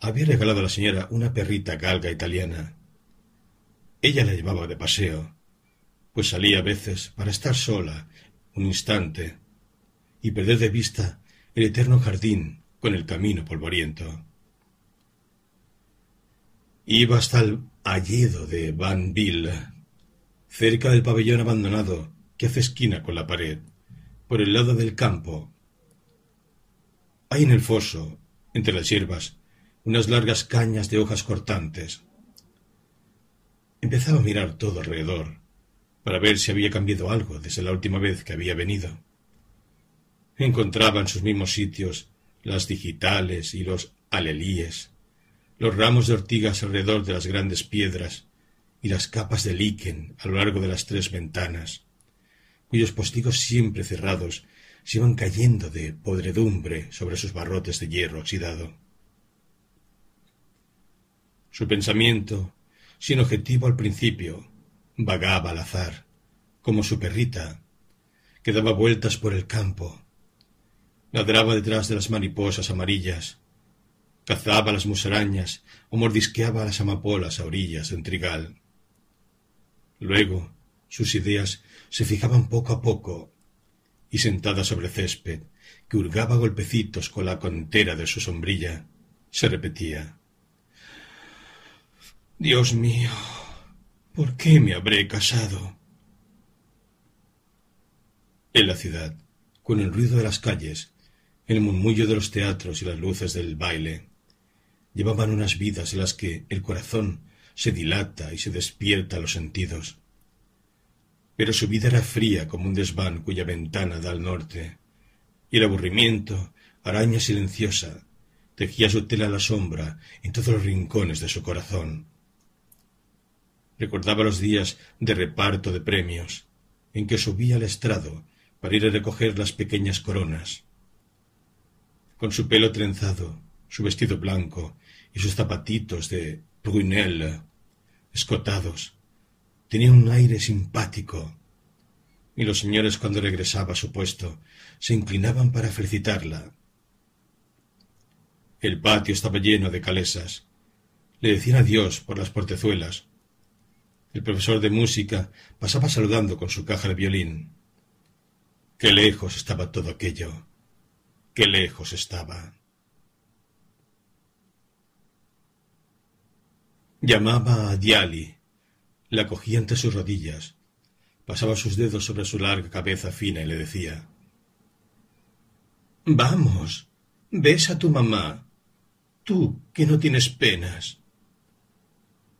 había regalado a la señora una perrita galga italiana. Ella la llevaba de paseo, pues salía a veces para estar sola un instante y perder de vista el eterno jardín con el camino polvoriento. Iba hasta el alledo de Vanville, cerca del pabellón abandonado que hace esquina con la pared, por el lado del campo. Hay en el foso, entre las hierbas, unas largas cañas de hojas cortantes. Empezaba a mirar todo alrededor, para ver si había cambiado algo desde la última vez que había venido. Encontraba en sus mismos sitios las digitales y los alelíes, los ramos de ortigas alrededor de las grandes piedras y las capas de líquen a lo largo de las tres ventanas, cuyos postigos siempre cerrados se iban cayendo de podredumbre sobre sus barrotes de hierro oxidado. Su pensamiento, sin objetivo al principio, vagaba al azar, como su perrita, que daba vueltas por el campo, ladraba detrás de las mariposas amarillas, cazaba las musarañas o mordisqueaba las amapolas a orillas del trigal. Luego, sus ideas se fijaban poco a poco, y sentada sobre césped, que hurgaba golpecitos con la contera de su sombrilla, se repetía Dios mío, ¿por qué me habré casado? En la ciudad, con el ruido de las calles, el murmullo de los teatros y las luces del baile, llevaban unas vidas en las que el corazón se dilata y se despierta a los sentidos. Pero su vida era fría como un desván cuya ventana da al norte, y el aburrimiento, araña silenciosa, tejía su tela a la sombra en todos los rincones de su corazón. Recordaba los días de reparto de premios, en que subía al estrado para ir a recoger las pequeñas coronas. Con su pelo trenzado, su vestido blanco y sus zapatitos de prunelle escotados, tenía un aire simpático, y los señores cuando regresaba a su puesto se inclinaban para felicitarla. El patio estaba lleno de calesas. Le decían adiós por las portezuelas el profesor de música pasaba saludando con su caja de violín. Qué lejos estaba todo aquello. Qué lejos estaba. Llamaba a Diali, la cogía entre sus rodillas, pasaba sus dedos sobre su larga cabeza fina y le decía Vamos, ves a tu mamá, tú que no tienes penas.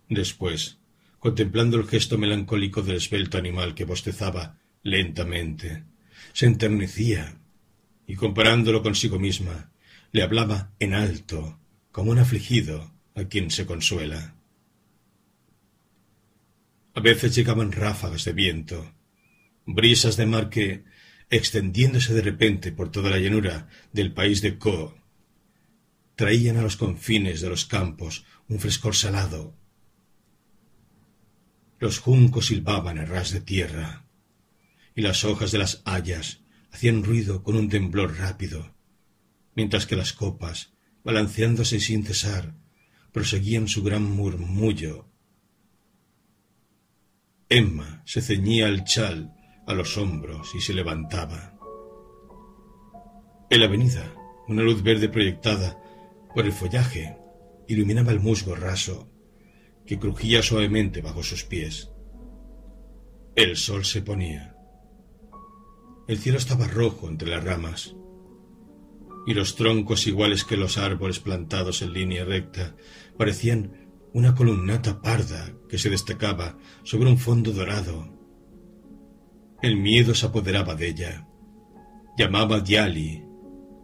Después, contemplando el gesto melancólico del esbelto animal que bostezaba lentamente. Se enternecía y comparándolo consigo misma, le hablaba en alto, como un afligido a quien se consuela. A veces llegaban ráfagas de viento, brisas de mar que, extendiéndose de repente por toda la llanura del país de Co, traían a los confines de los campos un frescor salado los juncos silbaban a ras de tierra, y las hojas de las hayas hacían ruido con un temblor rápido, mientras que las copas, balanceándose sin cesar, proseguían su gran murmullo. Emma se ceñía el chal a los hombros y se levantaba. En la avenida, una luz verde proyectada por el follaje iluminaba el musgo raso que crujía suavemente bajo sus pies. El sol se ponía. El cielo estaba rojo entre las ramas, y los troncos iguales que los árboles plantados en línea recta parecían una columnata parda que se destacaba sobre un fondo dorado. El miedo se apoderaba de ella. Llamaba a Diali.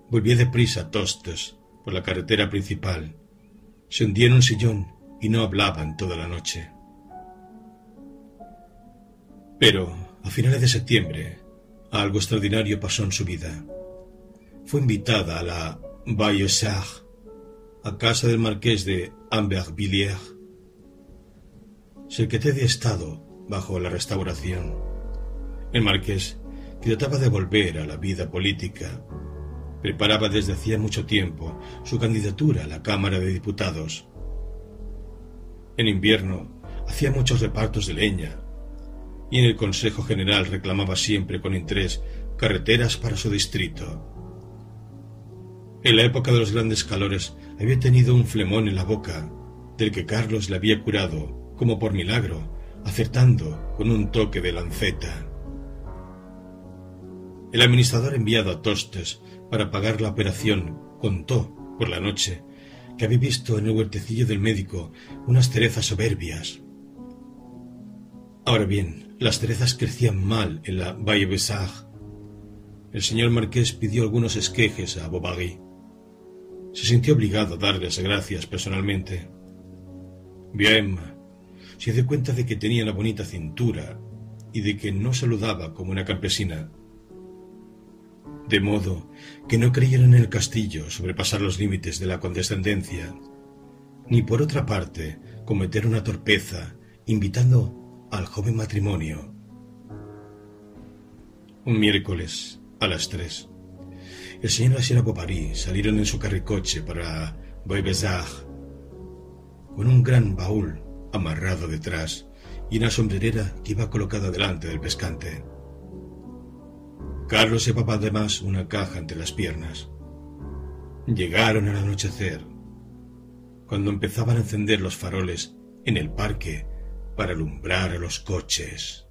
Volvía deprisa a Tostes por la carretera principal. Se hundía en un sillón y no hablaban toda la noche. Pero, a finales de septiembre, algo extraordinario pasó en su vida. Fue invitada a la Bayeux a casa del marqués de Ambervilliers, secretario de Estado bajo la Restauración. El marqués, que trataba de volver a la vida política, preparaba desde hacía mucho tiempo su candidatura a la Cámara de Diputados en invierno hacía muchos repartos de leña y en el Consejo General reclamaba siempre con interés carreteras para su distrito. En la época de los grandes calores había tenido un flemón en la boca, del que Carlos le había curado, como por milagro, acertando con un toque de lanceta. El administrador enviado a Tostes para pagar la operación contó, por la noche, que había visto en el huertecillo del médico unas cerezas soberbias. Ahora bien, las cerezas crecían mal en la Valle Besag. El señor marqués pidió algunos esquejes a Bobagui. Se sintió obligado a darles gracias personalmente. Bien, se dio cuenta de que tenía una bonita cintura y de que no saludaba como una campesina. De modo que no creyeron en el castillo sobrepasar los límites de la condescendencia, ni por otra parte cometer una torpeza invitando al joven matrimonio. Un miércoles, a las tres, el señor y la señora Bovary salieron en su carricoche para Boisbezard con un gran baúl amarrado detrás y una sombrerera que iba colocada delante del pescante. Carlos llevaba además una caja entre las piernas. Llegaron al anochecer, cuando empezaban a encender los faroles en el parque para alumbrar a los coches.